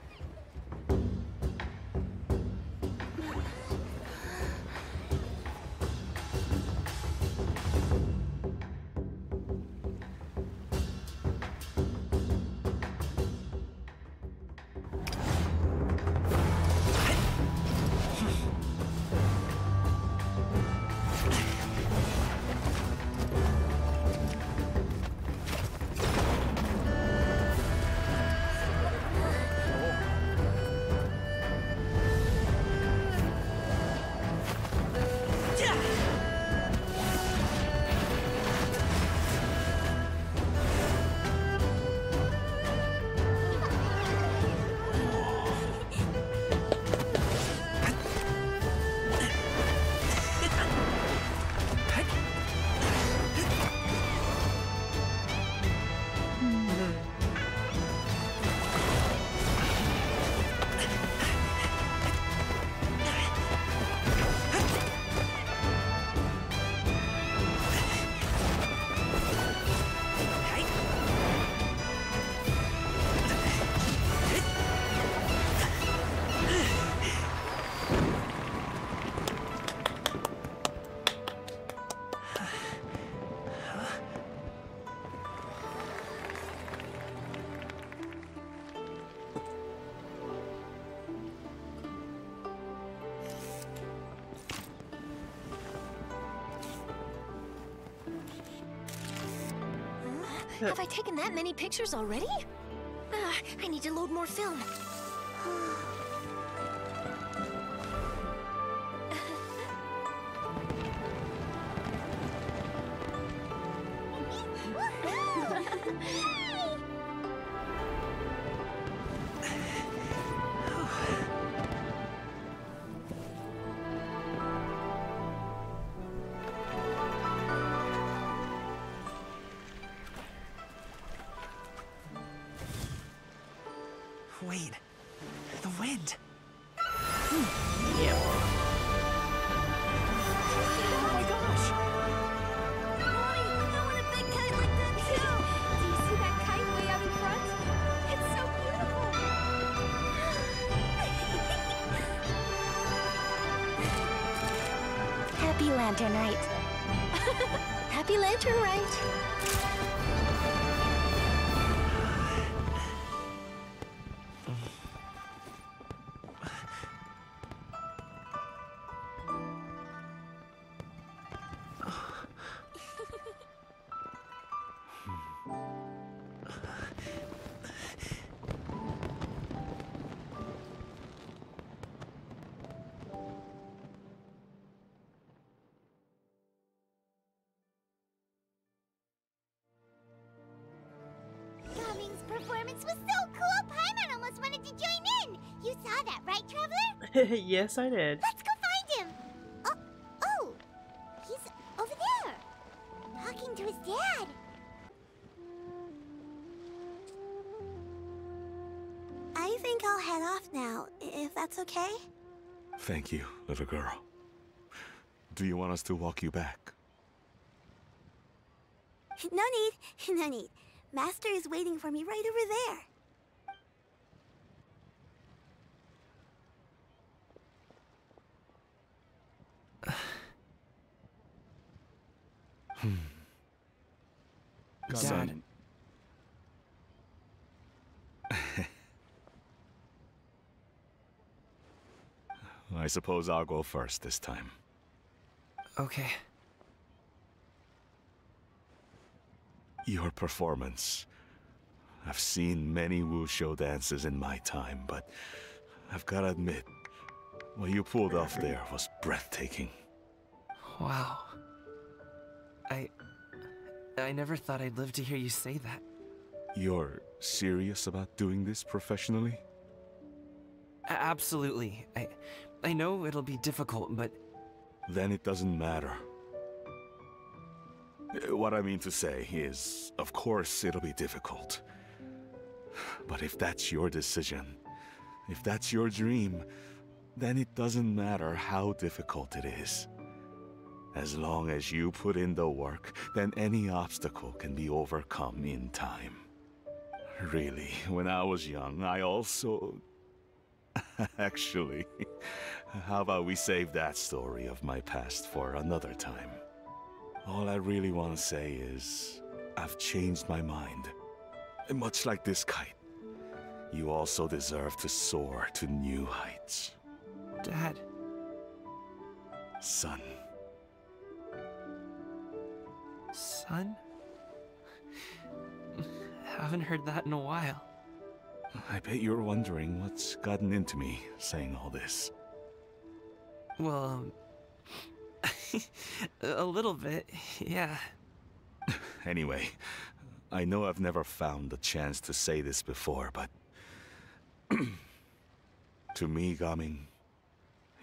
Have I taken that many pictures already? Ah, I need to load more film. Lantern Rite. Happy Lantern Rite. yes, I did. Let's go find him. Oh, oh, he's over there, talking to his dad. I think I'll head off now, if that's okay. Thank you, little girl. Do you want us to walk you back? No need, no need. Master is waiting for me right over there. Son. I suppose I'll go first this time. Okay. Your performance. I've seen many wushou dances in my time, but I've gotta admit, what you pulled off there was breathtaking. Wow. I. I never thought I'd live to hear you say that. You're serious about doing this professionally? A- absolutely. I. I know it'll be difficult, but Then it doesn't matter. What I mean to say is, of course, it'll be difficult. But if that's your decision, If that's your dream, then it doesn't matter how difficult it is. As long as you put in the work, then any obstacle can be overcome in time. Really, when I was young, I also. Actually, how about we save that story of my past for another time? All I really want to say is, I've changed my mind. And much like this kite, you also deserve to soar to new heights. Dad. Son. Son? Haven't heard that in a while. I bet you're wondering what's gotten into me saying all this. Well, um, a little bit, yeah. Anyway, I know I've never found the chance to say this before, but to me, Gaming,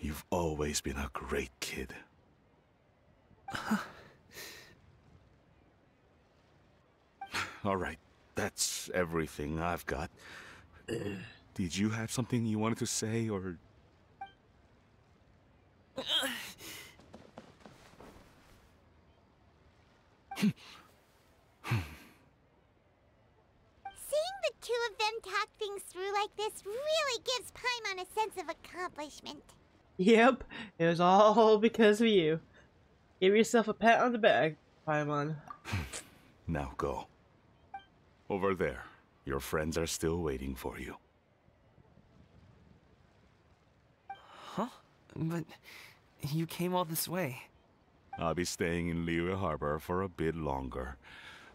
you've always been a great kid. All right, that's everything I've got. Did you have something you wanted to say, or Seeing the two of them talk things through like this really gives Paimon a sense of accomplishment. Yep, it was all because of you. Give yourself a pat on the back, Paimon. now go? Over there. Your friends are still waiting for you. Huh? But you came all this way. I'll be staying in Liyue Harbor for a bit longer.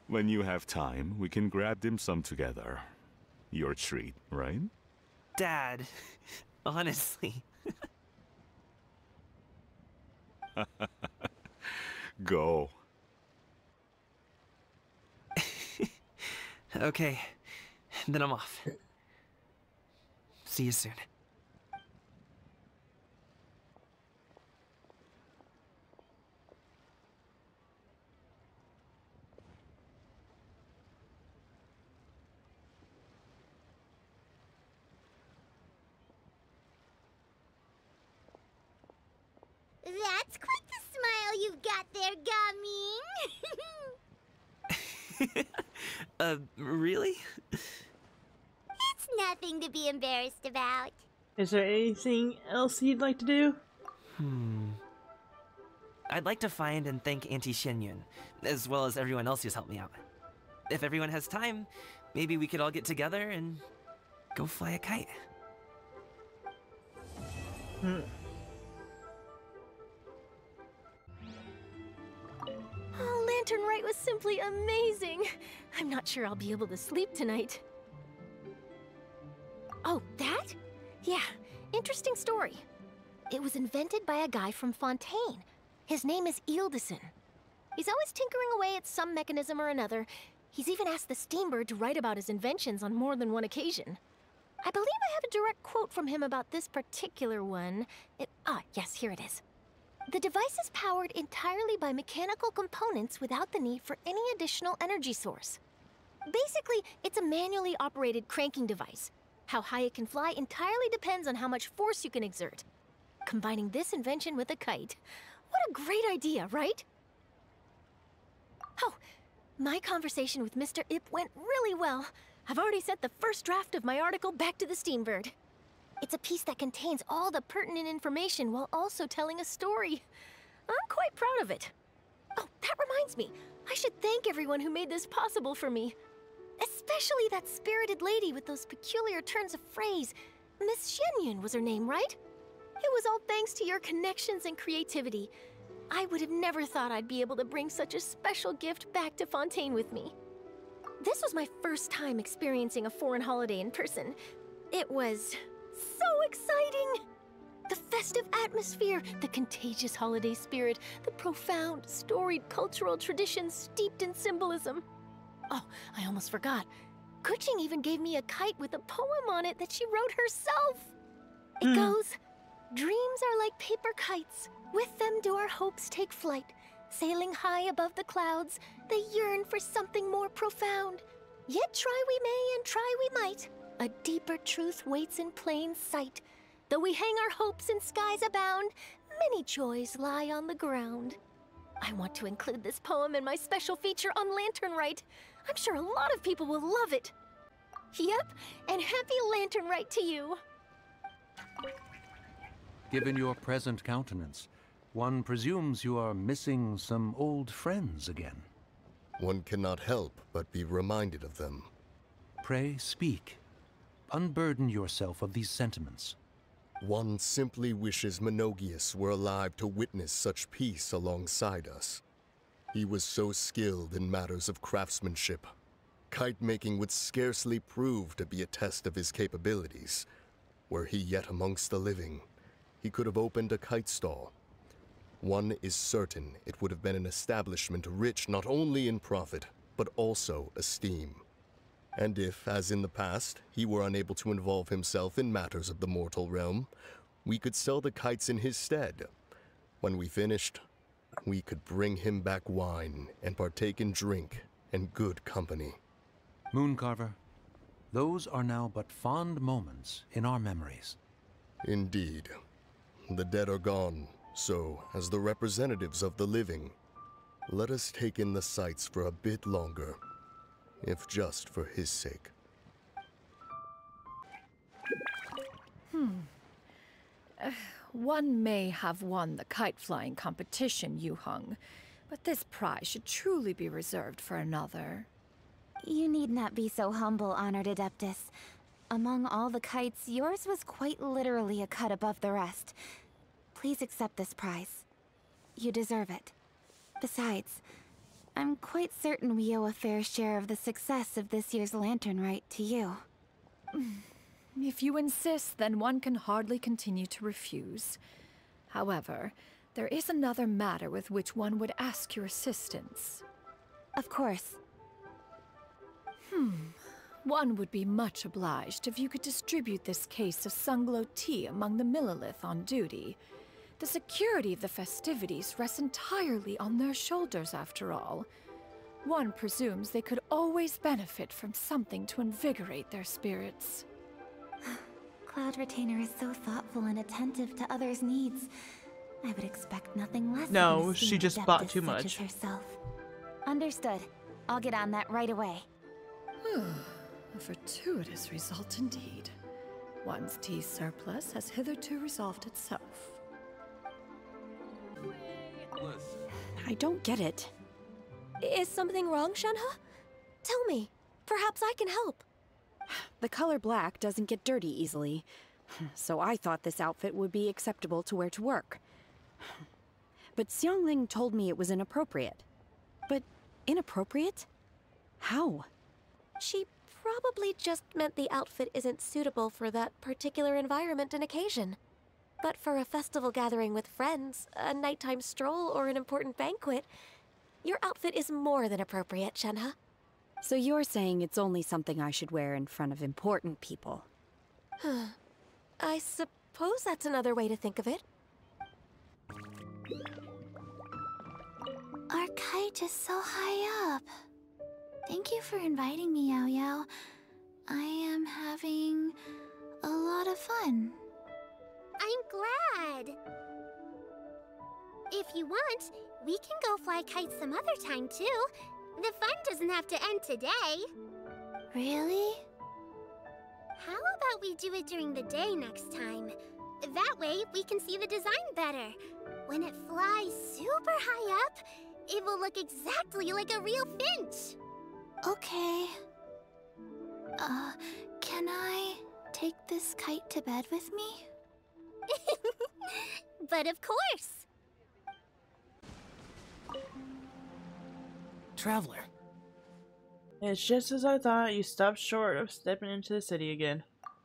When you have time, we can grab dim sum together. Your treat, right? Dad, honestly. Go. okay, then I'm off. See you soon. That's quite the smile you've got there, Gaming. uh, really? it's nothing to be embarrassed about. Is there anything else you'd like to do? Hmm. I'd like to find and thank Auntie Xianyun, as well as everyone else who's helped me out. If everyone has time, maybe we could all get together and go fly a kite. Hmm. Lantern Rite was simply amazing. I'm not sure I'll be able to sleep tonight. Oh, that? Yeah, interesting story. It was invented by a guy from Fontaine. His name is Ildison. He's always tinkering away at some mechanism or another. He's even asked the Steambird to write about his inventions on more than one occasion. I believe I have a direct quote from him about this particular one. It, ah, yes, here it is. The device is powered entirely by mechanical components without the need for any additional energy source. Basically, it's a manually operated cranking device. How high it can fly entirely depends on how much force you can exert. Combining this invention with a kite. What a great idea, right? Oh, my conversation with Mr. Ip went really well. I've already sent the first draft of my article back to the Steambird. It's a piece that contains all the pertinent information while also telling a story. I'm quite proud of it. Oh, that reminds me. I should thank everyone who made this possible for me. Especially that spirited lady with those peculiar turns of phrase. Miss Xianyun was her name, right? It was all thanks to your connections and creativity. I would have never thought I'd be able to bring such a special gift back to Fontaine with me. This was my first time experiencing a foreign holiday in person. It was so exciting! The festive atmosphere, the contagious holiday spirit, the profound, storied cultural traditions steeped in symbolism. Oh, I almost forgot. Keqing even gave me a kite with a poem on it that she wrote herself. It Hmm. goes Dreams are like paper kites. With them do our hopes take flight. Sailing high above the clouds, they yearn for something more profound. Yet try we may and try we might. A deeper truth waits in plain sight. Though we hang our hopes in skies abound, many joys lie on the ground. I want to include this poem in my special feature on Lantern Rite. I'm sure a lot of people will love it. Yep, and happy Lantern Rite to you. Given your present countenance, one presumes you are missing some old friends again. One cannot help but be reminded of them. Pray speak. Unburden yourself of these sentiments. One simply wishes Menogias were alive to witness such peace alongside us. He was so skilled in matters of craftsmanship. Kite making would scarcely prove to be a test of his capabilities. Were he yet amongst the living, he could have opened a kite stall. One is certain it would have been an establishment rich not only in profit, but also esteem. And if, as in the past, he were unable to involve himself in matters of the mortal realm, we could sell the kites in his stead. When we finished, we could bring him back wine and partake in drink and good company. Mooncarver, those are now but fond moments in our memories. Indeed. The dead are gone, so, as the representatives of the living, let us take in the sights for a bit longer, if just for his sake. Hmm. Uh, one may have won the kite flying competition you hung, but this prize should truly be reserved for another. You need not be so humble, Honored Adeptus. Among all the kites, yours was quite literally a cut above the rest. Please accept this prize. You deserve it. Besides, I'm quite certain we owe a fair share of the success of this year's Lantern Rite to you. If you insist, then one can hardly continue to refuse. However, there is another matter with which one would ask your assistance. Of course. Hmm. One would be much obliged if you could distribute this case of Sunglow tea among the Millelith on duty. The security of the festivities rests entirely on their shoulders, after all. One presumes they could always benefit from something to invigorate their spirits. Cloud Retainer is so thoughtful and attentive to others' needs. I would expect nothing less. No, of she just bought adeptus too such much. as herself. Understood. I'll get on that right away. A fortuitous result indeed. One's tea surplus has hitherto resolved itself. I don't get it. Is something wrong, Shenhe? Tell me. Perhaps I can help. The color black doesn't get dirty easily, so I thought this outfit would be acceptable to wear to work. But Xiangling told me it was inappropriate. But inappropriate? How? She probably just meant the outfit isn't suitable for that particular environment and occasion. But for a festival gathering with friends, a nighttime stroll, or an important banquet, your outfit is more than appropriate, Shenhe. So you're saying it's only something I should wear in front of important people? Huh. I suppose that's another way to think of it. Our kite is so high up. Thank you for inviting me, Yaoyao. I am having a lot of fun. I'm glad. If you want, we can go fly kites some other time too. The fun doesn't have to end today. Really? How about we do it during the day next time? That way, we can see the design better. When it flies super high up, it will look exactly like a real finch. Okay. Uh, can I take this kite to bed with me? but of course. Traveler, It's just as I thought. You stopped short of stepping into the city again.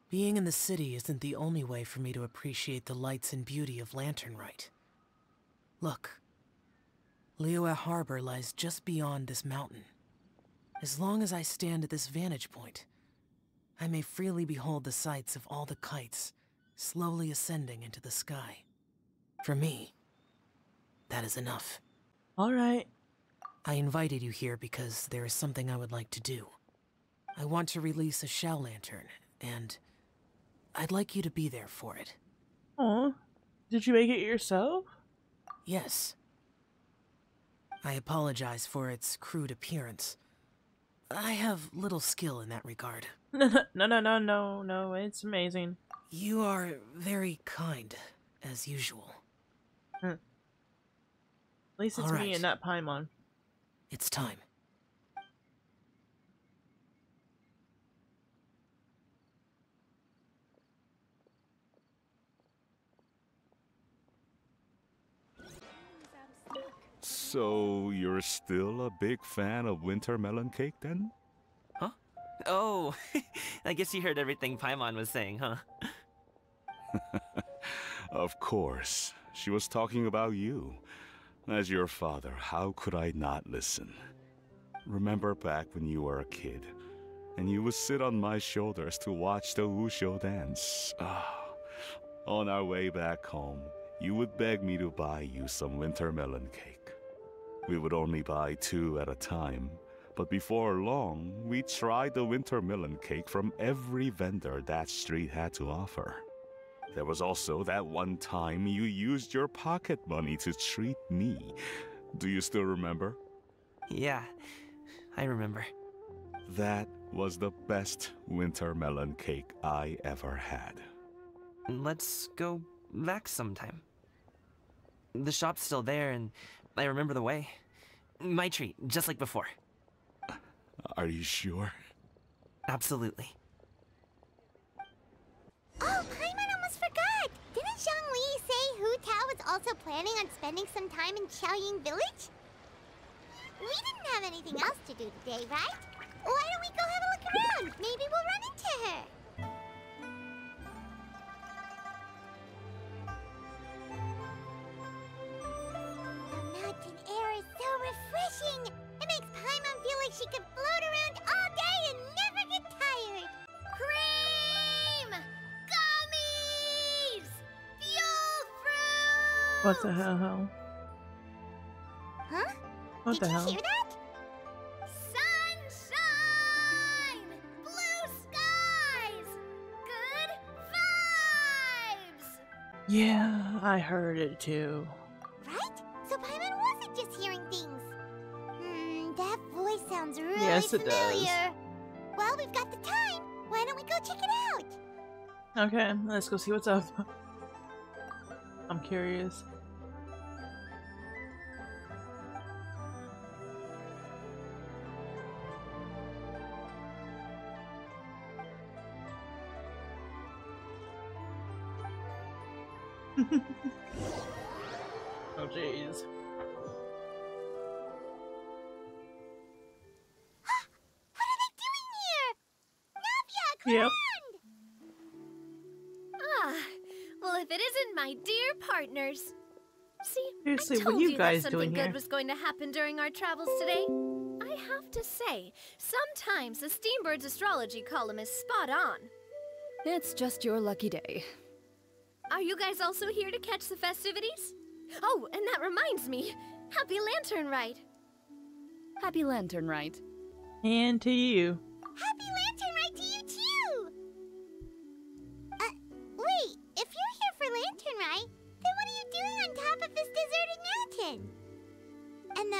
being in the city isn't the only way for me to appreciate the lights and beauty of Lantern Rite. Look, Liyue Harbor lies just beyond this mountain. As long as I stand at this vantage point, I may freely behold the sights of all the kites slowly ascending into the sky. For me, that is enough. All right. I invited you here because there is something I would like to do. I want to release a shell lantern and I'd like you to be there for it. Oh, did you make it yourself? Yes. I apologize for its crude appearance. I have little skill in that regard. no, no, no, no, no. It's amazing. You are very kind, as usual. Hmm. At least it's me and not Paimon. It's time. So, you're still a big fan of winter melon cake then? Huh? Oh, I guess you heard everything Paimon was saying, huh? Of course. She was talking about you. As your father, how could I not listen? Remember back when you were a kid, and you would sit on my shoulders to watch the Wushou dance. Ah, on our way back home, you would beg me to buy you some winter melon cake. We would only buy two at a time, but before long, we tried the winter melon cake from every vendor that street had to offer. There was also that one time you used your pocket money to treat me. Do you still remember? Yeah, I remember. That was the best winter melon cake I ever had. Let's go back sometime. The shop's still there, and I remember the way. My treat, just like before. Are you sure? Absolutely. Oh, Paimon almost forgot! Didn't Zhongli say Hu Tao was also planning on spending some time in Qiaoying Village? We didn't have anything else to do today, right? Why don't we go have a look around? Maybe we'll run into her. The air is so refreshing. It makes Paimon feel like she could float around all day and never get tired. Cream! Gummies! Fuel fruit! What the hell? hell? Huh? What Did the you hell? hear that? Sunshine! Blue skies! Good vibes! Yeah, I heard it too. Yes, it does. familiar. Well, we've got the time. Why don't we go check it out? Okay, let's go see what's up. I'm curious. Yep. Ah, well, if it isn't my dear partners. See, Seriously, I what are told you that something doing good here? was going to happen during our travels today. I have to say, sometimes the Steambird's astrology column is spot on. It's just your lucky day. Are you guys also here to catch the festivities? Oh, and that reminds me, Happy Lantern Rite. Happy Lantern Rite. And to you. Happy Lantern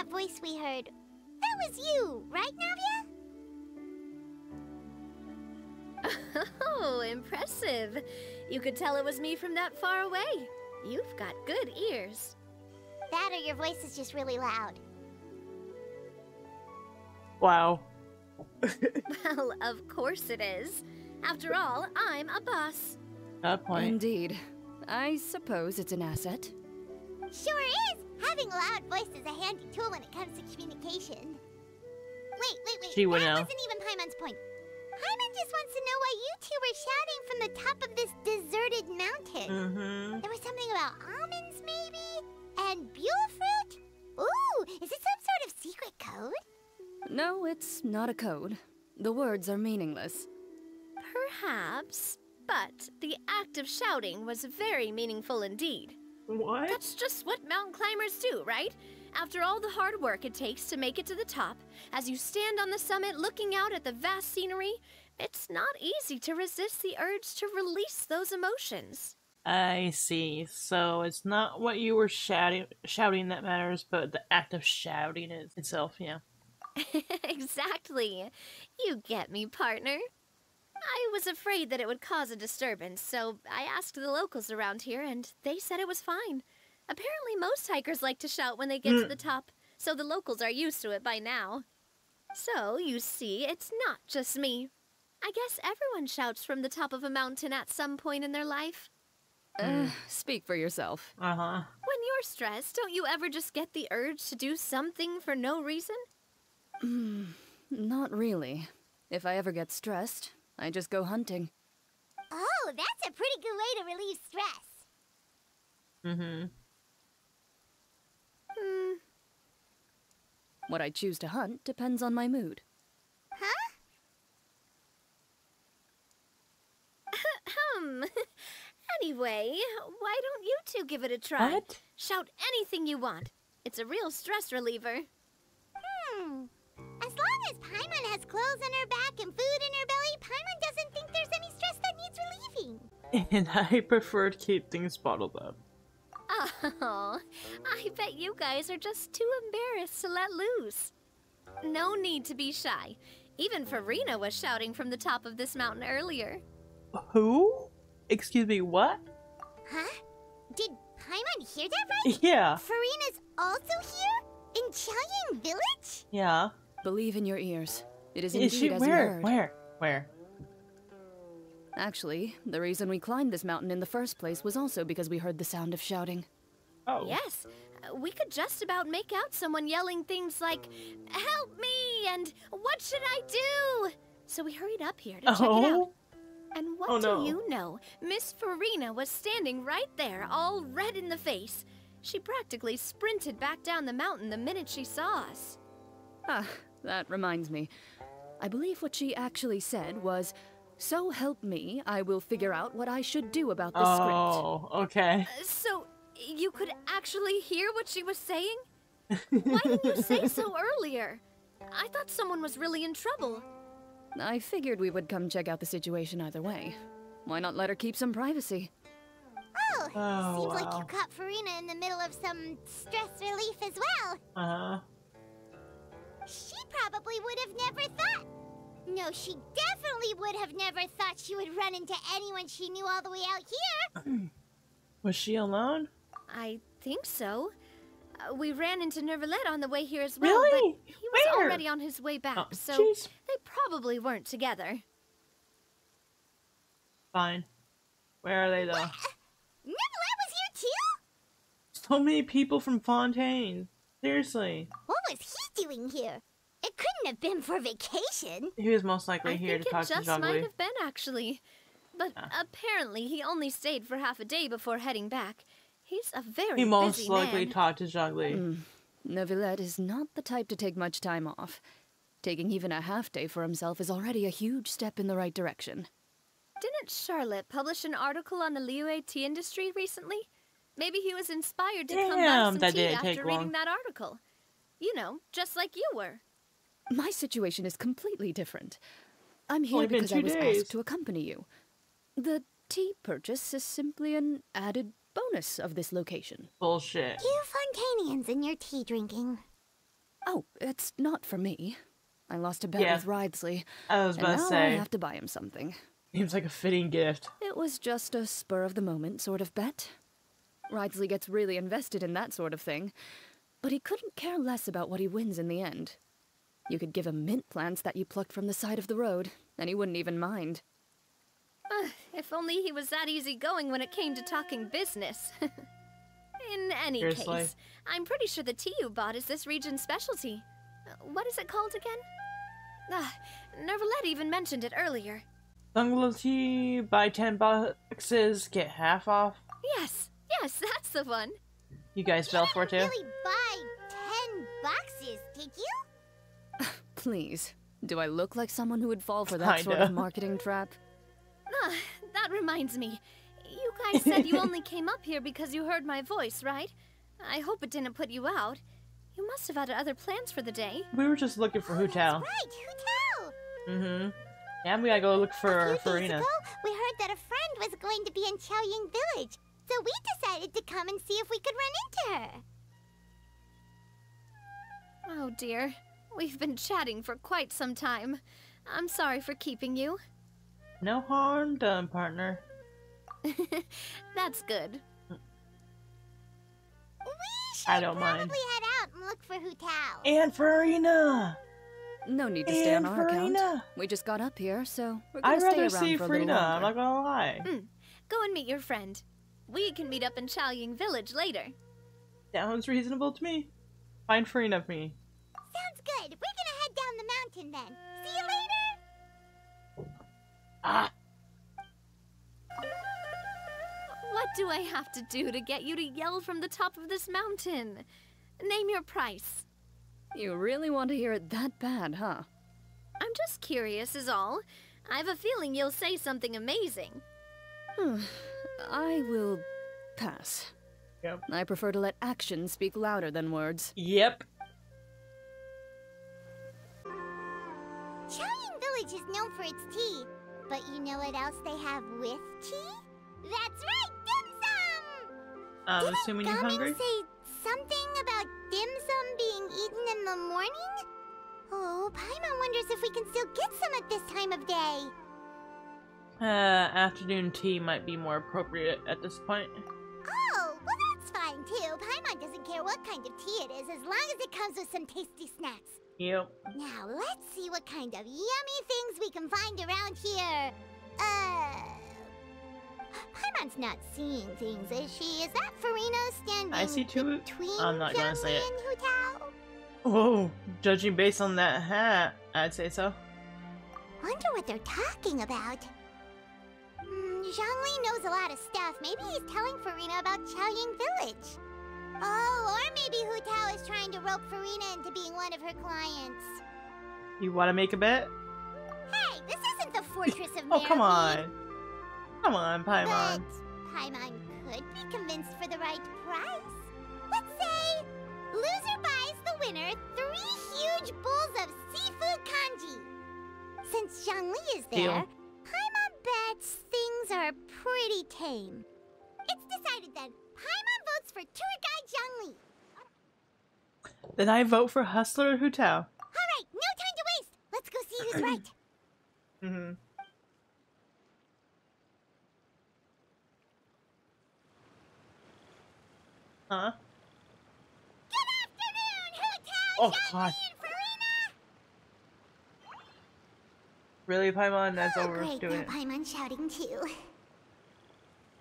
voice we heard, that was you, right, Navia? Oh, impressive. You could tell it was me from that far away. You've got good ears. That or your voice is just really loud. Wow. Well, of course it is. After all, I'm a boss. That point. Indeed. I suppose it's an asset. Sure is! Having a loud voice is a handy tool when it comes to communication. Wait, wait, wait. She that know. wasn't even Paimon's point. Paimon just wants to know why you two were shouting from the top of this deserted mountain. Mm-hmm. There was something about almonds, maybe? And buell fruit? Ooh, is it some sort of secret code? No, it's not a code. The words are meaningless. Perhaps, but the act of shouting was very meaningful indeed. What? That's just what mountain climbers do, right? After all the hard work it takes to make it to the top, as you stand on the summit looking out at the vast scenery, it's not easy to resist the urge to release those emotions. I see. So it's not what you were shouting shouting that matters, but the act of shouting it itself, yeah. exactly. You get me, partner. I was afraid that it would cause a disturbance, so I asked the locals around here, and they said it was fine. Apparently, most hikers like to shout when they get to Mm. the top, so the locals are used to it by now. So, you see, it's not just me. I guess everyone shouts from the top of a mountain at some point in their life. Uh, speak for yourself. Uh huh. When you're stressed, don't you ever just get the urge to do something for no reason? Mm, not really. If I ever get stressed, I just go hunting. Oh, that's a pretty good way to relieve stress. Mm-hmm. Hmm. What I choose to hunt depends on my mood. Huh? Hmm. anyway, why don't you two give it a try? What? Shout anything you want. It's a real stress reliever. Hmm. As long as Paimon has clothes on her back and food in her belly, Paimon doesn't think there's any stress that needs relieving. And I prefer to keep things bottled up. Oh, I bet you guys are just too embarrassed to let loose. No need to be shy. Even Furina was shouting from the top of this mountain earlier. Who? Excuse me, what? Huh? Did Paimon hear that right? Yeah. Furina's also here? In Qiaoying Village? Yeah. Believe in your ears. It is Is indeed she as you where? heard. Where? Where? Actually, the reason we climbed this mountain in the first place was also because we heard the sound of shouting. Oh. Yes, uh, we could just about make out someone yelling things like, Help me! and What should I do? So we hurried up here to check it out. Oh. And what Oh, do you know? Miss Furina was standing right there, all red in the face. She practically sprinted back down the mountain the minute she saw us. Ah, that reminds me. I believe what she actually said was, So help me, I will figure out what I should do about this Oh, okay. Uh, So, you could actually hear what she was saying? Why didn't you say so earlier? I thought someone was really in trouble. I figured we would come check out the situation either way. Why not let her keep some privacy? Oh, Oh, seems like you caught Furina in the middle of some stress relief as well. Uh huh. She probably would have never thought. No, she definitely would have never thought she would run into anyone she knew all the way out here. Was she alone? I think so. Uh, we ran into Neuvillette on the way here as well, Really? but he was Where? already on his way back, Oh, so jeez. they probably weren't together. Fine. Where are they though? Neuvillette was here too? So many people from Fontaine. Seriously. What was he doing here? It couldn't have been for vacation. He was most likely I here think to talk it to just might have been, actually. But apparently he only stayed for half a day before heading back. He's a very He most busy likely man. talked to Juggly. Mm. Neuvillette is not the type to take much time off. Taking even a half day for himself is already a huge step in the right direction. Didn't Charlotte publish an article on the Liyue tea industry recently? Maybe he was inspired to come buy some that tea after reading long. that article. You know, just like you were. My situation is completely different. I'm here Only because I was days. asked to accompany you. The tea purchase is simply an added bonus of this location. Bullshit. You Fontainians and your tea drinking. Oh, it's not for me. I lost a bet Yeah. with Wriothesley. I was and about to now say. I have to buy him something. Seems like a fitting gift. It was just a spur of the moment sort of bet. Wriothesley gets really invested in that sort of thing, but he couldn't care less about what he wins in the end. You could give him mint plants that you plucked from the side of the road, and he wouldn't even mind. Ugh, if only he was that easygoing when it came to talking business. In any Seriously? case, I'm pretty sure the tea you bought is this region's specialty. Uh, What is it called again? Ah, Neuvillette even mentioned it earlier. Bungalow tea, buy 10 boxes, get half off. Yes, yes, that's the one. You guys fell for it too? Really buy ten boxes, did you? Please, do I look like someone who would fall for that sort Kinda. of marketing trap? Ah, that reminds me. You guys said you only came up here because you heard my voice, right? I hope it didn't put you out. You must have had other plans for the day. We were just looking for Hu Tao. Right, Hu Tao! Mm-hmm. And we gotta go look for a few days Furina. ago, we heard that a friend was going to be in Qiaoying Village, so we decided to come and see if we could run into her. Oh dear. We've been chatting for quite some time. I'm sorry for keeping you. No harm done, partner. That's good. I don't mind. Probably head out and look for Hu Tao. And Furina! No need to stay on And our account. We just got up here, so we're gonna I'd stay rather around see for a little Furina, I'm not gonna lie. Hmm. Go and meet your friend. We can meet up in Qiaoying Village later. Sounds reasonable to me. Find Furina for me. Sounds good. We're gonna head down the mountain then. See you later. Ah! What do I have to do to get you to yell from the top of this mountain? Name your price. You really want to hear it that bad, huh? I'm just curious, is all. I have a feeling you'll say something amazing. I will pass. Yep. I prefer to let actions speak louder than words. Yep. Qiaoying Village is known for its tea, but you know what else they have with tea? That's right, dim sum! I'm Didn't assuming you're hungry. say something about dim sum being eaten in the morning? Oh, Paimon wonders if we can still get some at this time of day. Uh, afternoon tea might be more appropriate at this point. Oh, well that's fine too. Paimon doesn't care what kind of tea it is as long as it comes with some tasty snacks. Yep. Now let's see what kind of yummy things we can find around here. Uh, Paimon's not seeing things, is she? Is that Furina standing I see two. between I'm not gonna say it. Zhongli and Hu Tao? Whoa, judging based on that hat, I'd say so. Wonder what they're talking about. Hmm, Zhongli knows a lot of stuff. Maybe he's telling Furina about Qiaoying Village. Oh, or maybe Hu Tao is trying to rope Furina into being one of her clients. You want to make a bet? Hey, this isn't the Fortress of Oh, come on. Come on, Paimon. But Paimon could be convinced for the right price. Let's say loser buys the winner three huge bowls of seafood congee. Since Zhongli is there, Deal. Paimon bets things are pretty tame. It's decided then. Paimon votes for tour guide Zhongli. Then I vote for Hustler Hu Tao. All right, no time to waste. Let's go see who's right. Mm-hmm. Huh? Good afternoon, Hotel Oh god. Really, Paimon? That's Oh, over. great, Doing now it. Paimon shouting too.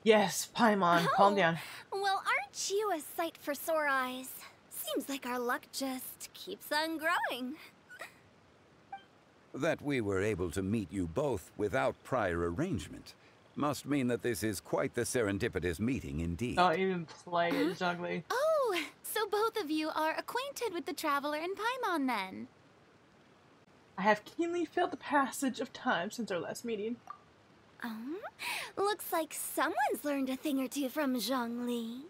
Yes, Paimon, calm down. Well, aren't you a sight for sore eyes? Seems like our luck just keeps on growing. That we were able to meet you both without prior arrangement must mean that this is quite the serendipitous meeting indeed. Not even play it, Zhongli. Oh, so both of you are acquainted with the Traveler and Paimon then? I have keenly felt the passage of time since our last meeting. Um, looks like someone's learned a thing or two from Zhongli.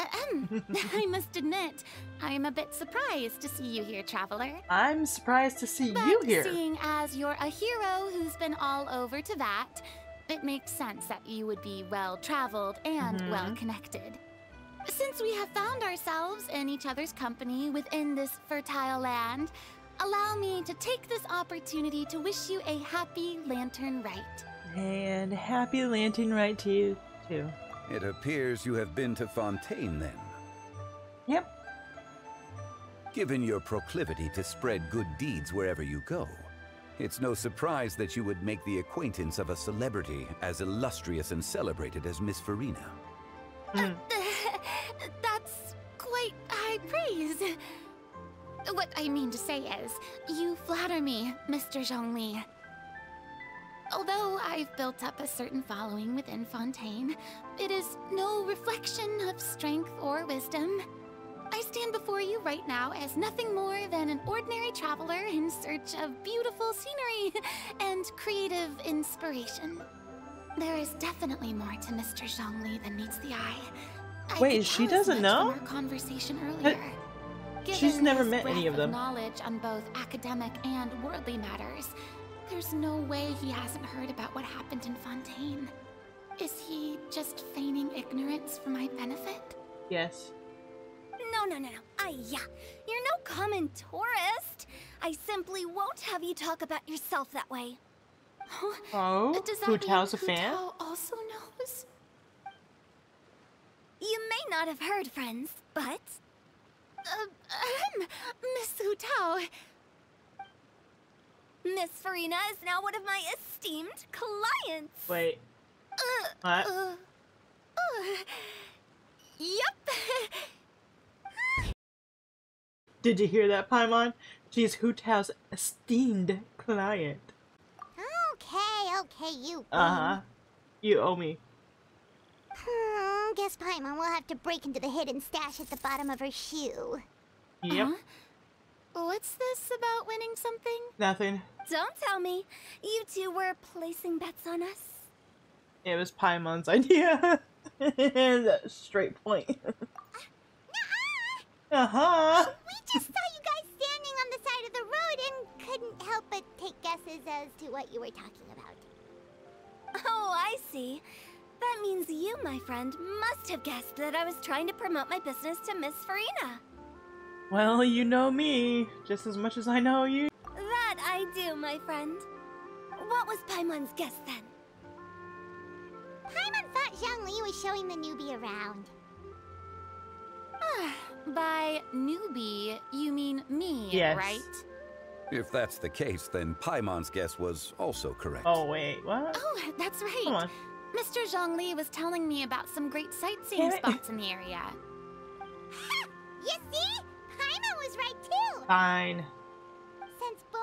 Ahem. I must admit, I am a bit surprised to see you here, Traveler. I'm surprised to see But you here. seeing as you're a hero who's been all over to that, it makes sense that you would be well traveled and Mhm. well connected. Since we have found ourselves in each other's company within this fertile land, allow me to take this opportunity to wish you a happy lantern rite. And happy lantern rite to you, too. It appears you have been to Fontaine then. Yep. Given your proclivity to spread good deeds wherever you go, it's no surprise that you would make the acquaintance of a celebrity as illustrious and celebrated as Miss Furina. Hmm. That's quite high praise. What I mean to say is, you flatter me, Mr. Zhongli. Although I've built up a certain following within Fontaine, it is no reflection of strength or wisdom. I stand before you right now as nothing more than an ordinary traveler in search of beautiful scenery and creative inspiration. There is definitely more to Mr. Zhongli than meets the eye. I Wait, she doesn't know? Conversation earlier. She's never met any of them. knowledge on both academic and worldly matters, there's no way he hasn't heard about what happened in Fontaine. Is he just feigning ignorance for my benefit? Yes. No, no, no, no. I, yeah. You're no common tourist. I simply won't have you talk about yourself that way. Oh, Does that Hu mean Tao's a Hu fan? Tao also knows? You may not have heard, friends, but Uh, ahem, Miss Hu Tao. Miss Furina is now one of my esteemed clients. Wait. Uh, What? uh, uh, yep. Did you hear that, Paimon? She's Hu Tao's esteemed client. Okay, okay, you. Uh huh. You owe me. Hmm, guess Paimon will have to break into the hidden stash at the bottom of her shoe. Yep. What's this about winning something? Nothing. Don't tell me. You two were placing bets on us. It was Paimon's idea. Straight point. uh huh. We just saw you guys standing on the side of the road and couldn't help but take guesses as to what you were talking about. Oh, I see. That means you, my friend, must have guessed that I was trying to promote my business to Miss Furina. Well, you know me just as much as I know you. That I do, my friend. What was Paimon's guess then? Paimon thought Zhongli was showing the newbie around. Ah, by newbie, you mean me, Yes. right? If that's the case, then Paimon's guess was also correct. Oh, wait, what? Oh, that's right. Come on. Mr. Zhongli was telling me about some great sightseeing spots in the area. You see? Paimon was right too! Fine.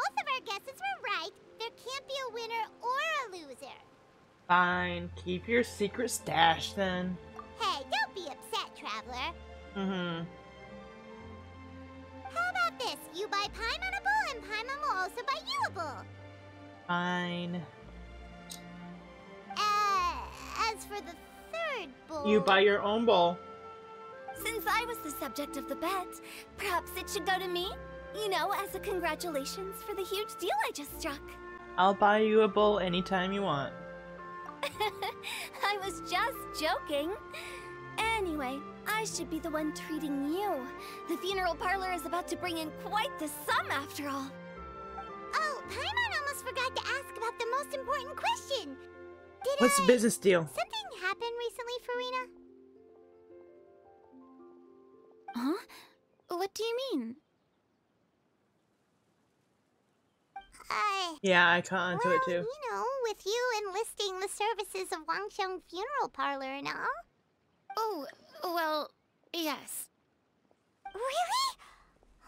Both of our guesses were right, there can't be a winner or a loser. Fine. Keep your secret stash then. Hey, don't be upset, traveler. Mm hmm. How about this? You buy Paimon a bowl, and Paimon will also buy you a bowl. Fine. Uh, as for the third bowl... You buy your own bowl. Since I was the subject of the bet, perhaps it should go to me? You know, as a congratulations for the huge deal I just struck. I'll buy you a bowl anytime you want. I was just joking. Anyway, I should be the one treating you. The funeral parlor is about to bring in quite the sum after all. Oh, Paimon almost forgot to ask about the most important question. Did What's the business deal? Something happened recently, Furina? Huh? What do you mean? I... Yeah, I caught onto well, it too. you know, with you enlisting the services of Wangsheng Funeral Parlor and all. Oh, well, yes. Really?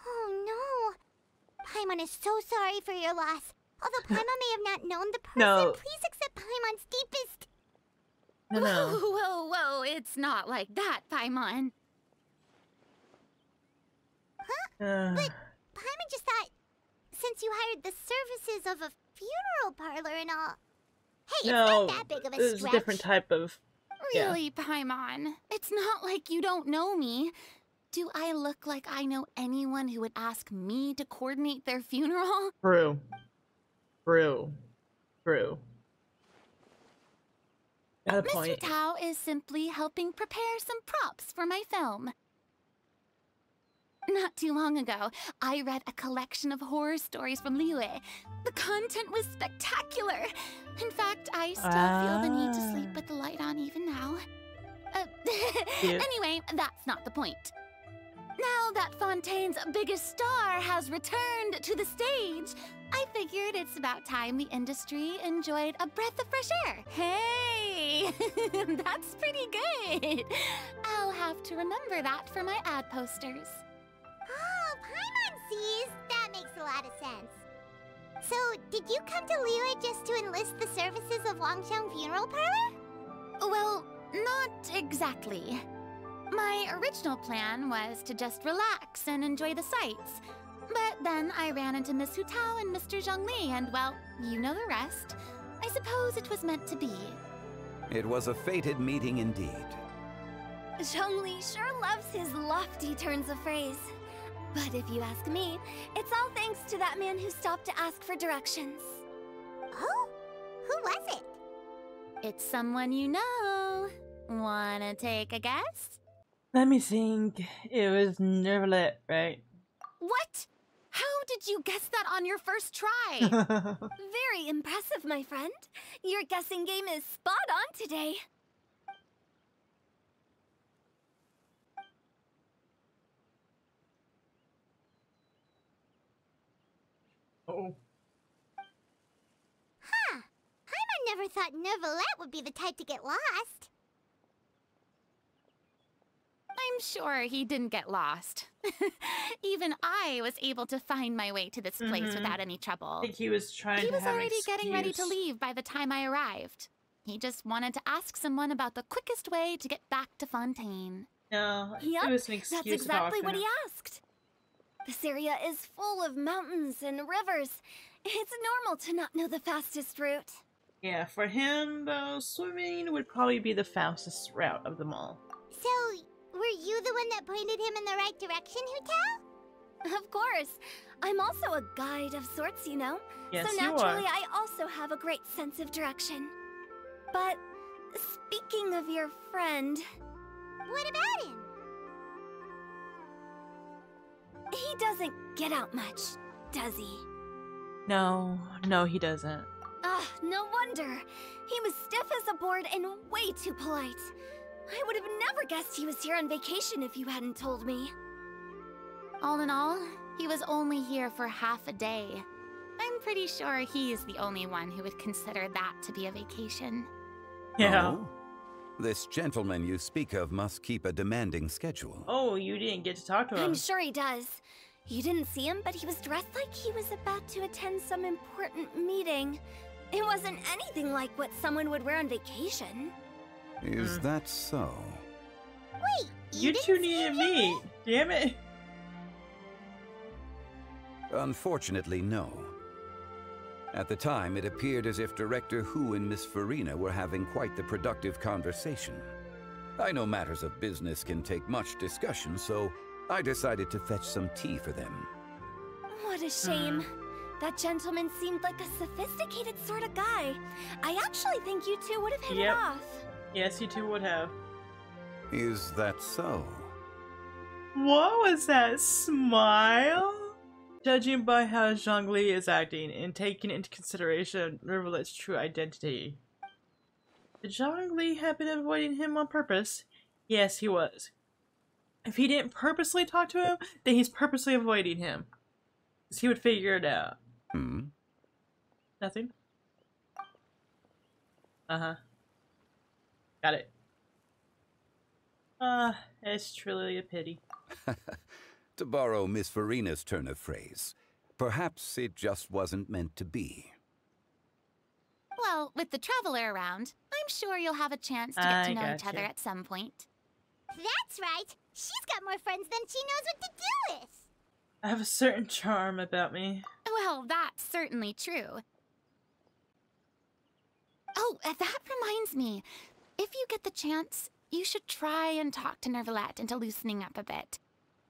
Oh no. Paimon is so sorry for your loss. Although Paimon may have not known the person, No. please accept Paimon's deepest... No, no. Whoa, whoa, whoa, it's not like that, Paimon. Uh, But Paimon just thought, since you hired the services of a funeral parlor and all... Hey, no, it's not that big of a stretch. it's a different type of. Yeah. Really, Paimon? It's not like you don't know me. Do I look like I know anyone who would ask me to coordinate their funeral? True. True. True. Got a Mr. point. Tao is simply helping prepare some props for my film. Not too long ago, I read a collection of horror stories from Liyue. The content was spectacular. In fact, I still feel the need to sleep with the light on even now. Uh, anyway, that's not the point. Now that Fontaine's biggest star has returned to the stage, I figured it's about time the industry enjoyed a breath of fresh air. Hey, that's pretty good. I'll have to remember that for my ad posters. Oh, Paimon sees. That makes a lot of sense. So, did you come to Liyue just to enlist the services of Wangsheng Funeral Parlor? Well, not exactly. My original plan was to just relax and enjoy the sights. But then I ran into Miss Hu Tao and Mr. Zhongli, and well, you know the rest. I suppose it was meant to be. It was a fated meeting indeed. Zhongli sure loves his lofty turns of phrase. But if you ask me, it's all thanks to that man who stopped to ask for directions. Oh? Who was it? It's someone you know. Wanna take a guess? Let me think. It was Neuvillette, right? What? How did you guess that on your first try? Very impressive, my friend. Your guessing game is spot on today. Oh. Huh. Paimon never thought Neuvillette would be the type to get lost. I'm sure he didn't get lost. Even I was able to find my way to this place Mhm. without any trouble. I think he was trying He to was have an already getting ready to leave by the time I arrived. He just wanted to ask someone about the quickest way to get back to Fontaine. No, Yep, it was an excuse that's exactly what he asked. This area is full of mountains and rivers. It's normal to not know the fastest route. Yeah, for him, though, swimming would probably be the fastest route of them all. So, were you the one that pointed him in the right direction, Hu Tao? Of course. I'm also a guide of sorts, you know. Yes, so you are. naturally, I also have a great sense of direction. But speaking of your friend, What about him? He doesn't get out much, does he? No, no, he doesn't. Ah, no wonder. He was stiff as a board and way too polite. I would have never guessed he was here on vacation if you hadn't told me. All in all, he was only here for half a day. I'm pretty sure he's the only one who would consider that to be a vacation. Oh? This gentleman you speak of must keep a demanding schedule. Oh, you didn't get to talk to him. I'm sure he does. You didn't see him, but he was dressed like he was about to attend some important meeting. It wasn't anything like what someone would wear on vacation. Is hmm. that so? Wait, You two need to meet. Damn it. Unfortunately, no. At the time, it appeared as if Director Hu and Miss Furina were having quite the productive conversation. I know matters of business can take much discussion, so I decided to fetch some tea for them. What a shame. That gentleman seemed like a sophisticated sort of guy. I actually think you two would have hit Yep. it off. Yes, you two would have. Is that so? What was that smile? Judging by how Zhongli is acting and taking into consideration Neuvillette's true identity. Did Zhongli have been avoiding him on purpose? Yes, he was. If he didn't purposely talk to him, then he's purposely avoiding him. 'Cause he would figure it out. Hmm? Nothing? Uh-huh. Got it. Ah, it's truly a pity. to borrow Miss Furina's turn of phrase, perhaps it just wasn't meant to be. Well, with the traveler around, I'm sure you'll have a chance to get I to know each gotcha. other at some point. That's right. She's got more friends than she knows what to do with. I have a certain charm about me. Well, that's certainly true. Oh, uh, that reminds me. If you get the chance, you should try and talk to Neuvillette into loosening up a bit.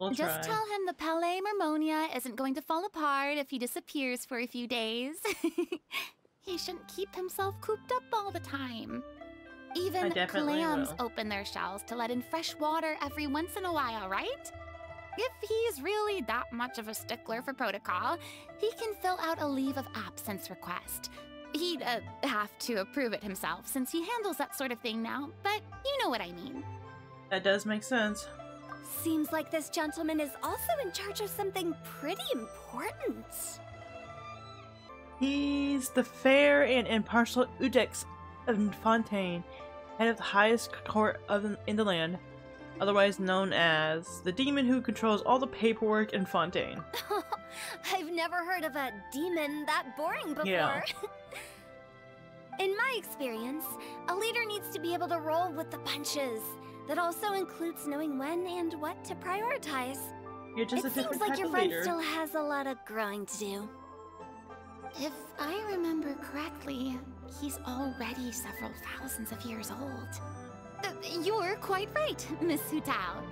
We'll Just try. tell him the Palais Mermonia isn't going to fall apart if he disappears for a few days. he shouldn't keep himself cooped up all the time. Even clams will. open their shells to let in fresh water every once in a while, right? If he's really that much of a stickler for protocol, he can fill out a leave of absence request. He'd uh, have to approve it himself since he handles that sort of thing now, but you know what I mean. That does make sense. Seems like this gentleman is also in charge of something pretty important. He's the fair and impartial Iudex of Fontaine, head of the highest court of in the land, otherwise known as the demon who controls all the paperwork in Fontaine. I've never heard of a demon that boring before. Yeah. In my experience, a leader needs to be able to roll with the punches. That also includes knowing when and what to prioritize. You're just it a different seems like your friend leader. still has a lot of growing to do. If I remember correctly, he's already several thousands of years old. Uh, you're quite right, Miss Hu Tao.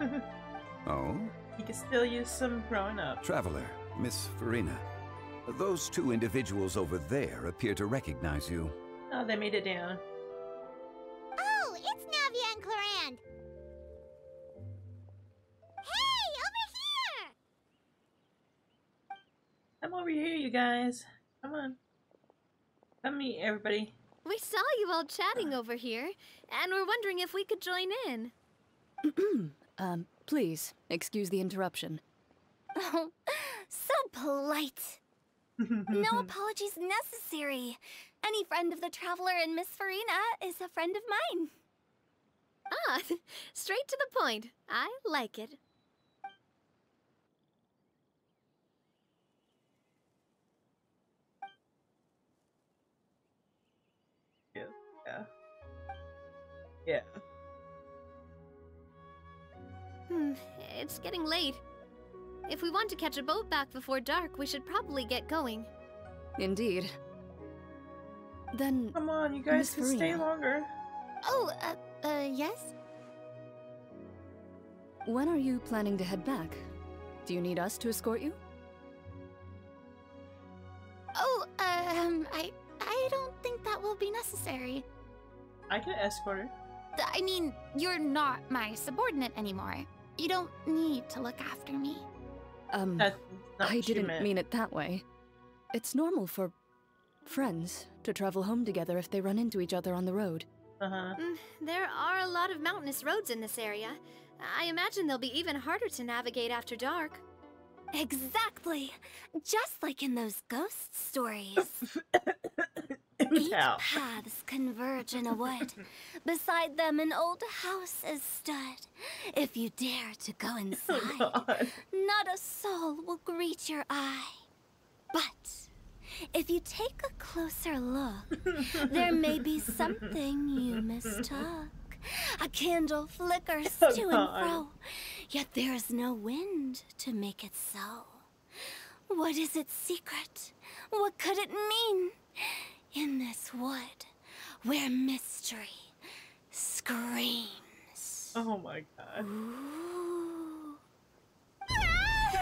Oh? You can still use some growing up. Traveler, Miss Furina. Those two individuals over there appear to recognize you. Oh, they made it down. It's Navia and Clorinde. Hey, over here! Come over here, you guys. Come on. Come meet everybody. We saw you all chatting over here, and we're wondering if we could join in. um, please, excuse the interruption. Oh, so polite. no apologies necessary. Any friend of the Traveler and Miss Furina is a friend of mine. Ah, straight to the point. I like it. Yeah. Yeah. Yeah. Hmm, it's getting late. If we want to catch a boat back before dark, we should probably get going. Indeed. Then. Come on, you guys Miss can stay longer. Oh, uh, uh, yes? When are you planning to head back? Do you need us to escort you? Oh, um, I, I don't think that will be necessary. I can escort her. I mean, you're not my subordinate anymore. You don't need to look after me. Um, I didn't meant. mean it that way. It's normal for friends to travel home together if they run into each other on the road. Uh-huh. Mm, there are a lot of mountainous roads in this area. I imagine they'll be even harder to navigate after dark. Exactly. Just like in those ghost stories. Eight paths converge in a wood. Beside them, an old house is stood. If you dare to go inside, not a soul will greet your eye. But if you take a closer look, there may be something you mistook. A candle flickers Oh, to and fro, yet there is no wind to make it so. What is its secret? What could it mean? In this wood, where mystery screams. Oh my god.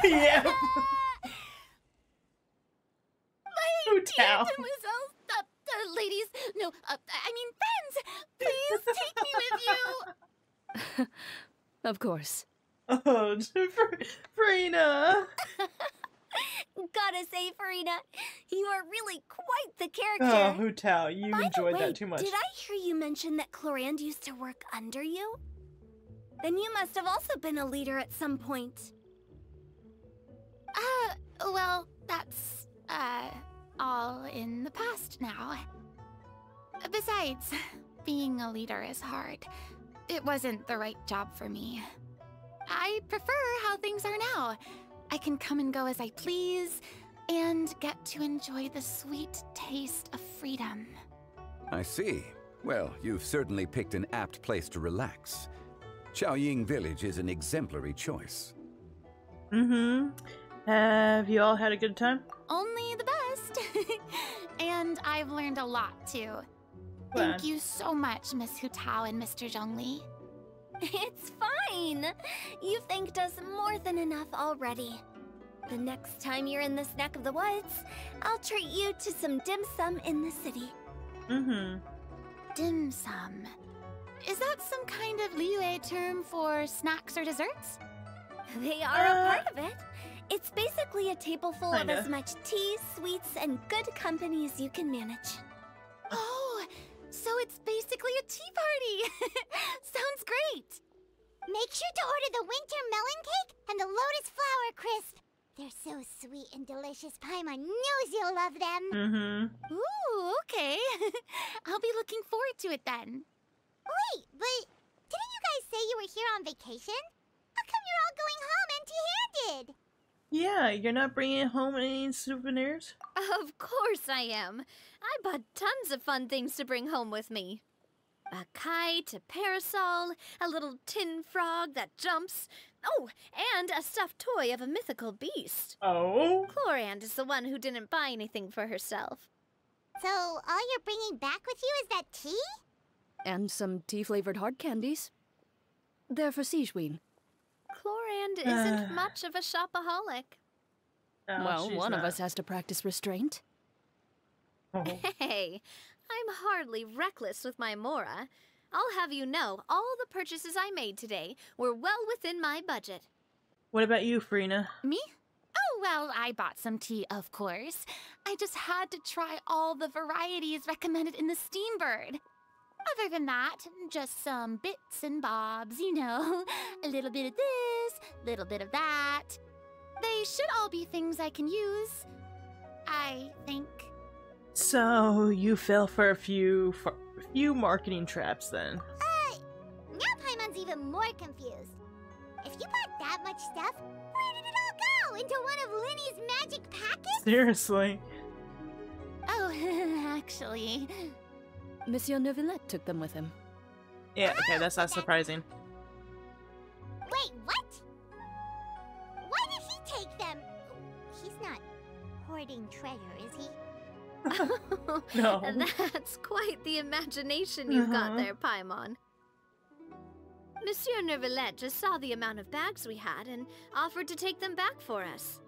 Yeah. My Who dear uh, uh, ladies, no, uh, I mean friends, please take me with you. Of course. Oh, Far- Furina. Gotta say, Furina, you are really quite the Oh, character. Hu Tao, you By enjoyed way, that too much. Did I hear you mention that Clorinde used to work under you? Then you must have also been a leader at some point. Uh, well, that's, uh, all in the past now. Besides, being a leader is hard. It wasn't the right job for me. I prefer how things are now. I can come and go as I please, and get to enjoy the sweet taste of freedom. I see. Well, you've certainly picked an apt place to relax. Qiaoying Village is an exemplary choice. Mm-hmm. Have you all had a good time? Only the best. and I've learned a lot too. Thank you so much, Miss Hu Tao and Mr. Zhongli. It's fine. You've thanked us more than enough already. The next time you're in this neck of the woods, I'll treat you to some dim sum in the city. Mm-hmm. Dim sum. Is that some kind of Liyue term for snacks or desserts? They are a part of it. It's basically a table full of Kinda. as much tea, sweets, and good company as you can manage. Oh, so it's basically a tea party. Sounds great. Make sure to order the winter melon cake and the lotus flower crisp. They're so sweet and delicious. Paimon knows you'll love them. Mm-hmm. Ooh, okay. I'll be looking forward to it then. Wait, but didn't you guys say you were here on vacation? How come you're all going home empty-handed? Yeah, you're not bringing home any souvenirs? Of course I am. I bought tons of fun things to bring home with me. A kite, a parasol, a little tin frog that jumps. Oh, and a stuffed toy of a mythical beast. Oh? Clorinde is the one who didn't buy anything for herself. So all you're bringing back with you is that tea? And some tea flavored hard candies. They're for Sigewinne. Clorinde isn't much of a shopaholic. No, well, she's one of us has to practice restraint. Oh. Hey, I'm hardly reckless with my Mora. I'll have you know, all the purchases I made today were well within my budget. What about you, Furina? Me? Oh, well, I bought some tea, of course. I just had to try all the varieties recommended in the Steambird. Other than that, just some bits and bobs, you know. A little bit of this, little bit of that. They should all be things I can use. I think. So you fell for a few for a few marketing traps then. Uh, now Paimon's even more confused. If you bought that much stuff, where did it all go? Into one of Lyney's magic packets? Seriously. Oh, actually. Monsieur Neuvillette took them with him. Yeah, okay, that's not surprising. Wait, what? Why did he take them? He's not hoarding treasure, is he? No. That's quite the imagination you've got Uh-huh. there, Paimon. Monsieur Neuvillette just saw the amount of bags we had and offered to take them back for us.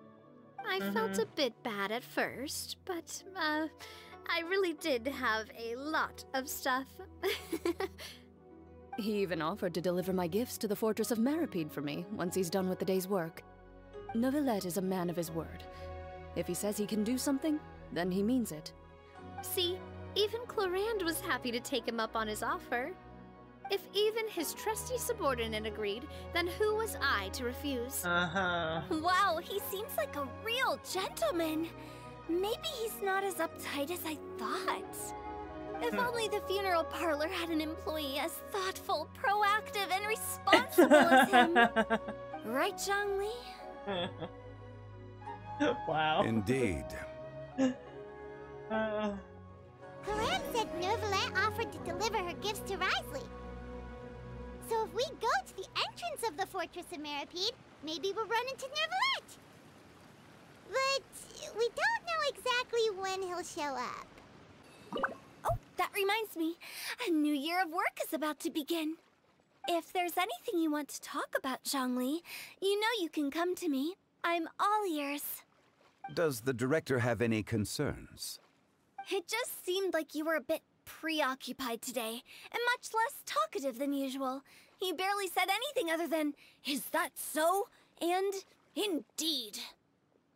I felt Mhm. a bit bad at first, but, uh, I really did have a lot of stuff. He even offered to deliver my gifts to the Fortress of Meropide for me once he's done with the day's work. Neuvillette is a man of his word. If he says he can do something, then he means it. See, even Clorinde was happy to take him up on his offer. If even his trusty subordinate agreed, then who was I to refuse? Uh-huh. Wow, he seems like a real gentleman. Maybe he's not as uptight as I thought. If only the funeral parlor had an employee as thoughtful, proactive, and responsible as him. Right, Zhongli? wow. Indeed. Uh, Clorinde said Neuvillette offered to deliver her gifts to Wriothesley. So if we go to the entrance of the Fortress of Meropide, maybe we'll run into Neuvillette. But we don't know exactly when he'll show up. Oh, that reminds me. A new year of work is about to begin. If there's anything you want to talk about, Zhongli, you know you can come to me. I'm all ears. Does the director have any concerns? It just seemed like you were a bit preoccupied today, and much less talkative than usual. You barely said anything other than, is that so? And, indeed.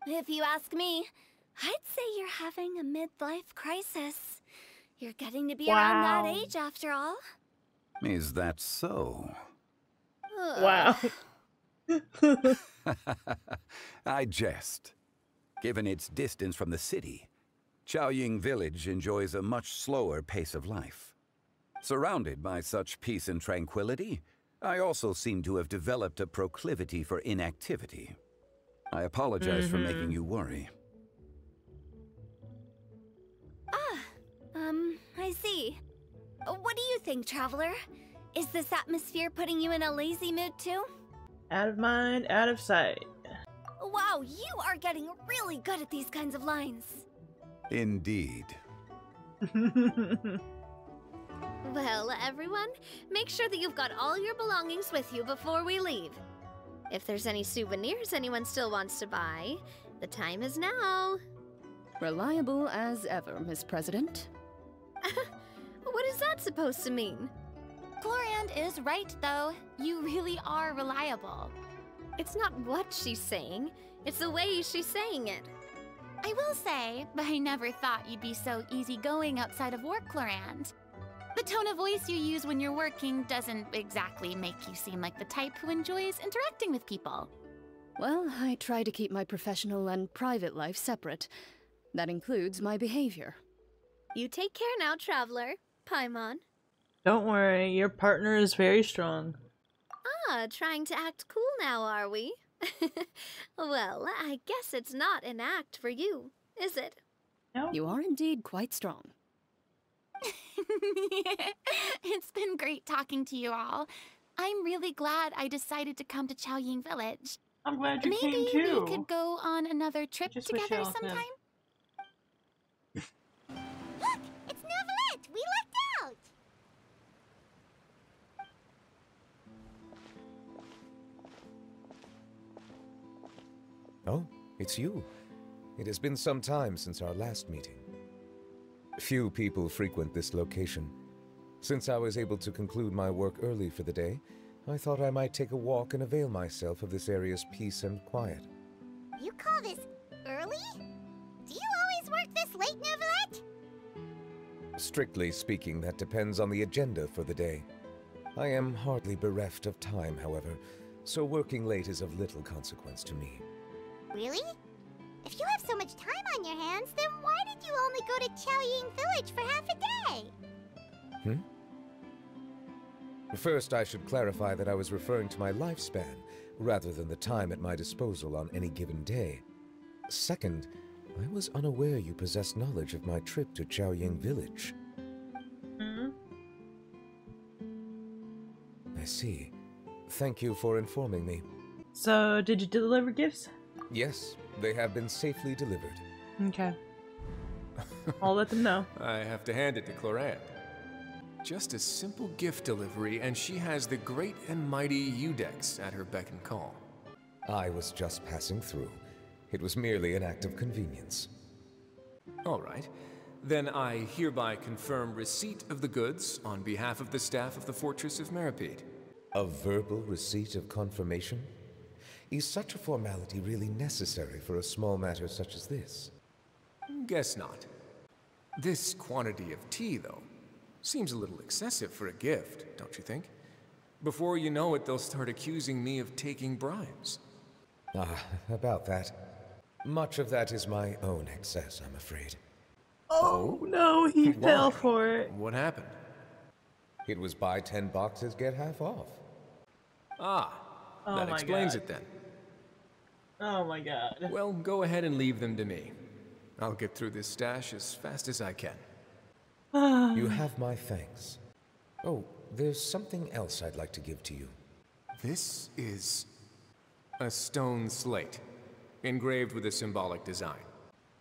If you ask me, I'd say you're having a midlife crisis. You're getting to be around that age after all. Is that so? Wow. I jest. Given its distance from the city, Qiaoying Village enjoys a much slower pace of life. Surrounded by such peace and tranquility, I also seem to have developed a proclivity for inactivity. I apologize for Mhm. making you worry. Ah, um, I see. Uh, What do you think, Traveler? Is this atmosphere putting you in a lazy mood too? out of mind, out of sight. Wow, you are getting really good at these kinds of lines. Indeed. Well, everyone, make sure that you've got all your belongings with you before we leave. If there's any souvenirs anyone still wants to buy, the time is now. Reliable as ever, Miss President. What is that supposed to mean? Clorinde is right, though. You really are reliable. It's not what she's saying, it's the way she's saying it. I will say, but I never thought you'd be so easygoing outside of work, Clorinde. The tone of voice you use when you're working doesn't exactly make you seem like the type who enjoys interacting with people. Well, I try to keep my professional and private life separate. That includes my behavior. You take care now, Traveler. Paimon. Don't worry, your partner is very strong. Ah, trying to act cool now, are we? well, I guess it's not an act for you, is it? No. You are indeed quite strong. it's been great talking to you all. I'm really glad I decided to come to Qiaoying Village. I'm glad you Maybe came too. Maybe we could go on another trip together sometime. Look, it's Neuvillette. We lucked out. Oh, it's you. It has been some time since our last meeting. Few people frequent this location. Since I was able to conclude my work early for the day, I thought I might take a walk and avail myself of this area's peace and quiet. You call this early? Do you always work this late, Neuvillette? Strictly speaking, that depends on the agenda for the day. I am hardly bereft of time, however, so working late is of little consequence to me. Really? If you have so much time on your hands, then why did you only go to Qiaoying Village for half a day? Hmm? First, I should clarify that I was referring to my lifespan, rather than the time at my disposal on any given day. Second, I was unaware you possessed knowledge of my trip to Qiaoying Village. Hmm? I see. Thank you for informing me. So, did you deliver gifts? Yes, they have been safely delivered. Okay. I'll let them know. I have to hand it to Clorinde. Just a simple gift delivery, and she has the great and mighty Iudex at her beck and call. I was just passing through. It was merely an act of convenience. All right. Then I hereby confirm receipt of the goods on behalf of the staff of the Fortress of Meropide. A verbal receipt of confirmation? Is such a formality really necessary for a small matter such as this? Guess not. This quantity of tea, though, seems a little excessive for a gift, don't you think? Before you know it, they'll start accusing me of taking bribes. Ah, about that. Much of that is my own excess, I'm afraid. Oh, no, he Why? fell for it. What happened? It was buy 10 boxes, get half off. Ah, Oh that explains God. it then. Oh my god. Well, go ahead and leave them to me. I'll get through this stash as fast as I can. you have my thanks. Oh, there's something else I'd like to give to you. This is a stone slate, engraved with a symbolic design.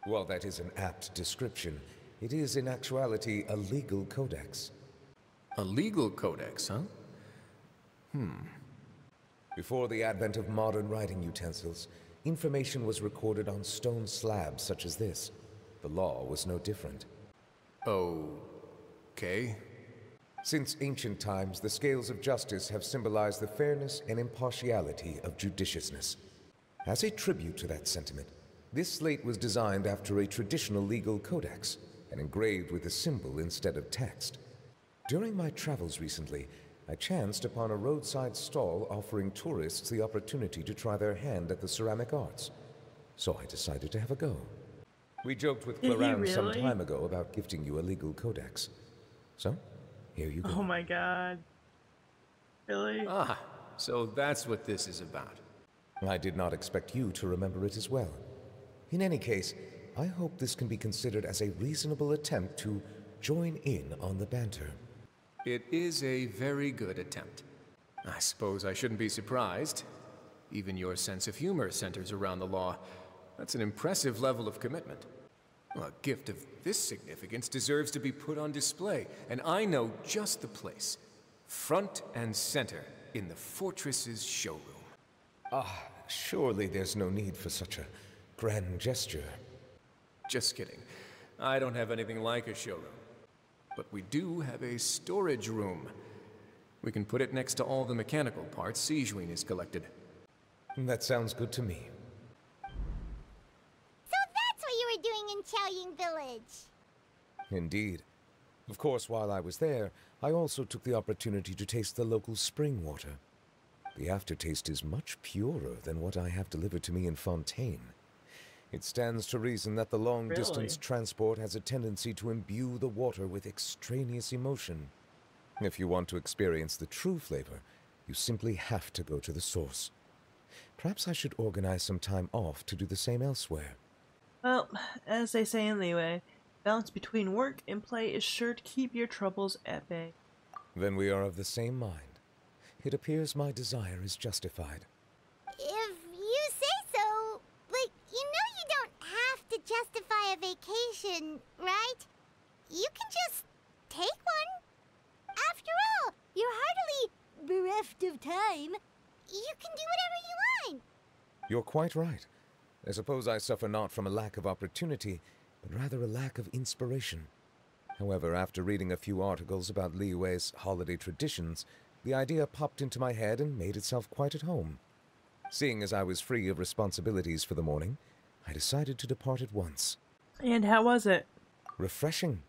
While that is an apt description, it is in actuality a legal codex. A legal codex, huh? Hmm. Before the advent of modern writing utensils, information was recorded on stone slabs such as this. The law was no different. Oh, Okay. Since ancient times, the scales of justice have symbolized the fairness and impartiality of judiciousness. As a tribute to that sentiment, this slate was designed after a traditional legal codex and engraved with a symbol instead of text. During my travels recently, I chanced upon a roadside stall offering tourists the opportunity to try their hand at the ceramic arts. So I decided to have a go. We joked with Did he Clorinde some time ago about gifting you a legal codex. So, here you go. Oh my god. Really? Ah, so that's what this is about. I did not expect you to remember it as well. In any case, I hope this can be considered as a reasonable attempt to join in on the banter. It is a very good attempt. I suppose I shouldn't be surprised. Even your sense of humor centers around the law. That's an impressive level of commitment. Well, a gift of this significance deserves to be put on display, and I know just the place. Front and center in the fortress's showroom. Ah, surely there's no need for such a grand gesture. Just kidding. I don't have anything like a showroom. But we do have a storage room. We can put it next to all the mechanical parts Sigewinne has collected. That sounds good to me. So that's what you were doing in Qiaoying Village. Indeed. Of course, while I was there, I also took the opportunity to taste the local spring water. The aftertaste is much purer than what I have delivered to me in Fontaine. It stands to reason that the long distance Really? transport has a tendency to imbue the water with extraneous emotion. If you want to experience the true flavor, you simply have to go to the source. Perhaps I should organize some time off to do the same elsewhere. Well, as they say in Liyue, balance between work and play is sure to keep your troubles at bay. Then we are of the same mind. It appears my desire is justified. If you say so, but you know you don't have to justify a vacation, right? You can just take one. After all, you're hardly bereft of time. You can do whatever you want. You're quite right. I suppose I suffer not from a lack of opportunity, but rather a lack of inspiration. However, after reading a few articles about Liyue's holiday traditions, the idea popped into my head and made itself quite at home. Seeing as I was free of responsibilities for the morning, I decided to depart at once. And how was it? Refreshing.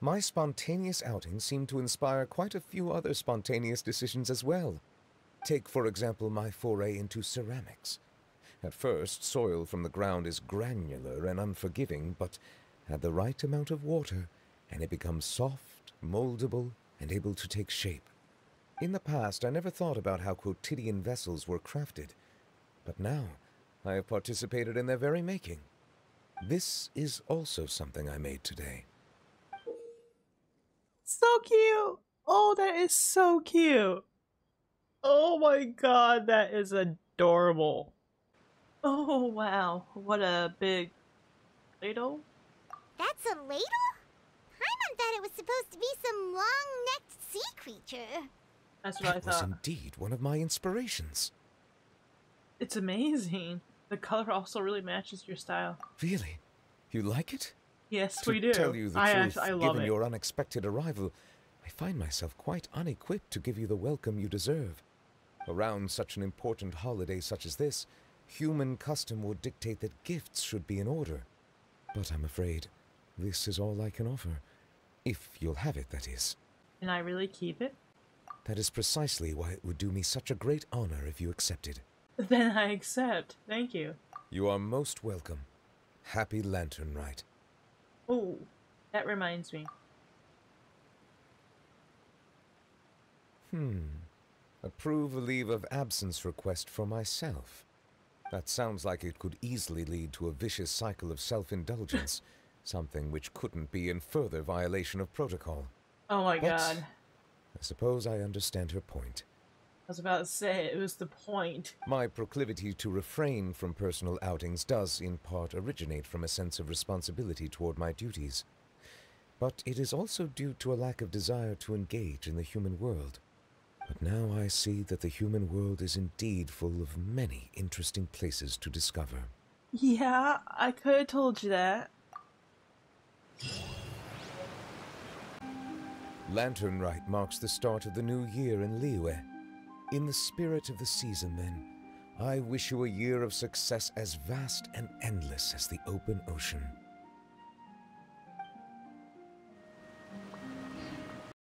My spontaneous outing seemed to inspire quite a few other spontaneous decisions as well. Take, for example, my foray into ceramics. At first, soil from the ground is granular and unforgiving, but add the right amount of water, and it becomes soft, moldable, and able to take shape. In the past, I never thought about how quotidian vessels were crafted, but now I have participated in their very making. This is also something I made today. So cute! Oh, that is so cute! Oh my god, that is adorable. Oh wow, what a big ladle. That's a ladle? Paimon thought it was supposed to be some long-necked sea creature. That's what That I was indeed one of my inspirations. It's amazing. The color also really matches your style. Really? You like it? Yes, to we do. tell you the I truth, act- I love given it. your unexpected arrival, I find myself quite unequipped to give you the welcome you deserve. Around such an important holiday such as this, human custom would dictate that gifts should be in order. But I'm afraid this is all I can offer. If you'll have it, that is. Can I really keep it? That is precisely why it would do me such a great honor if you accepted. Then I accept. Thank you. You are most welcome. Happy Lantern Rite. Oh, that reminds me. Hmm. Approve a leave of absence request for myself. That sounds like it could easily lead to a vicious cycle of self-indulgence, something which couldn't be in further violation of protocol. Oh my But god. I suppose I understand her point. I was about to say it was the point. My proclivity to refrain from personal outings does, in part, originate from a sense of responsibility toward my duties. But it is also due to a lack of desire to engage in the human world. But now I see that the human world is indeed full of many interesting places to discover. Yeah, I could have told you that. Lantern Rite marks the start of the new year in Liyue. In the spirit of the season, then, I wish you a year of success as vast and endless as the open ocean.